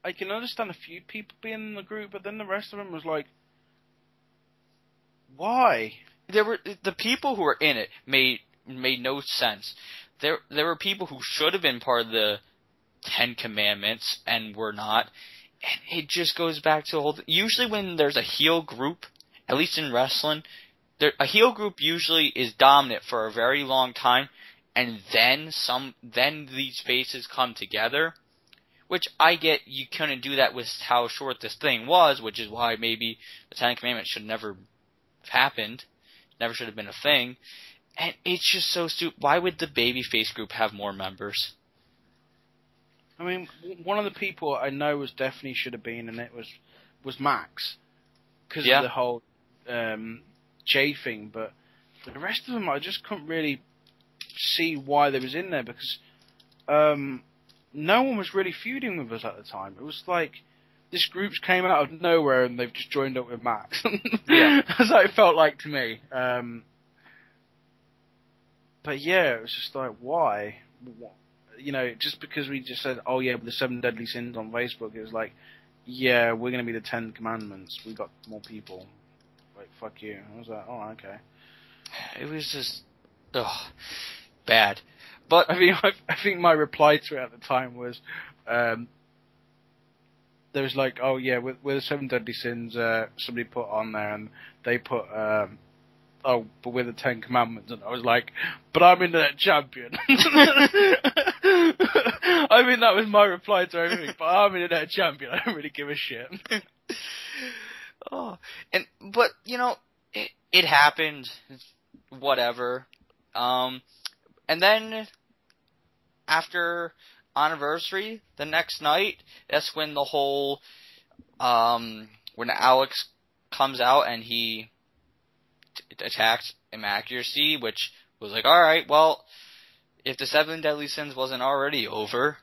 I can understand a few people being in the group, but then the rest of them was like, why? There were the people who were in it made made no sense. There there were people who should have been part of the Ten Commandments and were not. And it just goes back to the whole. Usually, when there's a heel group, at least in wrestling, there, a heel group usually is dominant for a very long time, and then some. Then these faces come together, which I get. You couldn't do that with how short this thing was, which is why maybe the Ten Commandments should never happened, never should have been a thing. And it's just so stupid. Why would the babyface group have more members? I mean, one of the people I know was definitely should have been in it was was Max because Yeah. of the whole um, J thing, but the rest of them I just couldn't really see why they was in there because um, no one was really feuding with us at the time. It was like this group came out of nowhere and they've just joined up with Max. Yeah. that's how it felt like to me. Um, but yeah, it was just like why? You know, just because we just said, oh yeah, the seven deadly sins on Facebook, it was like, yeah, we're gonna be the Ten Commandments. We got more people. Like fuck you. I was like, oh okay. It was just, ugh, bad. But I mean, I, I think my reply to it at the time was, um, there was like, oh yeah, with, with the seven deadly sins, uh, somebody put on there, and they put, um, oh, but with the Ten Commandments, and I was like, but I'm internet champion. I mean, that was my reply to everything. But I'm internet champion. I don't really give a shit. oh, and but you know, it, it happened. Whatever. Um, and then after anniversary, the next night, that's when the whole um when Alex comes out and he t- attacks inaccuracy, which was like, all right, well, if the seven deadly sins wasn't already over,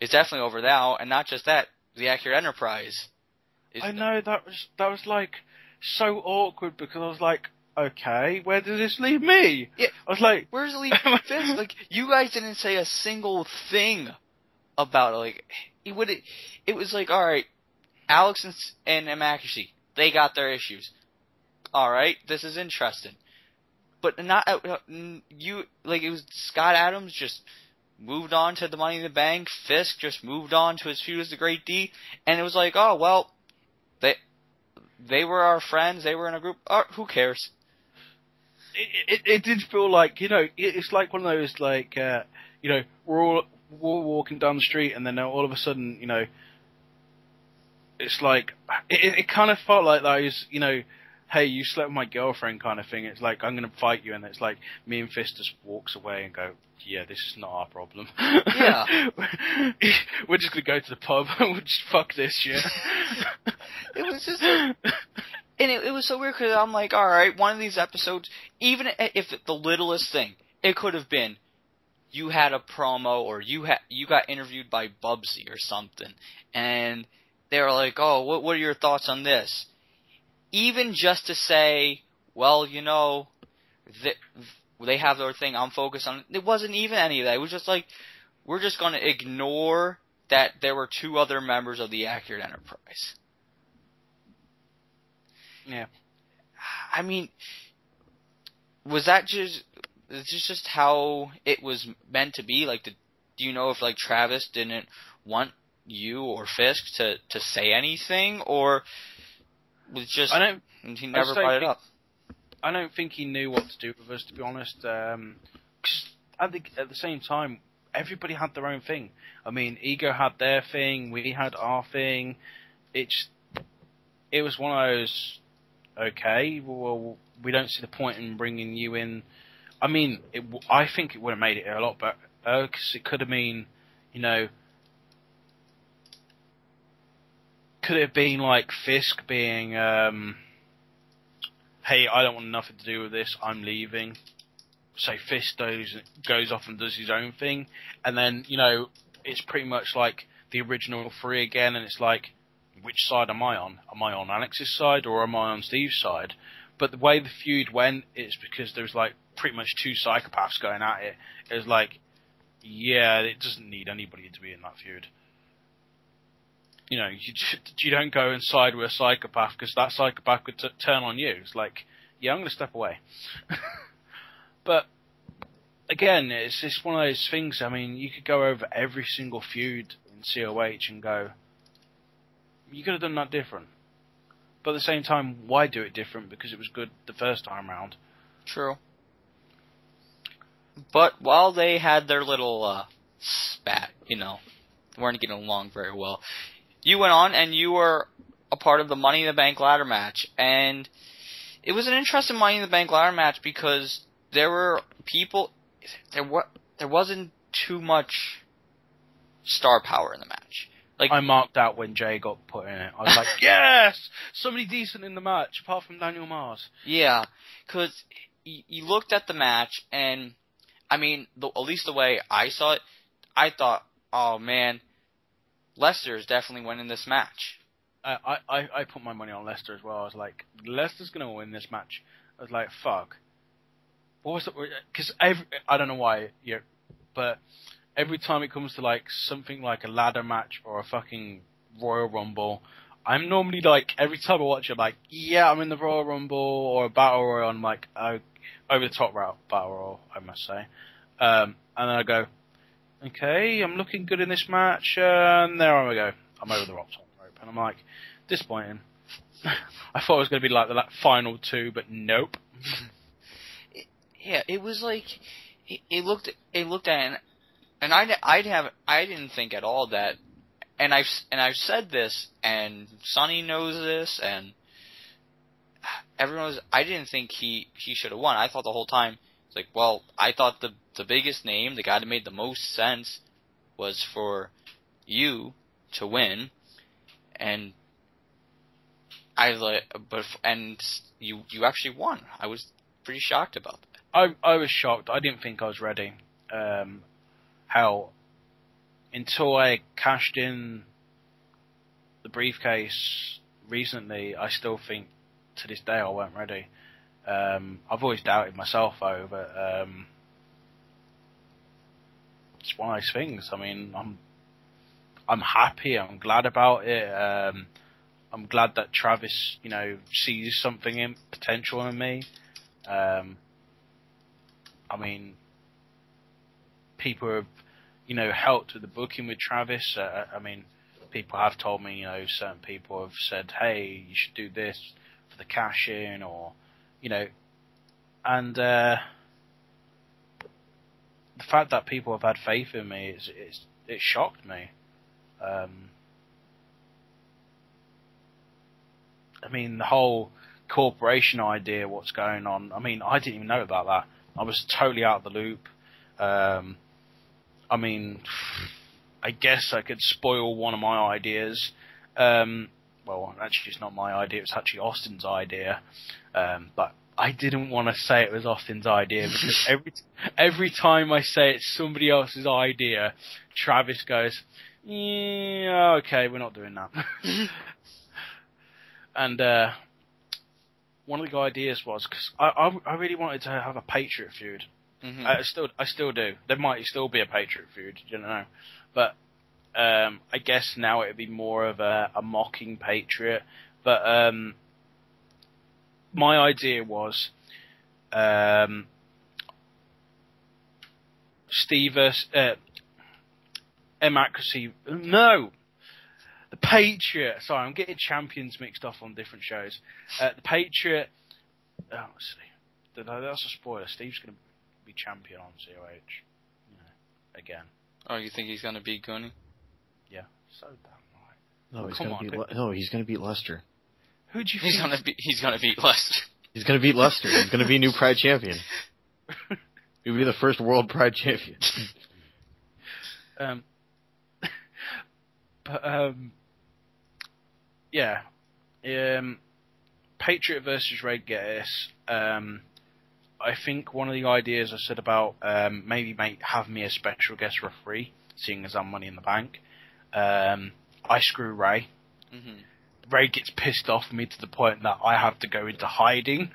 it's definitely over now, and not just that, the accurate enterprise. is- I know that was that was like so awkward because I was like, okay, where does this leave me? Yeah. I was like, Where's Lee Fisk? Like, you guys didn't say a single thing about it. Like, it would. It was like, all right, Alex and, and Imakashi, they got their issues. All right, this is interesting, but not uh, uh, you. Like, it was Scott Adams just moved on to the Money in the Bank. Fisk just moved on to his feud as the Great D, and it was like, oh well, they they were our friends. They were in a group. Uh, who cares? It, it, it did feel like you know it's like one of those like uh, you know we're all we're all walking down the street and then all of a sudden you know it's like it, it- it kind of felt like those you know hey you slept with my girlfriend kind of thing. It's like I'm gonna fight you. And it's like me and Fisk just walks away and go yeah this is not our problem. Yeah. we're just gonna go to the pub and we'll just fuck this shit. It was just, and it, it was so weird because I'm like, all right, one of these episodes, even if the littlest thing, it could have been, you had a promo or you had you got interviewed by Bubsy or something, and they were like, oh, what what are your thoughts on this? Even just to say, well, you know, th- they have their thing. I'm focused on. It wasn't even any of that. It was just like, we're just going to ignore that there were two other members of the Accurate Enterprise. Yeah I mean, was that just is this just how it was meant to be? Like, did, do you know if like Travis didn't want you or Fisk to to say anything, or was just I don't he never brought it think- up? I don't think he knew what to do with us, to be honest. Um 'cause at the at the same time, everybody had their own thing. I mean, Ego had their thing, we had our thing. It's it was one of those. Okay, well, we don't see the point in bringing you in. I mean, it, I think it would have made it a lot better because it could have been, you know, could it have been like Fisk being, um, hey, I don't want nothing to do with this, I'm leaving. So Fisk goes, goes off and does his own thing, and then, you know, it's pretty much like the original three again, and it's like, which side am I on? Am I on Alex's side or am I on Steve's side? But the way the feud went, it's because there was like pretty much two psychopaths going at it. It was like, yeah, it doesn't need anybody to be in that feud. You know, you you don't go and side with a psychopath because that psychopath could t- turn on you. It's like, yeah, I'm going to step away. but again, it's it's one of those things. I mean, you could go over every single feud in COH and go, you could have done that different. But at the same time, why do it different? Because it was good the first time round. True. But while they had their little uh, spat, you know, weren't getting along very well, you went on and you were a part of the Money in the Bank ladder match, and it was an interesting Money in the Bank ladder match because there were people, there wa- there wasn't too much star power in the match. Like I marked out when Jay got put in it. I was like, yes, somebody decent in the match, apart from Daniel Mars. Yeah, because you, you looked at the match, and I mean, the, at least the way I saw it, I thought, oh man, Lester is definitely winning this match. Uh, I, I I put my money on Leicester as well. I was like, Leicester's gonna win this match. I was like, fuck. What was it? Because I don't know why, yeah, but every time it comes to like something like a ladder match or a fucking Royal Rumble, I'm normally like every time I watch it, like yeah, I'm in the Royal Rumble or a Battle Royal. I'm like oh, over the top route Battle Royal, I must say. Um, and then I go, okay, I'm looking good in this match, and there I go. I'm over the rock top rope, and I'm like disappointing. I thought it was going to be like the like, final two, but nope. Yeah, it was like it, it looked it looked at and I I'd have I didn't think at all that and I've and I've said this and Sonny knows this and everyone was I didn't think he he should have won. I thought the whole time it's like well I thought the the biggest name the guy that made the most sense was for you to win and I like but and you you actually won. I was pretty shocked about that. I I was shocked. I didn't think I was ready. Um, how until I cashed in the briefcase recently, I still think to this day I weren't ready. Um, I've always doubted myself though, but um, it's one of those things. I mean, I'm I'm happy. I'm glad about it. Um, I'm glad that Travis, you know, sees something in potential in me. Um, I mean, people have, you know, helped with the booking with Travis. Uh, I mean, people have told me, you know, certain people have said, "Hey, you should do this for the cash in," or, you know, and uh, the fact that people have had faith in me, it's, it's it shocked me. Um, I mean, the whole corporation idea, what's going on. I mean, I didn't even know about that. I was totally out of the loop. Um, I mean, I guess I could spoil one of my ideas. Um, well, actually, it's not my idea. It's actually Austin's idea. Um, but I didn't want to say it was Austin's idea because every every time I say it's somebody else's idea, Travis goes, "Yeah, okay, we're not doing that." and uh, one of the ideas was because I, I, I really wanted to have a Patriot feud. Mm-hmm. I still I still do. There might still be a Patriot feud, you don't know, but um, I guess now it would be more of a, a mocking Patriot. But um, my idea was um, Steve uh, Democracy. No, the Patriot. Sorry, I'm getting champions mixed up on different shows. Uh, the Patriot. Oh, let's see. That's a spoiler. Steve's going to be champion on COH. You know, again. Oh, you think he's gonna beat Yeah. So damn right. No, he's Come gonna on, beat. Le- no, he's gonna beat Lester. Who do you He's think? gonna be. He's gonna beat Lester. He's gonna beat Lester. He's gonna be new Pride champion. He'll be the first world Pride champion. Um, but um, yeah, um, Patriot versus Red Gettis. Um, I think one of the ideas I said about um, maybe make have me a special guest referee, seeing as I'm Money in the Bank. Um, I screw Ray. hmm Ray gets pissed off me to the point that I have to go into hiding.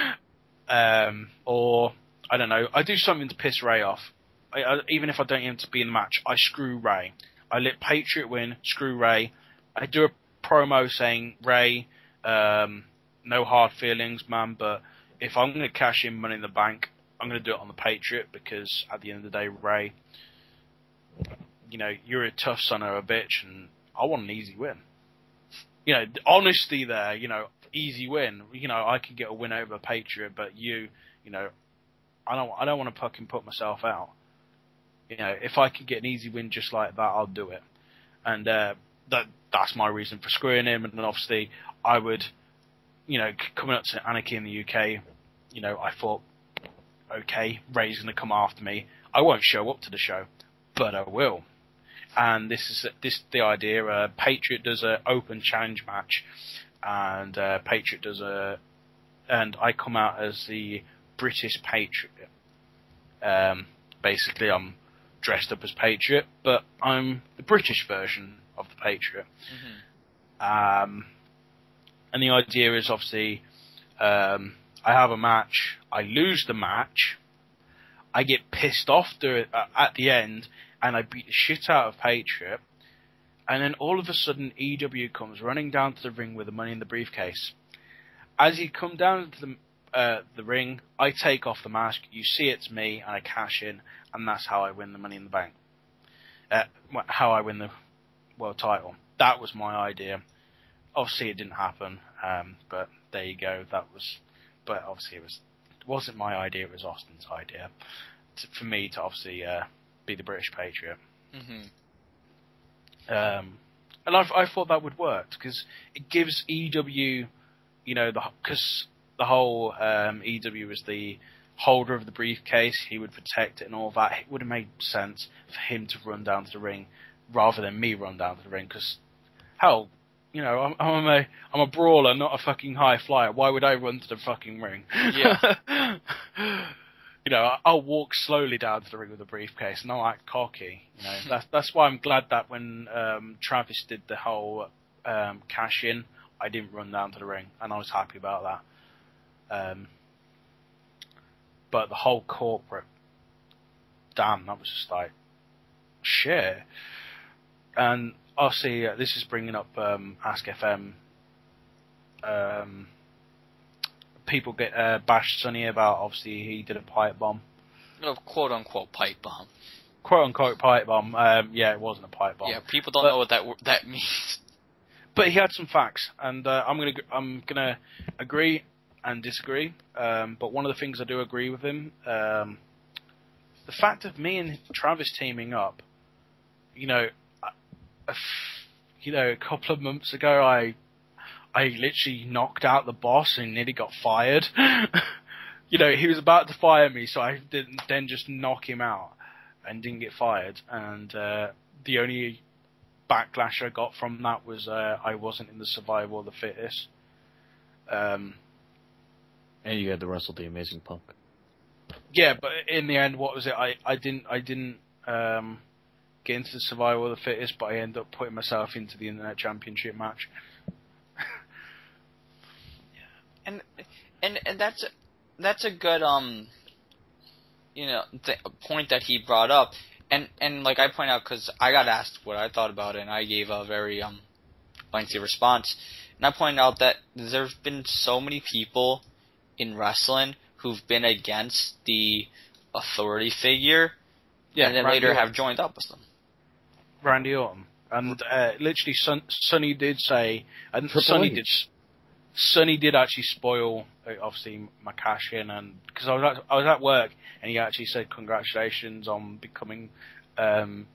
um, or, I don't know, I do something to piss Ray off. I, I, even if I don't get to be in the match, I screw Ray. I let Patriot win, screw Ray. I do a promo saying, Ray, um, no hard feelings, man, but if I'm going to cash in Money in the Bank, I'm going to do it on the Patriot because at the end of the day, Ray, you know, you're a tough son of a bitch and I want an easy win you know, honesty there, you know, easy win. You know, I could get a win over Patriot, but you, you know, I don't, I don't want to fucking put myself out. You know, if I can get an easy win just like that, I'll do it. And uh, that that's my reason for screwing him. And obviously, I would, you know, coming up to Anarchy in the UK, you know, I thought, okay, Ray's going to come after me. I won't show up to the show, but I will and this is this the idea. Uh, Patriot does an open challenge match, and uh, Patriot does a, and I come out as the British Patriot. Um, basically, I'm dressed up as Patriot, but I'm the British version of the Patriot. Um, and the idea is obviously, um, I have a match, I lose the match, I get pissed off uh, at the end, and I beat the shit out of Patriot, and then all of a sudden EW comes running down to the ring with the money in the briefcase. As he come down to the uh, the ring, I take off the mask. You see it's me, and I cash in, and that's how I win the Money in the Bank. Uh, how I win the world title. That was my idea. Obviously, it didn't happen, um, but there you go. That was, but obviously, it was it wasn't my idea. It was Austin's idea to, for me to obviously uh, be the British Patriot. hmm Um, and I, I thought that would work because it gives EW, you know, the because the whole um, EW was the holder of the briefcase. He would protect it and all that. It would have made sense for him to run down to the ring rather than me run down to the ring. Because hell, you know, I'm, I'm a I'm a brawler, not a fucking high flyer. Why would I run to the fucking ring? Yeah. you know, I'll walk slowly down to the ring with a briefcase, not act cocky. You know, that's that's why I'm glad that when um, Travis did the whole um, cash in, I didn't run down to the ring, and I was happy about that. Um, but the whole corporate, damn, that was just like shit. And obviously, uh, this is bringing up um, Ask FM. Um, people get uh, bashed Sonny about obviously he did a pipe bomb, A quote unquote pipe bomb. quote unquote pipe bomb. Um, yeah, it wasn't a pipe bomb. Yeah, people don't But- know what that that means. but he had some facts, and uh, I'm gonna I'm gonna agree and disagree. Um, but one of the things I do agree with him, um, the fact of me and Travis teaming up, you know, a- a f- you know, a couple of months ago, I I literally knocked out the boss and nearly got fired. you know, he was about to fire me, so I didn't then just knock him out and didn't get fired. And uh, the only backlash I got from that was uh, I wasn't in the survival of the fittest. Um, And you had to wrestle the Amazing Punk. yeah, but in the end, what was it? I, I didn't I didn't um, get into the survival of the fittest, but I end up putting myself into the internet championship match. and and and that's that's a good um you know th- point that he brought up and and like I point out because I got asked what I thought about it and I gave a very um lengthy response and I pointed out that there's been so many people in wrestling who've been against the authority figure yeah, and then Randy later have joined up with them. Randy Orton, and uh, literally, Son- Sonny did say, and Triple Sonny H. did, Sonny did actually spoil uh, obviously my cash in, and because I was at, I was at work, and he actually said congratulations on becoming um,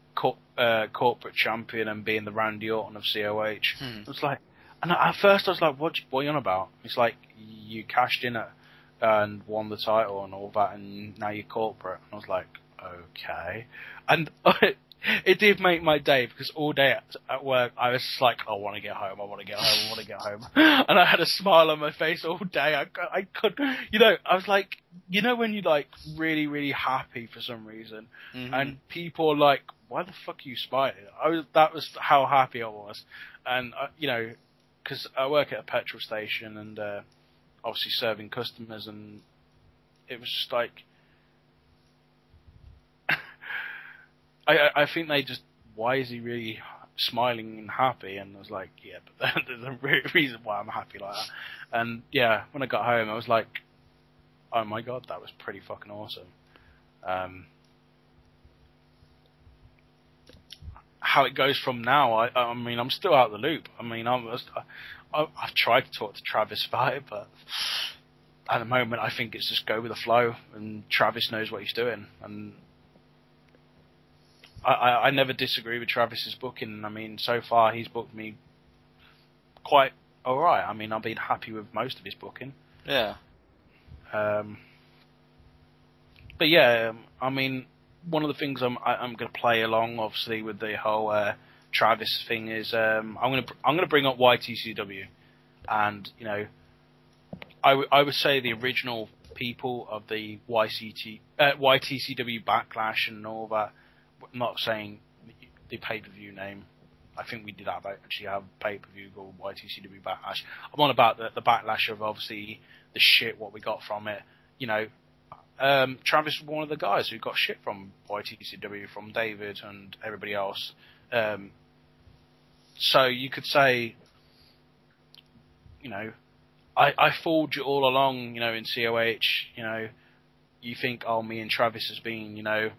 uh, corporate champion and being the Randy Orton of COH. Hmm. It was like, and at first I was like, what, what are you on about? It's like, you cashed in and won the title and all that, and now you're corporate. And I was like, okay. And it did make my day because all day at, at work I was just like, I want to get home, I want to get home, I want to get home, and I had a smile on my face all day. I, I could, you know, I was like, you know, when you're like really, really happy for some reason, Mhm. and people are like, "Why the fuck are you smiling?" I was that was how happy I was, and uh, you know, because I work at a petrol station and uh, obviously serving customers, and it was just like, I I- think they just why is he really smiling and happy? And I was like, yeah, but there's a re- reason why I'm happy like that. And yeah, when I got home, I was like, oh my god, that was pretty fucking awesome. Um, how it goes from now, I, I mean, I'm still out of the loop. I mean, I'm, I, I've tried to talk to Travis about it, but at the moment, I think it's just go with the flow, and Travis knows what he's doing, and I, I, I never disagree with Travis's booking. I mean, so far he's booked me quite all right. I mean, I've been happy with most of his booking. yeah. Um, but yeah, um, I mean, one of the things I'm I, I'm going to play along, obviously, with the whole uh, Travis thing is um, I'm going to I'm going to bring up YTCW, and you know, I, w- I would say the original people of the YCT uh, YTCW backlash and all that. Not saying the pay per view name. I think we did have actually have pay per view called YTCW backlash. I'm on about the, the backlash of obviously the shit what we got from it. You know, um, Travis was one of the guys who got shit from YTCW, from David and everybody else. Um, so you could say, you know, I, I fooled you all along, you know, in COH, you know, you think, oh, me and Travis has been, you know,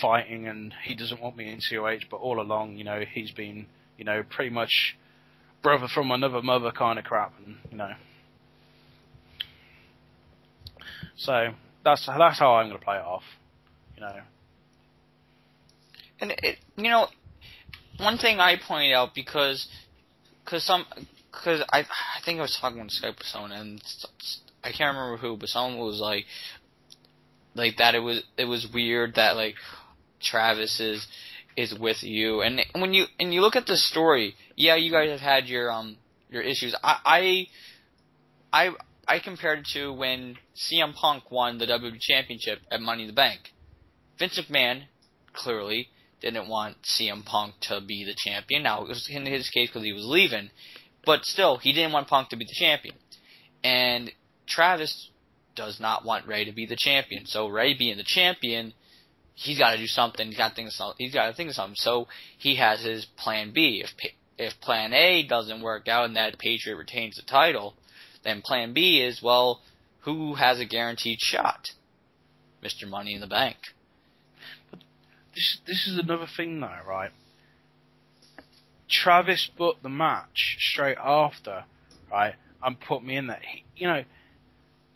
fighting and he doesn't want me in COH, but all along, you know, he's been, you know, pretty much brother from another mother kind of crap, and, you know. So that's that's how I'm going to play it off. You know. And it, you know, one thing I pointed out because, cause some, cause I, I think I was talking on Skype with someone and I can't remember who, but someone was like, like that it was, it was weird that like Travis is, is with you. And when you, and you look at the story, yeah, you guys have had your, um, your issues. I, I, I, I compared it to when CM Punk won the WWE Championship at Money in the Bank. Vince McMahon, clearly, didn't want CM Punk to be the champion. Now, it was in his case because he was leaving, but still, he didn't want Punk to be the champion. And Travis does not want Ray to be the champion. So Ray being the champion, he's got to do something. He's got to think of something. He's got to think of something. So he has his plan B. If if Plan A doesn't work out and that Patriot retains the title, then Plan B is well, who has a guaranteed shot? Mr. Money in the Bank. But This this is another thing though, right? Travis booked the match straight after, right, and put me in there. He, you know,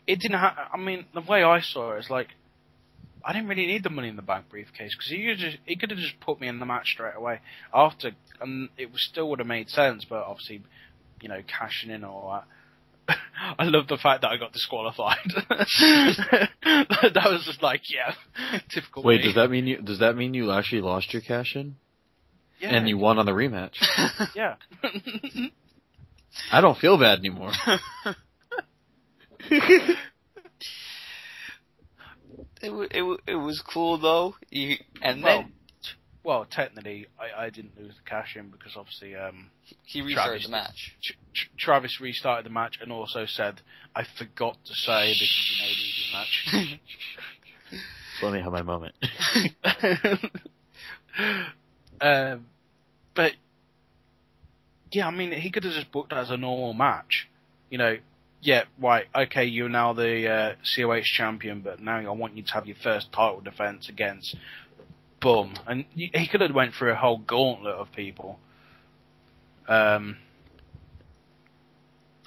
it didn't. Ha- I mean, the way I saw it is like, I didn't really need the Money in the Bank briefcase because he could just he could have just put me in the match straight away after, and it was still would have made sense. But obviously, you know, cashing in all that. I love the fact that I got disqualified. that was just like, yeah, typical. Wait, me. does that mean you does that mean you actually lost your cash in Yeah, and you won on the rematch? yeah. I don't feel bad anymore. It w- it w- it was cool though. You, and Well, then well, technically, I, I didn't lose the cash in because obviously um, he restarted Travis the match. Tr- Tr- Travis restarted the match and also said, "I forgot to say this is an ADD match." Let me have my moment. um, but yeah, I mean, he could have just booked it as a normal match. You know, yeah, right, okay, you're now the uh, COH champion, but now I want you to have your first title defense against. Boom, and he could have went through a whole gauntlet of people. Um,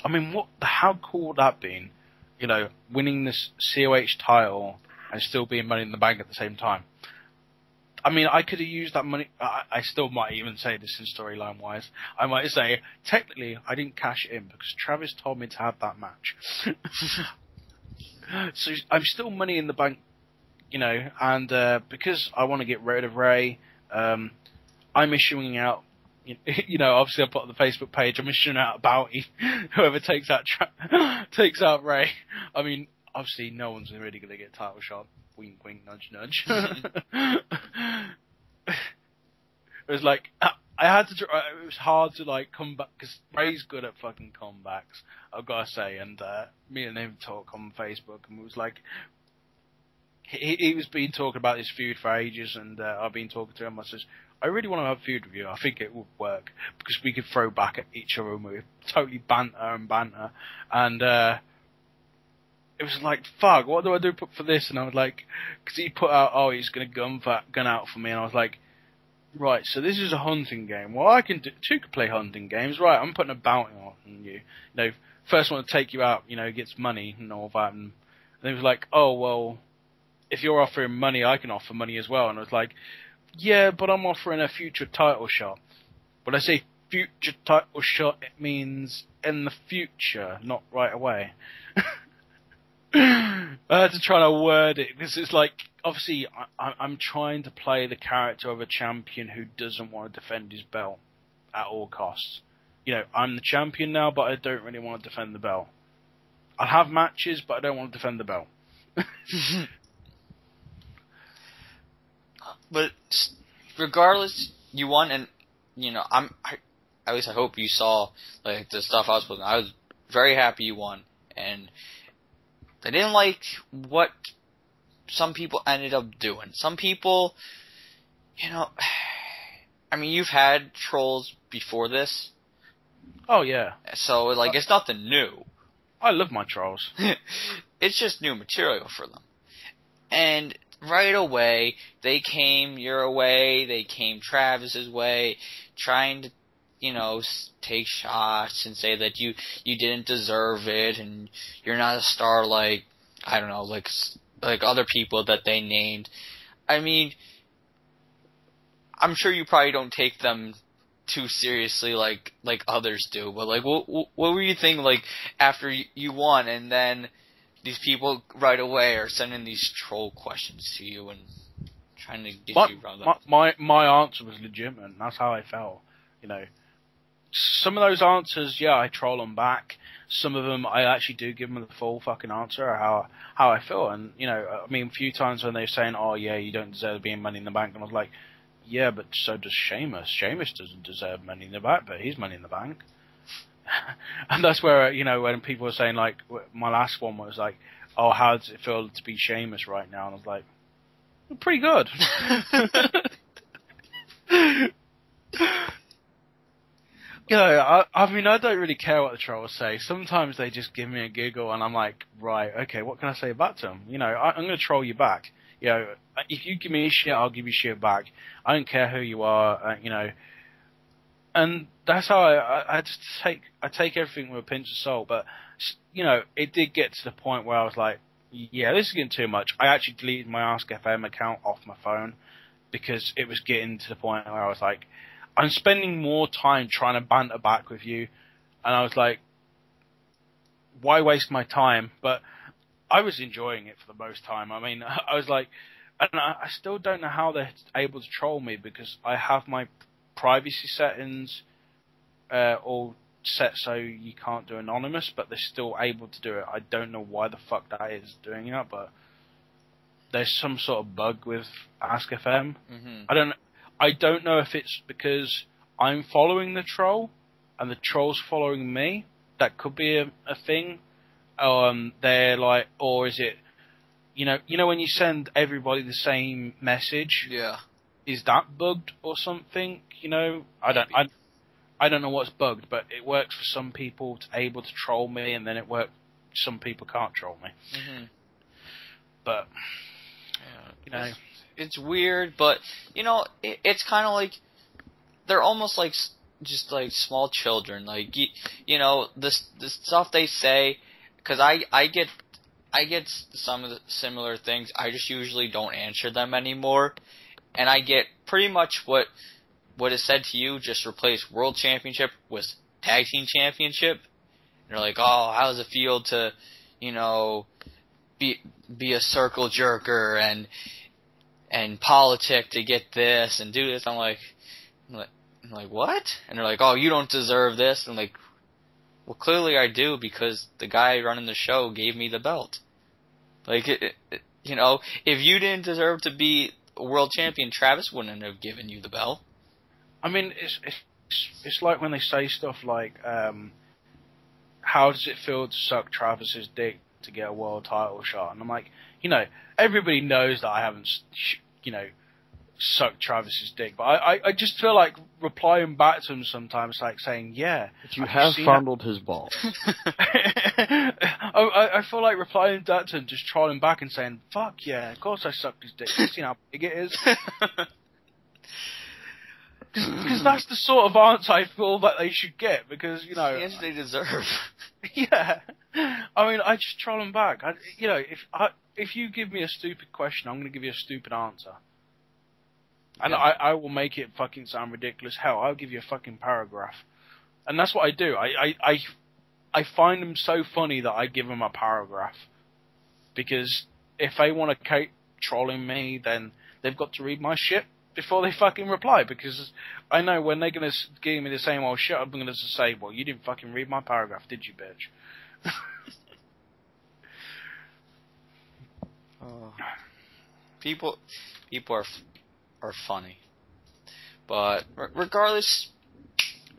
I mean, what? How cool would that been? You know, winning this COH title and still being Money in the Bank at the same time. I mean, I could have used that money. I, I still might even say this in storyline wise. I might say, technically, I didn't cash in because Travis told me to have that match. so I'm still money in the bank, you know, and uh, because I want to get rid of Ray, um, I'm issuing out. You know, obviously I put on the Facebook page. I'm issuing out a bounty. Whoever takes out tra- takes out Ray. I mean, obviously no one's really going to get title shot. Wink, wink, nudge, nudge. it was like I had to. try- It was hard to like come back because Ray's good at fucking comebacks. I've got to say, and uh, me and him talk on Facebook, and it was like he, he was been talking about this feud for ages, and uh, I've been talking to him. I says, I really want to have a feud with you. I think it would work because we could throw back at each other and we totally banter and banter, and. uh it was like, fuck, what do I do put for this? And I was like, because he put out, oh, he's going to gun, for, gun out for me. And I was like, right, so this is a hunting game. Well, I can do, two can play hunting games. Right, I'm putting a bounty on you. You know, first one to take you out, you know, gets money and all that. And, and he was like, oh, well, if you're offering money, I can offer money as well. And I was like, yeah, but I'm offering a future title shot. When I say future title shot, it means in the future, not right away. I had to try to word it because it's like obviously I, I'm trying to play the character of a champion who doesn't want to defend his belt at all costs. You know, I'm the champion now, but I don't really want to defend the belt. I have matches, but I don't want to defend the belt. but regardless, you won, and you know, I'm. I, at least I hope you saw like the stuff I was posting. I was very happy you won, and I didn't like what some people ended up doing. Some people, you know, I mean, you've had trolls before this, Oh yeah, so like it's nothing new. I love my trolls. it's just new material for them. And right away, they came your way, they came Travis's way, trying to, you know, take shots and say that you you didn't deserve it and you're not a star like I don't know, like like other people that they named. I mean, I'm sure you probably don't take them too seriously like like others do, but like what what were you thinking like after you, won and then these people right away are sending these troll questions to you and trying to get my, you riled my, my my answer was legitimate. And that's how I felt. You know, some of those answers, yeah, I troll them back. Some of them, I actually do give them the full fucking answer how how I feel. And you know, I mean, a few times when they're saying, "Oh yeah, you don't deserve being Money in the Bank," and I was like, "Yeah, but so does Sheamus. Sheamus doesn't deserve Money in the Bank, but he's Money in the Bank." and that's where you know when people are saying like, my last one was like, "Oh, how does it feel to be Sheamus right now?" And I was like, "Pretty good." You know, I, I mean, I don't really care what the trolls say. Sometimes they just give me a giggle, and I'm like, right, okay, what can I say back to them? You know, I, I'm going to troll you back. You know, if you give me shit, I'll give you shit back. I don't care who you are. Uh, you know, and that's how I, I, I just take I take everything with a pinch of salt. But you know, it did get to the point where I was like, yeah, this is getting too much. I actually deleted my Ask FM account off my phone because it was getting to the point where I was like, I'm spending more time trying to banter back with you, and I was like, why waste my time? But I was enjoying it for the most time. I mean, I was like, and I, still don't know how they're able to troll me because I have my privacy settings uh, all set so you can't do anonymous, but they're still able to do it. I don't know why the fuck that is doing that, but there's some sort of bug with Ask FM. hmm I don't I don't know if it's because I'm following the troll and the troll's following me. That could be a, a thing. Um, they're like, or is it, you know, you know when you send everybody the same message, Yeah. is that bugged or something? You know, I don't, I, I don't know what's bugged, but it works for some people to able to troll me, and then it works. Some people can't troll me, hmm but you know, It's, weird, but you know, it, it's kind of like they're almost like just like small children. Like you, you know, this the stuff they say. Because I I get I get some of the similar things. I just usually don't answer them anymore. and I get pretty much what what is said to you. Just replace World Championship with Tag Team Championship. And you're like, oh, how does it feel to, you know, be be a circle jerker and and politic to get this and do this? I'm like, I'm like, I'm like what? And they're like, oh, you don't deserve this. I'm like, well, clearly I do because the guy running the show gave me the belt. Like, it, it, you know, if you didn't deserve to be world champion, Travis wouldn't have given you the belt. I mean, it's it's it's like when they say stuff like, um, "How does it feel to suck Travis's dick to get a world title shot?" And I'm like, you know, everybody knows that I haven't, sh- you know, sucked Travis's dick, but I, I, I just feel like replying back to him sometimes, like saying, "Yeah, But you Have have you seen fondled his balls. I, oh, I I feel like replying back to him, just trolling back and saying, "Fuck yeah, of course I sucked his dick. You seen how big it is." Because that's the sort of answer I feel that they should get. Because you know, Yes, they deserve. yeah. I mean, I just troll them back. I, you know, if I, if you give me a stupid question, I'm going to give you a stupid answer. And Yeah. I, I will make it fucking sound ridiculous. Hell, I'll give you a fucking paragraph. And that's what I do. I, I, I, I find them so funny that I give them a paragraph. Because if they want to keep trolling me, then they've got to read my shit before they fucking reply. Because I know when they're going to give me the same old shit, I'm going to say, well, you didn't fucking read my paragraph, did you, bitch? Oh. People, people are are funny, but regardless,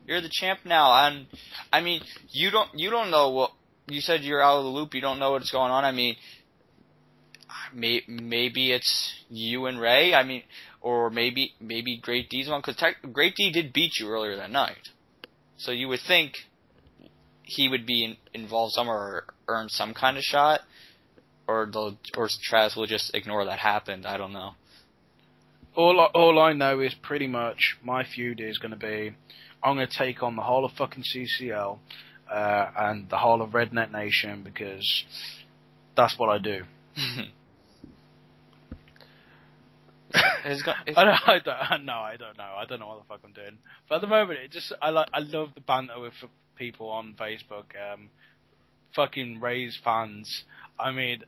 you're the champ now. And I mean, you don't you don't know what you said. You're out of the loop. You don't know what's going on. I mean, may, maybe it's you and Ray. I mean, or maybe maybe Great D's one because Great D did beat you earlier that night. So you would think he would be in, involved somewhere or earn some kind of shot or they'll or Travis will just ignore that happened. I don't know. All I, all I know is pretty much my feud is going to be I'm going to take on the whole of fucking CCL uh, and the whole of Redneck Nation because that's what I do. It's I don't, I don't, no, I don't know. I don't know what the fuck I'm doing. But at the moment, it just I like I love the banter with people on Facebook. Um, fucking Rays fans. I mean,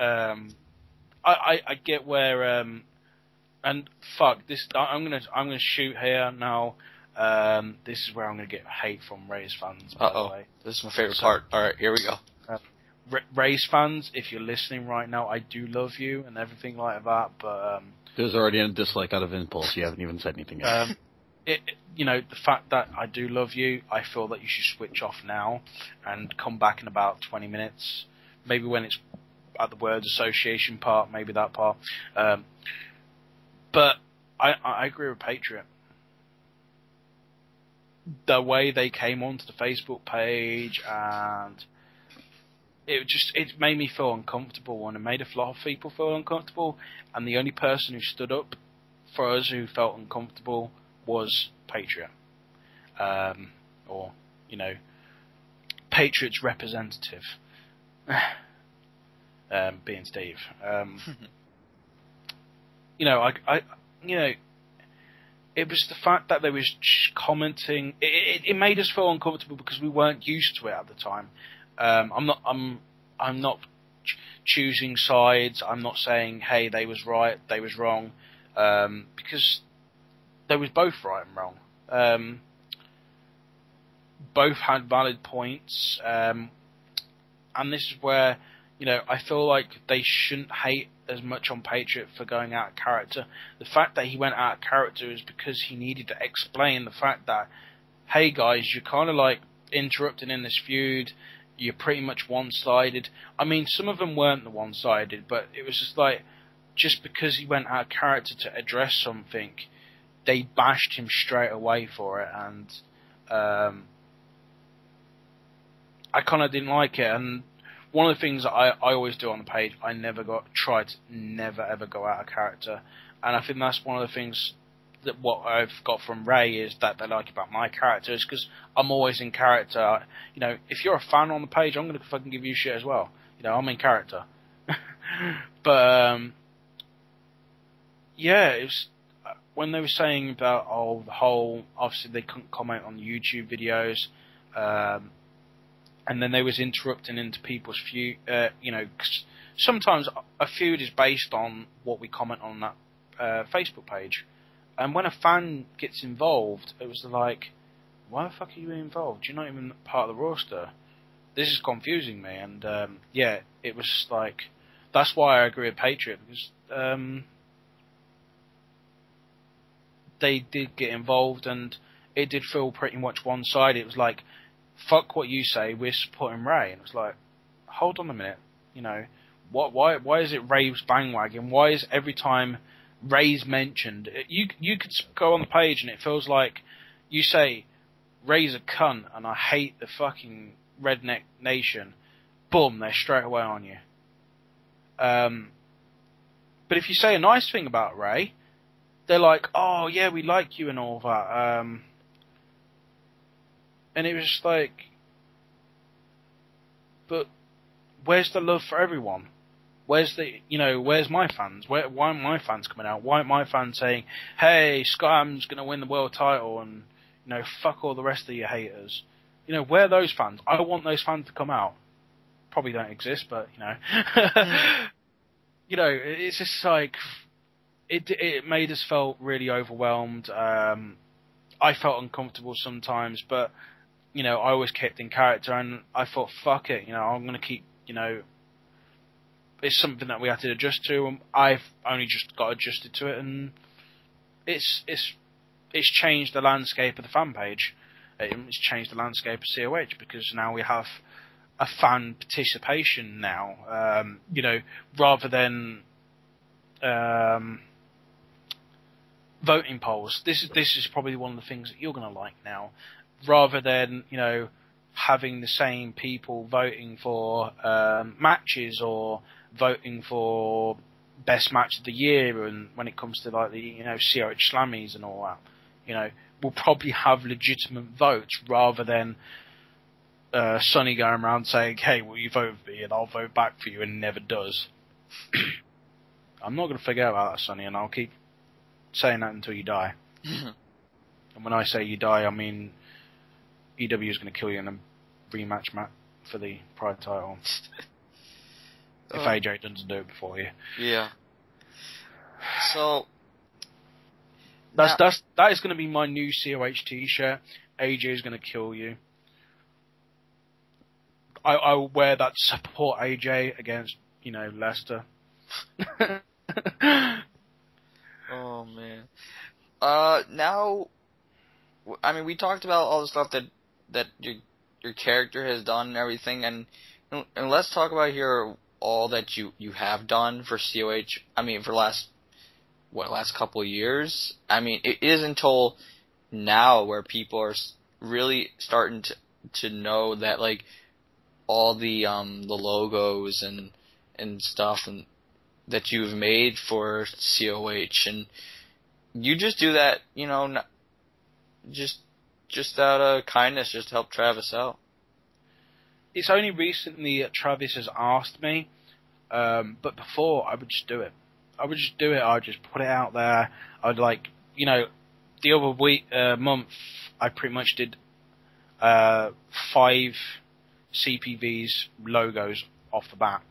um, I, I I get where um, and fuck this. I- I'm gonna I'm gonna shoot here now. Um, this is where I'm gonna get hate from Rays fans. By Uh-oh. the way. this is my favorite So- part. All right, here we go. Ra- Rays fans, if you're listening right now, I do love you and everything like that. But um, There's already a dislike out of impulse. You haven't even said anything yet. um, it, it- you know, the fact that I do love you, I feel that you should switch off now and come back in about 20 minutes. Maybe when it's at the words association part, maybe that part. Um, but I, I agree with Patriot. The way they came onto the Facebook page and it just it made me feel uncomfortable and it made a lot of people feel uncomfortable and the only person who stood up for us who felt uncomfortable was Patriot. Um, or, you know, Patriot's representative. um, being Steve. Um, you know, I, I, you know, it was the fact that they was commenting. It, it, it made us feel uncomfortable because we weren't used to it at the time. Um, I'm not. I'm. I'm not ch- choosing sides. I'm not saying, hey, they was right, they was wrong, um, because they was both right and wrong. Um, both had valid points, um, and this is where you know I feel like they shouldn't hate as much on Patriot for going out of character. The fact that he went out of character is because he needed to explain the fact that, hey guys, you're kind of like interrupting in this feud. You're pretty much one-sided. I mean, some of them weren't the one-sided, but it was just like, just because he went out of character to address something, they bashed him straight away for it, and um, I kind of didn't like it. And one of the things that I, I always do on the page, I never got try to never ever go out of character, and I think that's one of the things that what I've got from Ray is that they like about my character is because I'm always in character. You know, if you're a fan on the page, I'm gonna fucking give you shit as well. You know, I'm in character. but um, yeah, it was uh, when they were saying about oh the whole obviously they couldn't comment on YouTube videos, um, and then they was interrupting into people's feud. Uh, you know, sometimes a feud is based on what we comment on that uh, Facebook page, and when a fan gets involved, it was like, why the fuck are you involved? You're not even part of the roster. This is confusing me, and um, yeah, it was like that's why I agree with Patriot because um, they did get involved, and it did feel pretty much one sided. It was like, fuck what you say, we're supporting Ray, and it was like, hold on a minute, you know, what? Why? Why is it Ray's bandwagon? Why is every time Ray's mentioned, you you could go on the page and it feels like you say Ray's a cunt and I hate the fucking redneck nation. Boom, they're straight away on you. Um, but if you say a nice thing about Ray, they're like, "Oh yeah, we like you and all that." Um, and it was just like, but where's the love for everyone? Where's the, you know, where's my fans? Where, why aren't my fans coming out? Why aren't my fans saying, "Hey, Scott Adams's going to win the world title," and you know, fuck all the rest of your haters? You know, where are those fans? I want those fans to come out. Probably don't exist, but you know, you know, it's just like it. It made us felt really overwhelmed. Um, I felt uncomfortable sometimes, but you know, I always kept in character, and I thought, fuck it, you know, I'm gonna keep, you know, it's something that we had to adjust to. And I've only just got adjusted to it, and it's it's it's changed the landscape of the fan page. It's changed the landscape of COH because now we have a fan participation now. Um, you know, rather than um, voting polls. This is this is probably one of the things that you're going to like now, rather than you know having the same people voting for um, matches or voting for best match of the year, and when it comes to like the you know COH Slammies and all that, you know, we'll probably have legitimate votes rather than. Uh, Sonny going around saying, "Hey, will you vote for me, and I'll vote back for you," and never does. I'm not going to forget about that, Sonny, and I'll keep saying that until you die. And when I say you die, I mean EW is going to kill you in a rematch match for the Pride title. if Oh. AJ doesn't do it before you, Yeah. So that's Now- that's that is going to be my new COH T-shirt. AJ is going to kill you. I I will wear that to support AJ against you know Leicester. Oh man. Uh, now, I mean, we talked about all the stuff that that your your character has done and everything, and and let's talk about here all that you you have done for COH. I mean, for last what last couple years. I mean, it is until now where people are really starting to to know that like all the um the logos and and stuff and that you've made for COH and you just do that, you know, just just out of kindness, just help Travis out. it's only recently that Travis has asked me, um, but before I would just do it. I would just do it. I'd just put it out there. I'd like, you know, the other week, uh, month, I pretty much did uh, five CPVs logos off the bat.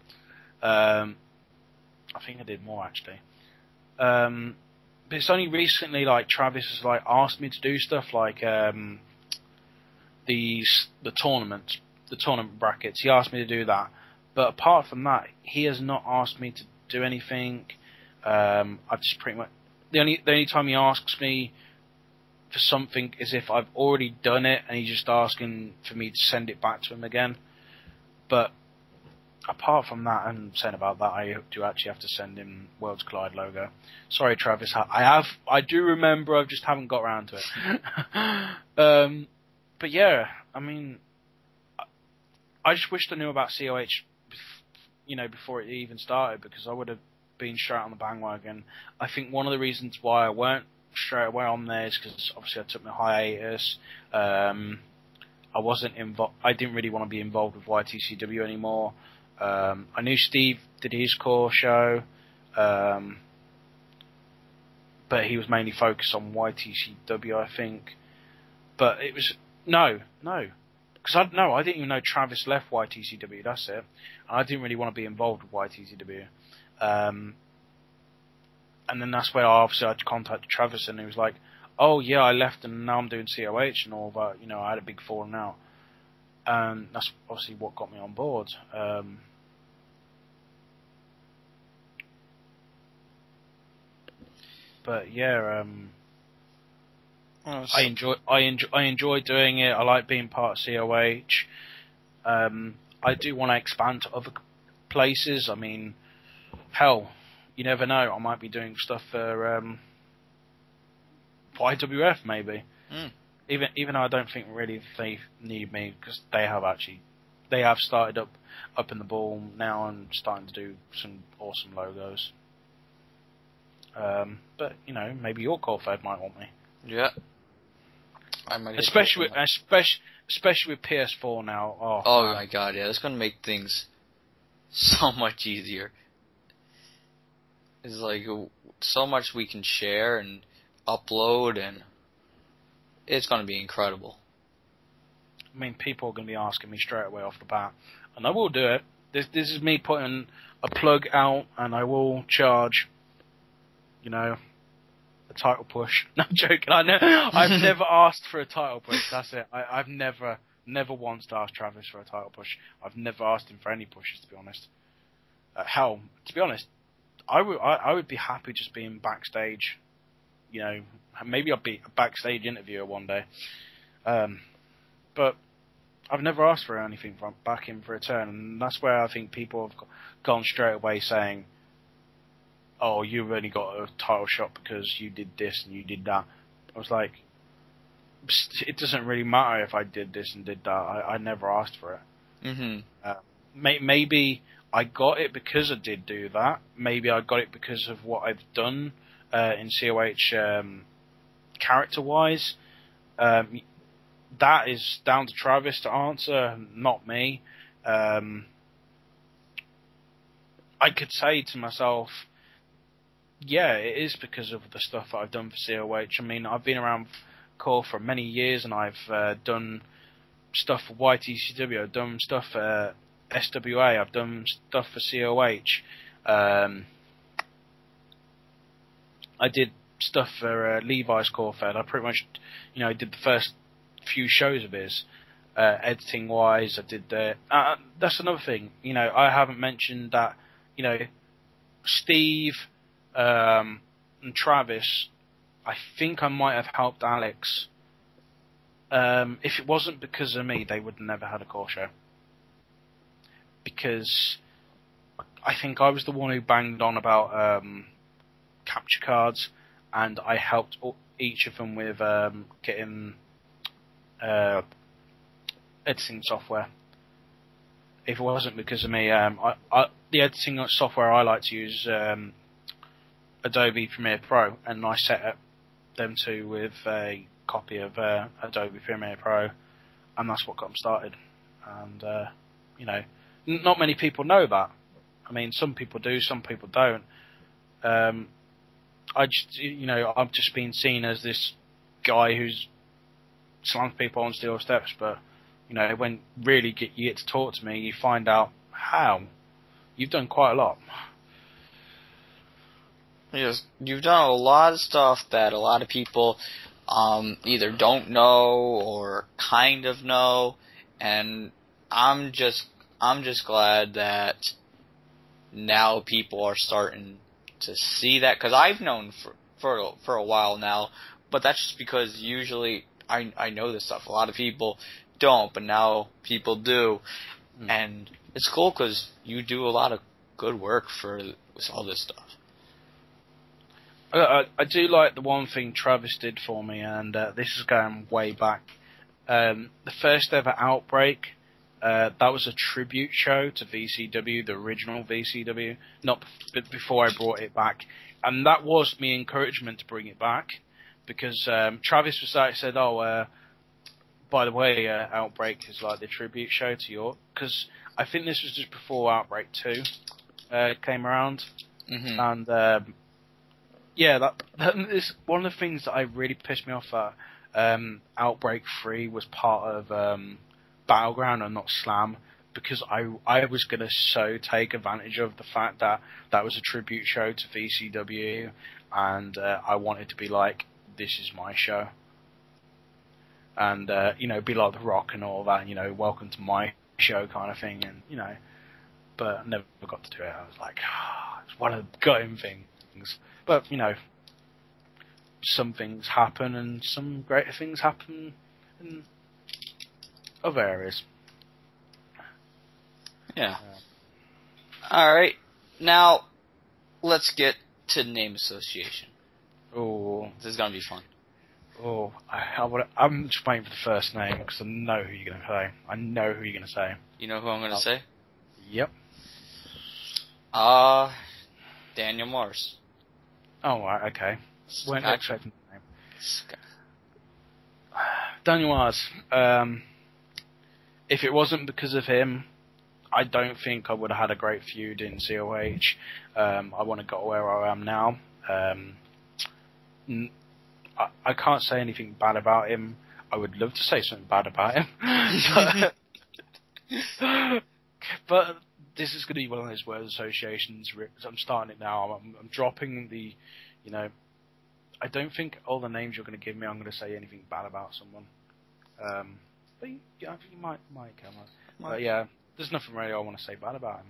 Um, I think I did more actually. Um, but it's only recently like Travis has like asked me to do stuff like um, these the tournaments the tournament brackets. He asked me to do that, but apart from that, he has not asked me to do anything. Um, I've just pretty much the only the only time he asks me for something is if I've already done it and he's just asking for me to send it back to him again. But apart from that, and saying about that, I do actually have to send him Worlds Collide logo. Sorry, Travis. I have, I do remember. I just haven't got around to it. um, but yeah, I mean, I- I just wished I knew about COH, you know, before it even started because I would have been straight on the bandwagon. I think one of the reasons why I weren't straight away on there is because obviously I took my hiatus. Um, I wasn't involved. I didn't really want to be involved with YTCW anymore. Um, I knew Steve did his core show. Um, but he was mainly focused on YTCW, I think. But it was no, no, because I no, I didn't even know Travis left YTCW. That's it. And I didn't really want to be involved with YTCW. Um, and then that's where I obviously I contacted Travis, and he was like, "Oh yeah, I left, and now I'm doing COH and all that. You know, I had a big falling out." And that's obviously what got me on board. Um, but yeah, um, I enjoy I enjoy I enjoy doing it. I like being part of COH. Um, I do want to expand to other places. I mean, hell, you never know. I might be doing stuff for um, for IWF maybe. Mm. Even even though I don't think really they need me because they have actually they have started up up in the ball now and starting to do some awesome logos. Um, but you know, maybe your CAW fed might want me. yeah. Especially with especially especially with PS4 now. Oh. Oh man. my god, yeah, that's gonna make things so much easier. It's like so much we can share and upload, and it's gonna be incredible. I mean, people are going to be asking me straight away off the bat, and I will do it. This this is me putting a plug out, and I will charge. You know, a title push. No I'm joking. I know I've never asked for a title push. That's it. I, I've never never once asked Travis for a title push. I've never asked him for any pushes, to be honest. Uh, hell, to be honest, I would I, I would be happy just being backstage. You know, maybe I'll be a backstage interviewer one day. Um, but I've never asked for anything from back in return, and that's where I think people have gone straight away saying, "Oh, you've only got a title shot because you did this and you did that." I was like, "It doesn't really matter if I did this and did that. I, I never asked for it. Mm-hmm. May, maybe I got it because I did do that. Maybe I got it because of what I've done uh, in COH um, character-wise. Um, that is down to Travis to answer, not me. Um, I could say to myself, yeah, it is because of the stuff that I've done for COH. I mean, I've been around CAW for many years, and I've uh, done stuff for YTCW. I've done stuff for SWA. I've done stuff for COH. Um, I did stuff for uh, Levi's CAW Fed. I pretty much, you know, did the first few shows of his. Uh, editing wise, I did the. Uh, that's another thing. You know, I haven't mentioned that. You know, Steve um, and Travis. I think I might have helped Alex. Um, if it wasn't because of me, they would have never had a CAW show. Because I think I was the one who banged on about um, capture cards, and I helped each of them with um, getting uh, editing software. If it wasn't because of me, um, I, I, the editing software I like to use um, Adobe Premiere Pro, and I set up them two with a copy of uh, Adobe Premiere Pro, and that's what got them started. And uh, you know, not many people know that. I mean, some people do, some people don't. Um, I just, you know, I've just been seen as this guy who's slams people on steel steps, but you know, when really get you get to talk to me, you find out how you've done quite a lot. Yes, you've done a lot of stuff that a lot of people um, either don't know or kind of know, and I'm just I'm just glad that now people are starting to see that because I've known for for for a while now, but that's just because usually I I know this stuff. A lot of people don't, but now people do, Mm. and it's cool because you do a lot of good work for with all this stuff. I, I, I do like the one thing Travis did for me, and uh, this is going way back. Um, the first ever Outbreak, uh, that was a tribute show to VCW, the original VCW, not b- before I brought it back. And that was me encouragement to bring it back, because um, Travis was like, said, oh, uh, by the way, uh, Outbreak is like the tribute show to York, because I think this was just before Outbreak 2 uh, came around hmm and um, yeah, that, that is one of the things that I really pissed me off at um, Outbreak Three was part of um, Battleground and not Slam because I I was gonna so take advantage of the fact that that was a tribute show to VCW, and uh, I wanted to be like, this is my show, and uh, you know, be like The Rock and all that, you know, welcome to my show kind of thing, and you know, but I never got to do it. I was like, ah, it's one of the gutting things, but you know, some things happen and some greater things happen in other areas. Yeah. All right. Now, let's get to name association. Oh, This is gonna be fun. oh, I, I I'm just waiting for the first name because I know who you're going to say. I know who you're going to say. You know who I'm gonna Oh. say? Yep. Uh Daniel Mars. Oh, right, okay. Weren't expecting the name. Daniel Mars. Um, if it wasn't because of him, I don't think I would have had a great feud in COH. Um, I want to get where I am now. Um, I, I can't say anything bad about him. I would love to say something bad about him. but, but this is going to be one of those word associations. I'm starting it now. I'm, I'm dropping the, you know, I don't think all the names you're going to give me, I'm going to say anything bad about someone. Um, but you, yeah, I think you might, might come up. But yeah, there's nothing really I want to say bad about him.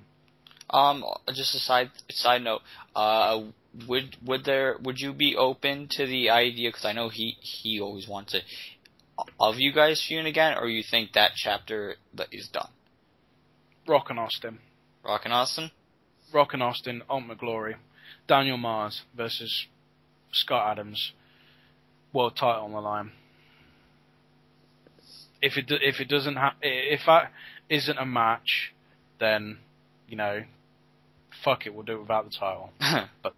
Um, just a side side note. Uh, would would there would you be open to the idea? Because I know he he always wants it. Of you guys feuding again, or you think that chapter that is done? Rock and Austin. Rock and Austin. Rock and Austin, Aunt McGlory. Daniel Mars versus Scott Adams. World title on the line. If it if it doesn't ha- if that isn't a match, then you know, fuck it, we'll do it without the title. but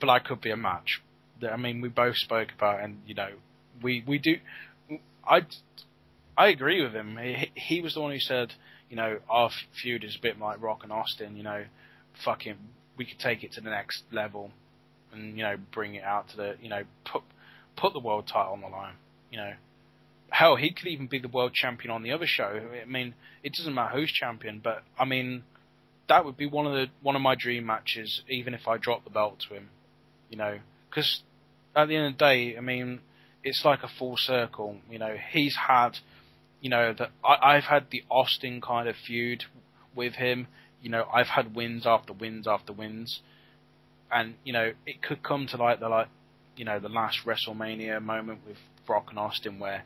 but that could be a match. I mean, we both spoke about, and you know, we we do. I I agree with him. He, he was the one who said, you know, our feud is a bit like Rock and Austin. You know, fucking, we could take it to the next level, and you know, bring it out to the, you know, put put the world title on the line. You know, hell, he could even be the world champion on the other show. I mean, it doesn't matter who's champion, but I mean, that would be one of the one of my dream matches, even if I drop the belt to him. You know, because at the end of the day, I mean, it's like a full circle. You know, he's had, you know, that I've had the Austin kind of feud with him. You know, I've had wins after wins after wins, and you know, it could come to like the like, you know, the last WrestleMania moment with Brock and Austin where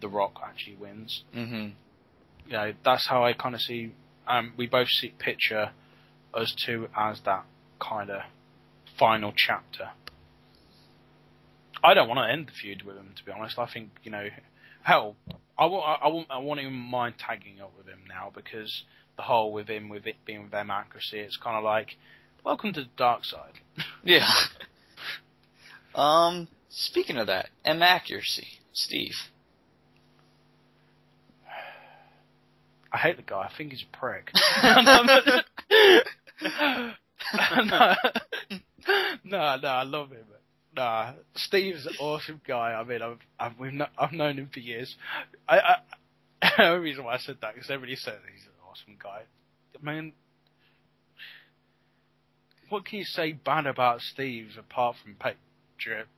The Rock actually wins mm-hmm. you know, that's how I kind of see. Um, we both see picture us two as that kind of final chapter. I don't want to end the feud with him, to be honest. I think you know, hell, I won't, I won't, I won't even mind tagging up with him now because the whole with him, with it being with them accuracy, it's kind of like, welcome to the dark side. Yeah. um, speaking of that, M accuracy, Steve. I hate the guy. I think he's a prick. no, no, no, I love him. Nah, Steve's an awesome guy. I mean, I've I've, we've kno- I've known him for years. I, I the only reason why I said that because everybody says he's an awesome guy. I mean, what can you say bad about Steve apart from Patriot's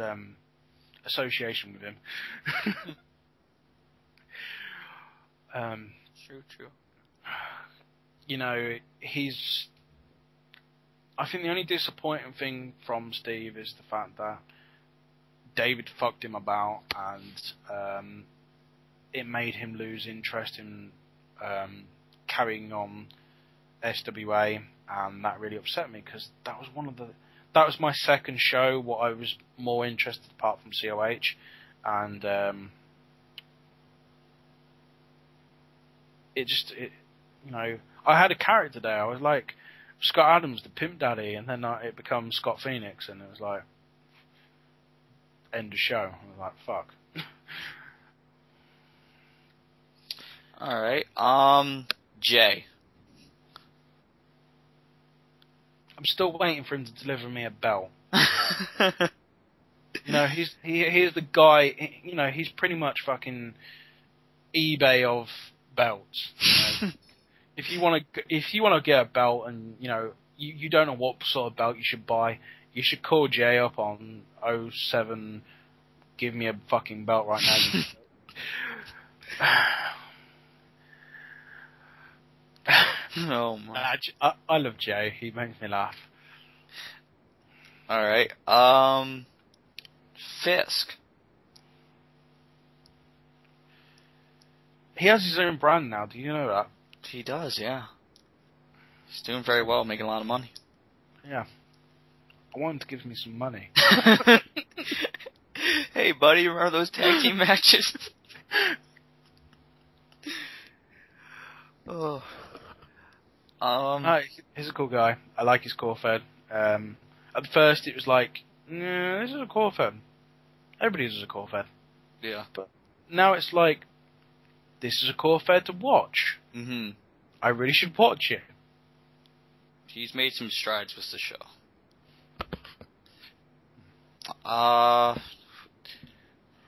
um, association with him? Um, True, true. you know, he's. I think the only disappointing thing from Steve is the fact that David fucked him about, and um, it made him lose interest in um, carrying on SWA, and that really upset me because that was one of the. That was my second show. What I was more interested apart from COH, and um, it just it, you know, I had a character there. I was like Scott Adams, the pimp daddy, and then it becomes Scott Phoenix, and it was like end of show. I was like, fuck. All right. Um, Jay. I'm still waiting for him to deliver me a bell. You know, he's he he's the guy. You know, he's pretty much fucking eBay of belts. You know? if you want to, if you want to get a belt, and you know, you you don't know what sort of belt you should buy, you should call Jay up on 07 Give me a fucking belt right now. oh my. I- I love Jay. He makes me laugh. All right. Um, Fisk. He has his own brand now. Do you know that? He does, yeah. He's doing very well, making a lot of money. Yeah. I want him to give me some money. hey, buddy, remember those tag team matches? oh. Um. No, he's a cool guy. I like his CAW fed. Um, at first, it was like, nah, this is a CAW fed. Everybody uses a CAW fed. yeah. But Now it's like, this is a CAW fed to watch. hmm I really should watch it. He's made some strides with the show. Uh,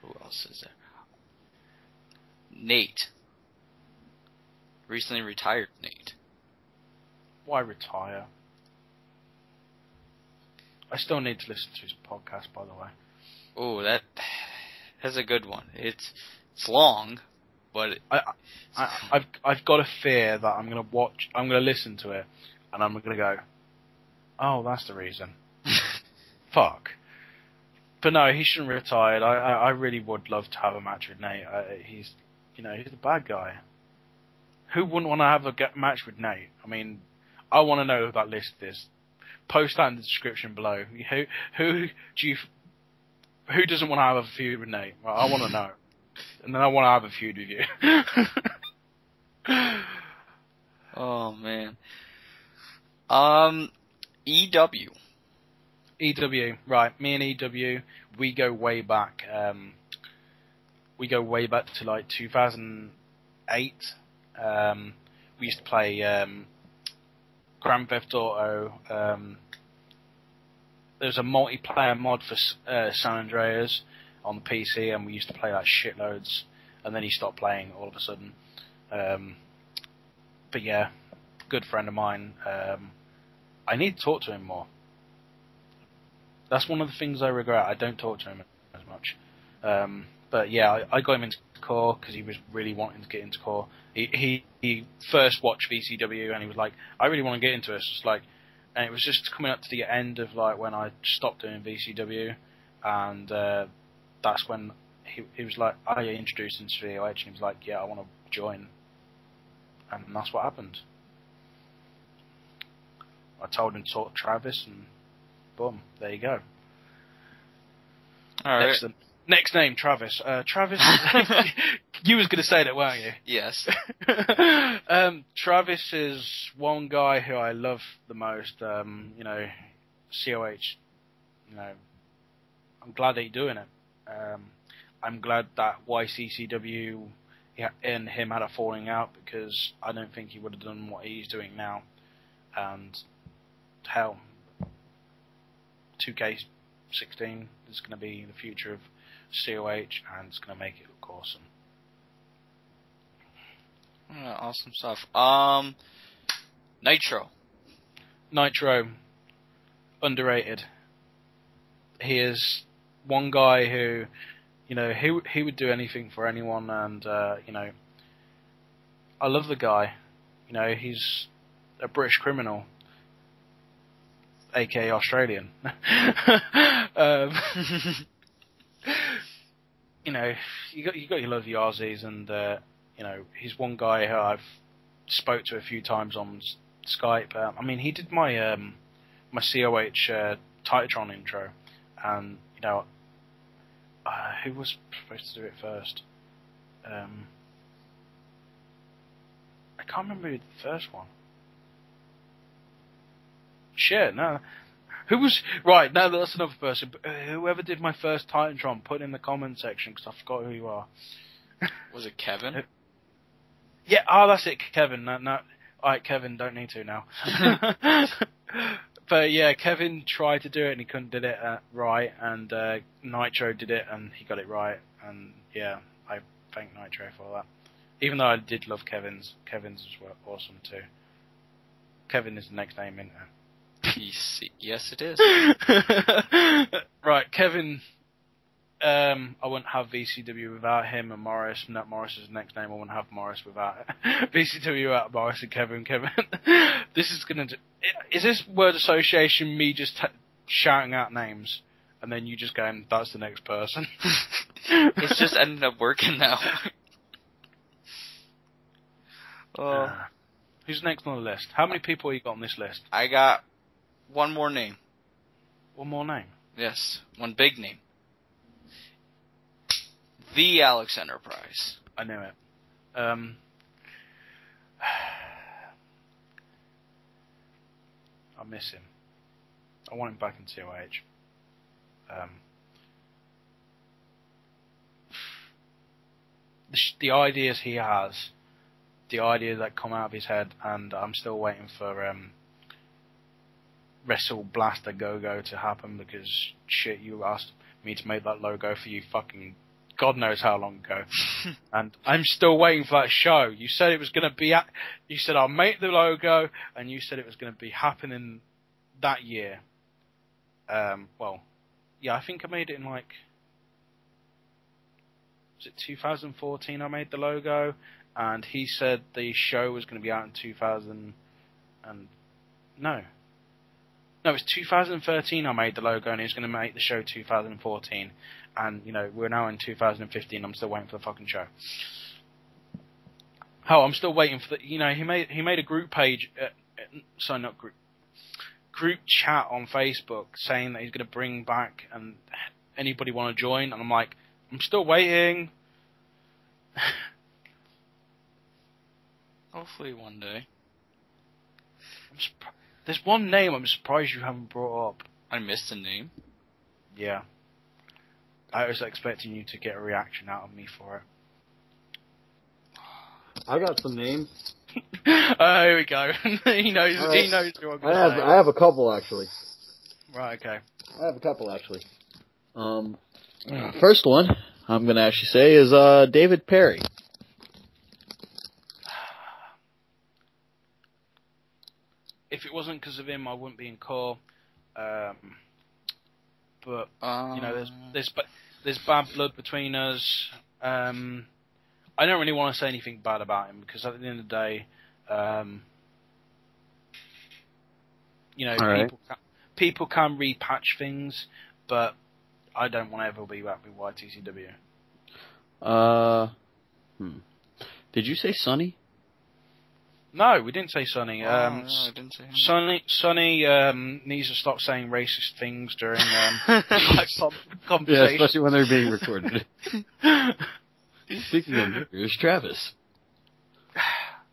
who else is there? Nate. Recently retired Nate. Why retire? I still need to listen to his podcast, by the way. Oh, that that's a good one. It's it's long, but I, I, I've I've got a fear that I'm gonna watch, I'm gonna listen to it, and I'm gonna go, oh, that's the reason. Fuck. But no, he shouldn't retire. I, I I really would love to have a match with Nate. I, he's, you know, he's the bad guy. Who wouldn't want to have a ge- match with Nate? I mean, I want to know who that list is. Post that in the description below. Who who do you who doesn't want to have a feud with Nate? I want to know, and then I want to have a feud with you. oh man. Um, EW. EW, right? Me and EW, we go way back. Um, we go way back to like 2008. Um, we used to play um, Grand Theft Auto. Um, there's a multiplayer mod for uh, San Andreas on the PC, and we used to play that shitloads. And then he stopped playing all of a sudden. Um, but yeah, good friend of mine. Um, I need to talk to him more. That's one of the things I regret. I don't talk to him as much. Um, but yeah, I, I got him into CAW because he was really wanting to get into CAW. He, he he first watched VCW and he was like, I really want to get into it. It's like, and it was just coming up to the end of like when I stopped doing VCW, and uh, that's when he he was like, I introduced him to COH and he was like, yeah, I want to join, and that's what happened. I told him to talk to Travis and boom, there you go. All right. Next, next name, Travis. Uh, Travis, you was going to say that, weren't you? Yes. um, Travis is one guy who I love the most. Um, you know, COH. You know, I'm glad that he's doing it. Um, I'm glad that YCCW and him had a falling out because I don't think he would have done what he's doing now. And hell, 2K16 is going to be the future of COH, and it's going to make it look awesome. Yeah, awesome stuff. Um, Nitro. Nitro, underrated. He is one guy who, you know, he he would do anything for anyone, and uh, you know, I love the guy. You know, he's a British criminal, aka Australian. um, you know, you got you got your love your Aussies, and uh, you know, he's one guy who I've spoke to a few times on Skype. Um, I mean, he did my um, my COH uh, intro, and know, uh, who was supposed to do it first? Um, I can't remember who did the first one. Shit, no. Who was right? No, that's another person. But, uh, whoever did my first Titantron, put in the comment section because I forgot who you are. Was it Kevin? Yeah, oh, that's it, Kevin. No, no, all right, Kevin, don't need to now. but yeah, Kevin tried to do it and he couldn't did it uh, right, and uh, Nitro did it and he got it right, and yeah, I thank Nitro for that. Even though I did love Kevin's, Kevin's was awesome too. Kevin is the next name in PC. Yes, it is. right, Kevin. Um, I wouldn't have VCW without him and Morris. Not the next name. I wouldn't have Morris without VCW without Morris and Kevin. Kevin. this is gonna. Do, is this word association me just t- shouting out names and then you just going, "That's the next person." it's just ended up working now. oh, Uh, who's next on the list? How many people have you got on this list? I got one more name. One more name. Yes, one big name. The Alex Enterprise. I knew it. Um, I miss him. I want him back in COH. Um, the, the ideas he has, the ideas that come out of his head, and I'm still waiting for um, Wrestle Blaster Go Go to happen because shit, you asked me to make that logo for you fucking God knows how long ago and I'm still waiting for that show. You said it was going to be at, you said I'll make the logo, and you said it was going to be happening that year. Um, well, yeah, I think I made it in like, was it 2014? I made the logo, and he said the show was going to be out in 2000, and no, no, it was 2013. I made the logo, and he was going to make the show 2014 and you know we're now in 2015. I'm still waiting for the fucking show. Oh, I'm still waiting for the. You know, he made he made a group page. Uh, uh, sorry, not group. Group chat on Facebook saying that he's going to bring back and anybody want to join, and I'm like, I'm still waiting. Hopefully one day. There's one name I'm surprised you haven't brought up. I missed the name. Yeah. I was expecting you to get a reaction out of me for it. I got some names. oh, here we go. he knows. He knows who I'm I have say. I have a couple actually. Right. Okay. I have a couple actually. Um, first one I'm gonna actually say is uh David Perry. If it wasn't because of him, I wouldn't be in CAW. Um, but Um, you know, there's there's ba- there's bad blood between us. Um, I don't really want to say anything bad about him because at the end of the day, um, you know, right. people can, people can repatch things, but I don't want to ever be back with YTCW. Uh, hmm. Did you say Sonny? No, we didn't say Sonny. oh, Um, no, I didn't say him. Sonny, Sonny um, needs to stop saying racist things during um, like, com- Yeah, conversation. especially when they're being recorded. Speaking of niggers, Travis.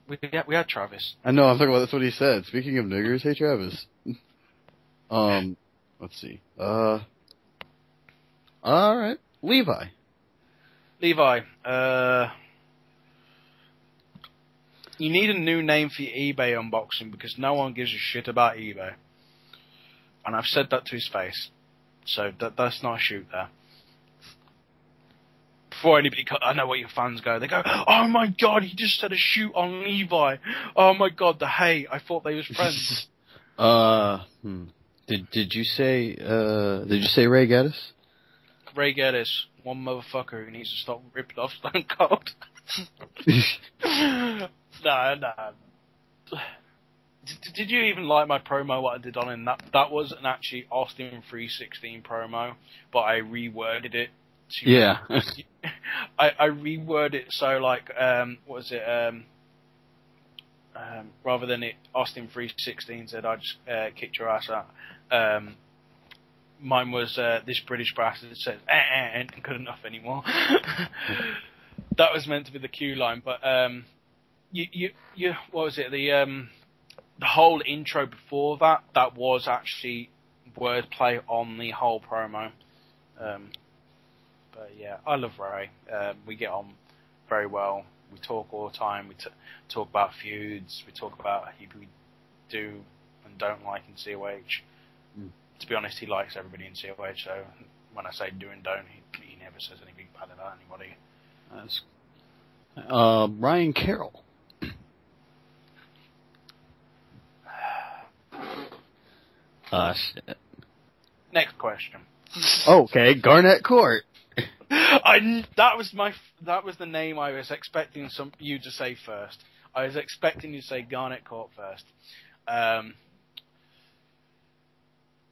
we, had, we had Travis. I know. I'm talking about that's what he said. Speaking of niggers, hey Travis. um, let's see. Uh, all right, Levi. Levi, uh, you need a new name for your eBay unboxing because no one gives a shit about eBay. And I've said that to his face. So that that's not a shoot there. Before anybody, I know what your fans go. They go, "Oh my god, he just said a shoot on Levi." Oh my god, the hate. I thought they was friends. Uh, hmm. Did did you say uh did you say Ray Gaddis? Ray Geddes, one motherfucker who needs to stop ripping off Stone Cold. no, no. Did, did you even like my promo? What I did on him? That that was an actually Austin three sixteen promo, but I reworded it. To, Yeah. I I reworded it so like um what was it um. Um, rather than it, Austin three sixteen said, "I just uh, kicked your ass out." Um, mine was uh, this British bastard said eh, eh, ain't good enough anymore. that was meant to be the cue line, but um, you, you, you, what was it? The um, the whole intro before that, that was actually wordplay on the whole promo. Um, but yeah, I love Ray. Um, we get on very well. We talk all the time. We t- talk about feuds. We talk about people we do and don't like in COH. Mm. To be honest, he likes everybody in COH, so when I say do and don't, he, he never says anything bad about anybody. That's, uh, Ryan Carroll. Uh, shit. Next question. Okay, Garnett Court. I that was my that was the name I was expecting some you to say first. I was expecting you to say Garnet Court first. Um,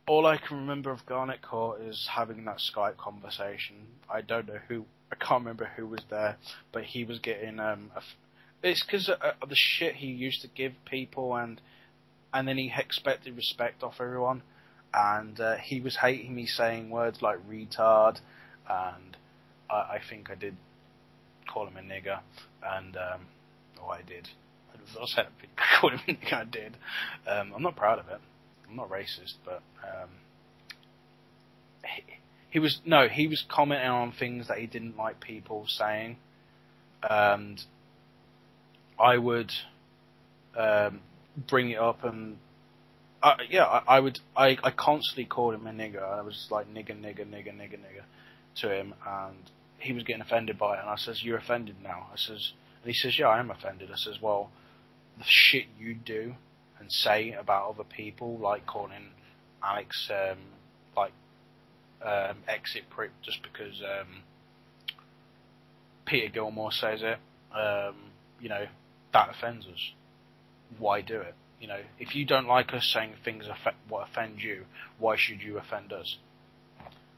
all I can remember of Garnet Court is having that Skype conversation. I don't know who. I can't remember who was there, but he was getting um. A f- it's because of, of the shit he used to give people, and and then he expected respect off everyone, and uh, he was hating me saying words like retard, and I, I think I did call him a nigger, and um, oh, I did. I was I called him a nigger. I did. Um, I'm not proud of it. I'm not racist, but um, he, he was no. He was commenting on things that he didn't like people saying, and I would um, bring it up and. Uh, yeah, I, I would. I, I constantly called him a nigger. I was just like nigger, nigger, nigger, nigger, nigger to him, and he was getting offended by it. And I says, "You're offended now." I says, and he says, "Yeah, I am offended." I says, "Well, the shit you do and say about other people, like calling Alex um, like um, exit prick just because um, Peter Gilmore says it, um, you know, that offends us. Why do it? You know, if you don't like us saying things affect what offend you, why should you offend us?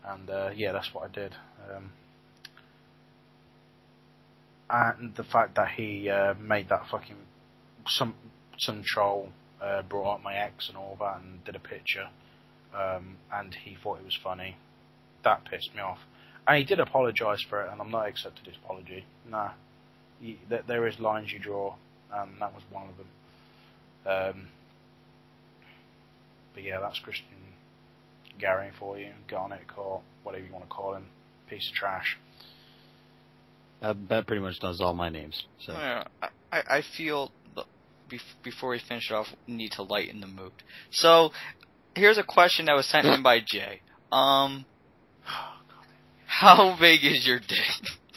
And uh, yeah, that's what I did. Um, and the fact that he uh, made that fucking some some troll uh, brought up my ex and all that and did a picture, um, and he thought it was funny. That pissed me off. And he did apologise for it, and I'm not accepted his apology. Nah, there is lines you draw, and that was one of them. Um, but yeah, that's Christian Gary for you. Garnet Court, whatever you want to call him, piece of trash. That, that pretty much does all my names. So Yeah, I, I feel before we finish off, we need to lighten the mood. So, here's a question that was sent in by Jay. Um, how big is your dick?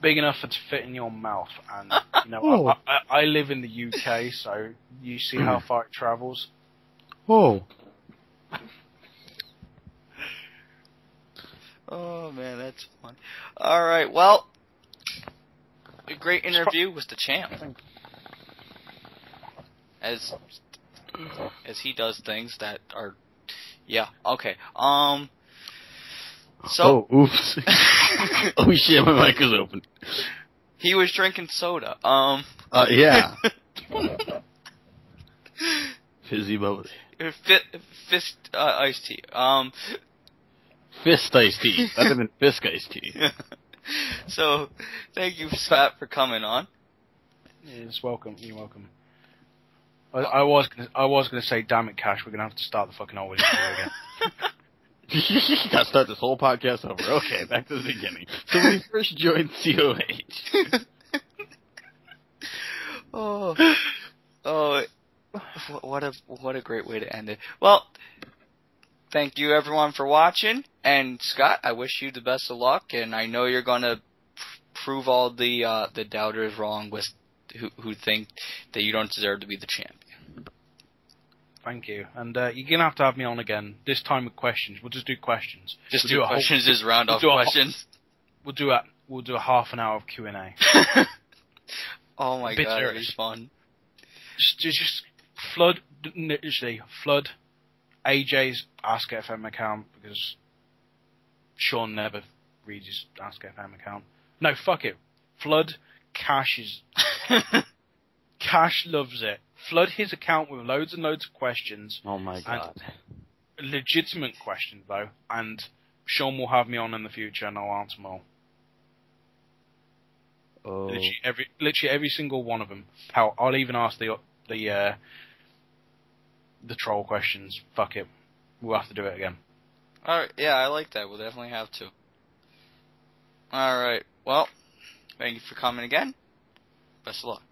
big enough for it to fit in your mouth. And you know, Oh. I, I, I live in the UK, so you see how far it travels. oh, Oh man, that's fun. All right, well, a great interview with the champ. As as he does things that are, yeah, okay. Um, so oh, oops. oh shit, my mic is open. he was drinking soda. Um, Uh, yeah. Fizzy bubbly. fi- fist uh, iced tea. Um, Fist iced tea. Better than Fisk iced tea. so thank you, Scott, for coming on. Yes, welcome. You're welcome. I, I was gonna, I was gonna say, damn it, Cash, we're gonna have to start the fucking old interview again. Gotta start this whole podcast over. Okay, back to the beginning. So when you first joined COH, Oh, oh, what a what a great way to end it. Well, thank you everyone for watching, and Scott, I wish you the best of luck, and I know you're gonna prove all the uh, the doubters wrong with who who think that you don't deserve to be the champion. Thank you. And uh, you're gonna have to have me on again. This time with questions. We'll just do questions. Just We'll do a whole- questions, just round we'll off do a questions. We'll do a we'll do a half an hour of Q and A. oh my god, it early. was fun. Just, just just flood literally flood AJ's Ask FM account because Shawn never reads his Ask FM account. No, fuck it. Flood Cash's Cash loves it. Flood his account with loads and loads of questions, oh my god. legitimate questions though, and Shawn will have me on in the future and I'll answer them all. Oh, Literally every, literally every single one of them. Hell, I'll even ask the the uh, the troll questions. Fuck it, we'll have to do it again. All right, yeah, I like that. We'll definitely have to. All right, well, thank you for coming again. Best of luck.